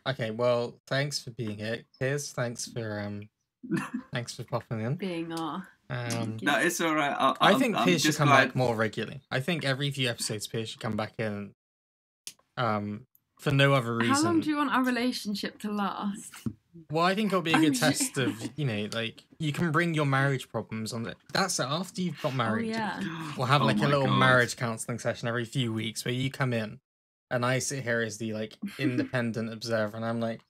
Okay, well, thanks for being here. Piers, thanks for um, thanks for popping in. Being our Um, no, it's all right. I, I I'm- think I'm Piers should come glad- back more regularly. I think every few episodes, Piers should come back in. Um, for no other reason. How long do you want our relationship to last? Well, I think it'll be a I'm good sure- test of you know, like you can bring your marriage problems on it. That's it. After you've got married, Oh married, yeah. we'll have Oh like a little God. marriage counseling session every few weeks where you come in, and I sit here as the like independent observer, and I'm like,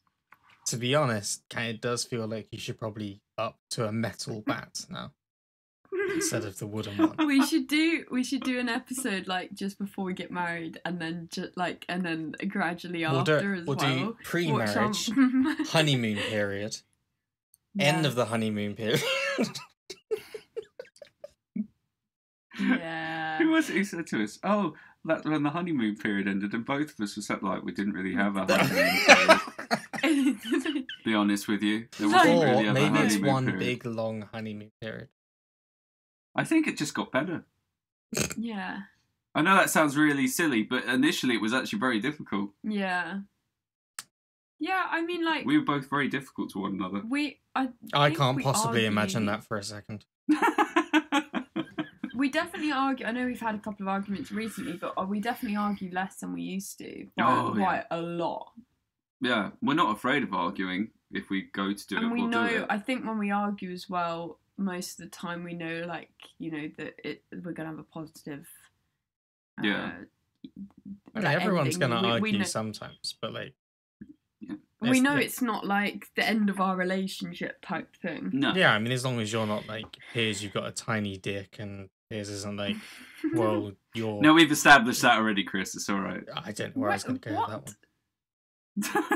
to be honest, kind of does feel like you should probably up to a metal bat now instead of the wooden one. we should do we should do an episode like just before we get married and then just like and then gradually We'll after it. as We'll well. do pre-marriage, honeymoon period, end of the honeymoon period. Yeah. Who was it who said to us? Oh, that's when the honeymoon period ended, and both of us were set like we didn't really have a honeymoon period. Be honest with you, there wasn't or really maybe it's one period. big long honeymoon period. I think it just got better. yeah. I know that sounds really silly, but initially it was actually very difficult. Yeah. Yeah, I mean like We were both very difficult to one another. we I I can't possibly argue- imagine that for a second. We definitely argue. I know we've had a couple of arguments recently, but uh, we definitely argue less than we used to. By, Oh, yeah. quite a lot. yeah, we're not afraid of arguing. If we go to do and it, we we'll know. do it. I think when we argue as well, most of the time we know, like you know, that it we're gonna have a positive. Yeah. I mean, like, everyone's gonna We- we argue know- sometimes, but like, we we know it's not like the end of our relationship type thing. No. Yeah, I mean, as long as you're not like, here's you've got a tiny dick, and here's isn't like, well, you're. No, we've established that already, Chris. It's all right. I don't know where I was going to go with that one.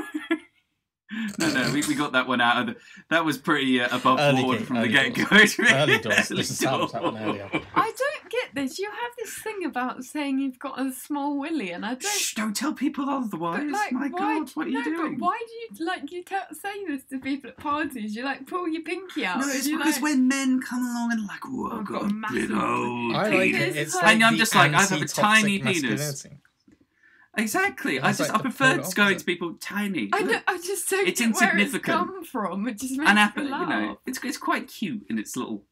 no, no, we, we got that one out of the. That was pretty uh, above Early board game, from the get go. Early doors. This is Sam's that one earlier. I don't get this. You have this thing about saying you've got a small willy, and I don't. Shh! Don't tell people otherwise. But like, My why, God, what are you no, doing? But why do you like you tell, say this to people at parties? You like pull your pinky out. No, it's because like, when men come along and like, whoa, Oh, I've I've got, got a a massive- big old I like it. It's And I'm just like, I have a tiny penis. Masculinity. Exactly. I just like I prefer polar just going to people tiny. I, Look, don't, I just don't It's get where it's come from. It just makes and apple, you know, it's it's quite cute in its little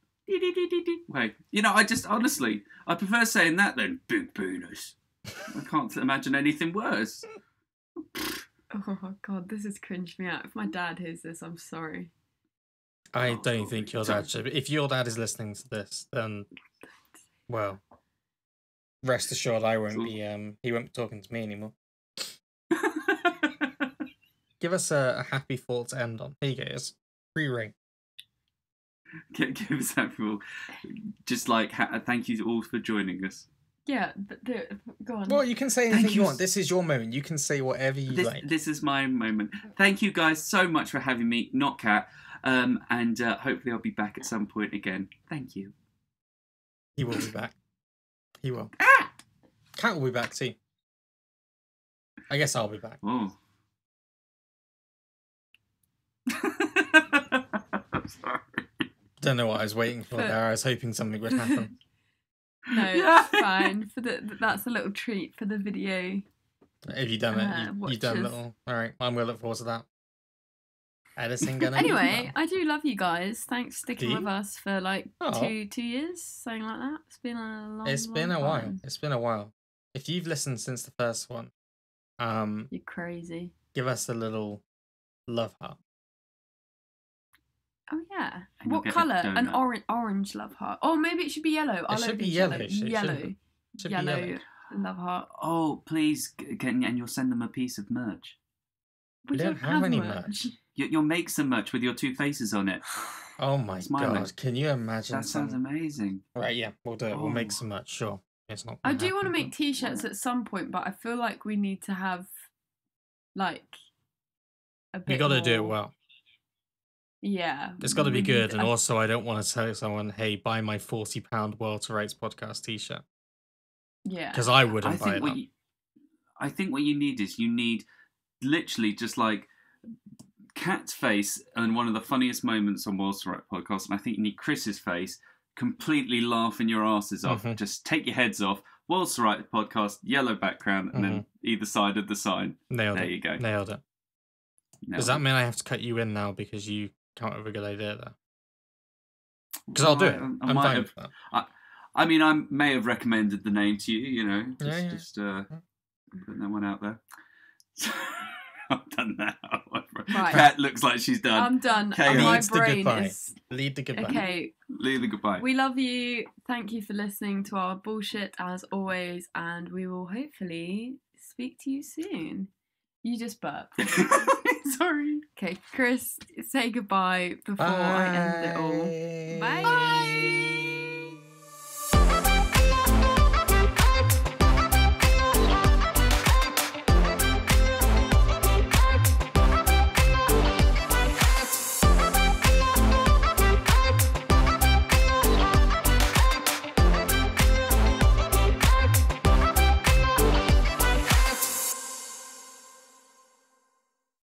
way. You know, I just honestly, I prefer saying that than big penis. I can't imagine anything worse. Oh god, this has cringed me out. If my dad hears this, I'm sorry. I Oh, don't think your dad should. If your dad is listening to this, then well, rest assured, I won't be. Um, he won't be talking to me anymore. Give us a, a happy thought to end on. Here you go. It's free ring. give, give us that for just like ha- thank you all for joining us. Yeah, but do it. Go on. Well, you can say anything you you want. This is your moment. You can say whatever you This, like. this is my moment. Thank you guys so much for having me, not Kat. Um, and uh, hopefully I'll be back at some point again. Thank you. He will be back. He will. Ah! Kat will be back too. I guess I'll be back. Oh. Sorry. Don't know what I was waiting for But- there. I was hoping something would happen. no, it's fine. For the that's a little treat for the video. Have you done it? Uh, you, you've done a little. All right. I'm gonna look forward to that. Editing gonna. Anyway. I do love you guys. Thanks for sticking with us for like Oh. two two years, something like that. It's been a long. it's been long a while. It's been a while. If you've listened since the first one, um, You're crazy. give us a little love heart. Oh yeah. And you'll what color? An orange orange love heart. Or maybe it should be yellow. Our should be logo's yellow, it should- Yellow. shouldn't Should yellow, be yellow. love heart. Oh, please, can, and you'll send them a piece of merch. We don't have any merch. You, you'll make some merch with your two faces on it. Oh my Smiling. god! Can you imagine? That sounds some- amazing. Right. Yeah, we'll do it. We'll make Oh. some merch. Sure. It's not. I gonna do want to make t-shirts at some point, but I feel like we need to have like a but bit. You got to do it well. Yeah, It's got to be good, need- and also I don't want to tell someone, "Hey, buy my forty pound World to Rights podcast T-shirt," yeah. because I I wouldn't buy think what that. you, I think what you need is you need literally just like Kat's face and one of the funniest moments on World's Right podcast, and I think you need Chris's face completely laughing your asses off. Mhm. Just take your heads off. World's Right podcast, yellow background, and then either side of the sign. Nailed There it. you go. Nailed it. No. Does that mean I have to cut you in now because you can't have a good idea there? Because I'll do it. I, I I'm might fine have- with. I mean, I may have recommended the name to you. You know, just, Yeah, yeah. just uh, putting that one out there. I've done that. Right. Kat looks like she's done. I'm done. Okay, My leads the brain goodbye. is Lead the goodbye. okay. Lead the goodbye. We love you. Thank you for listening to our bullshit as always, and we will hopefully speak to you soon. You just burp. Sorry. Okay, Chris, say goodbye before I end it all. Bye.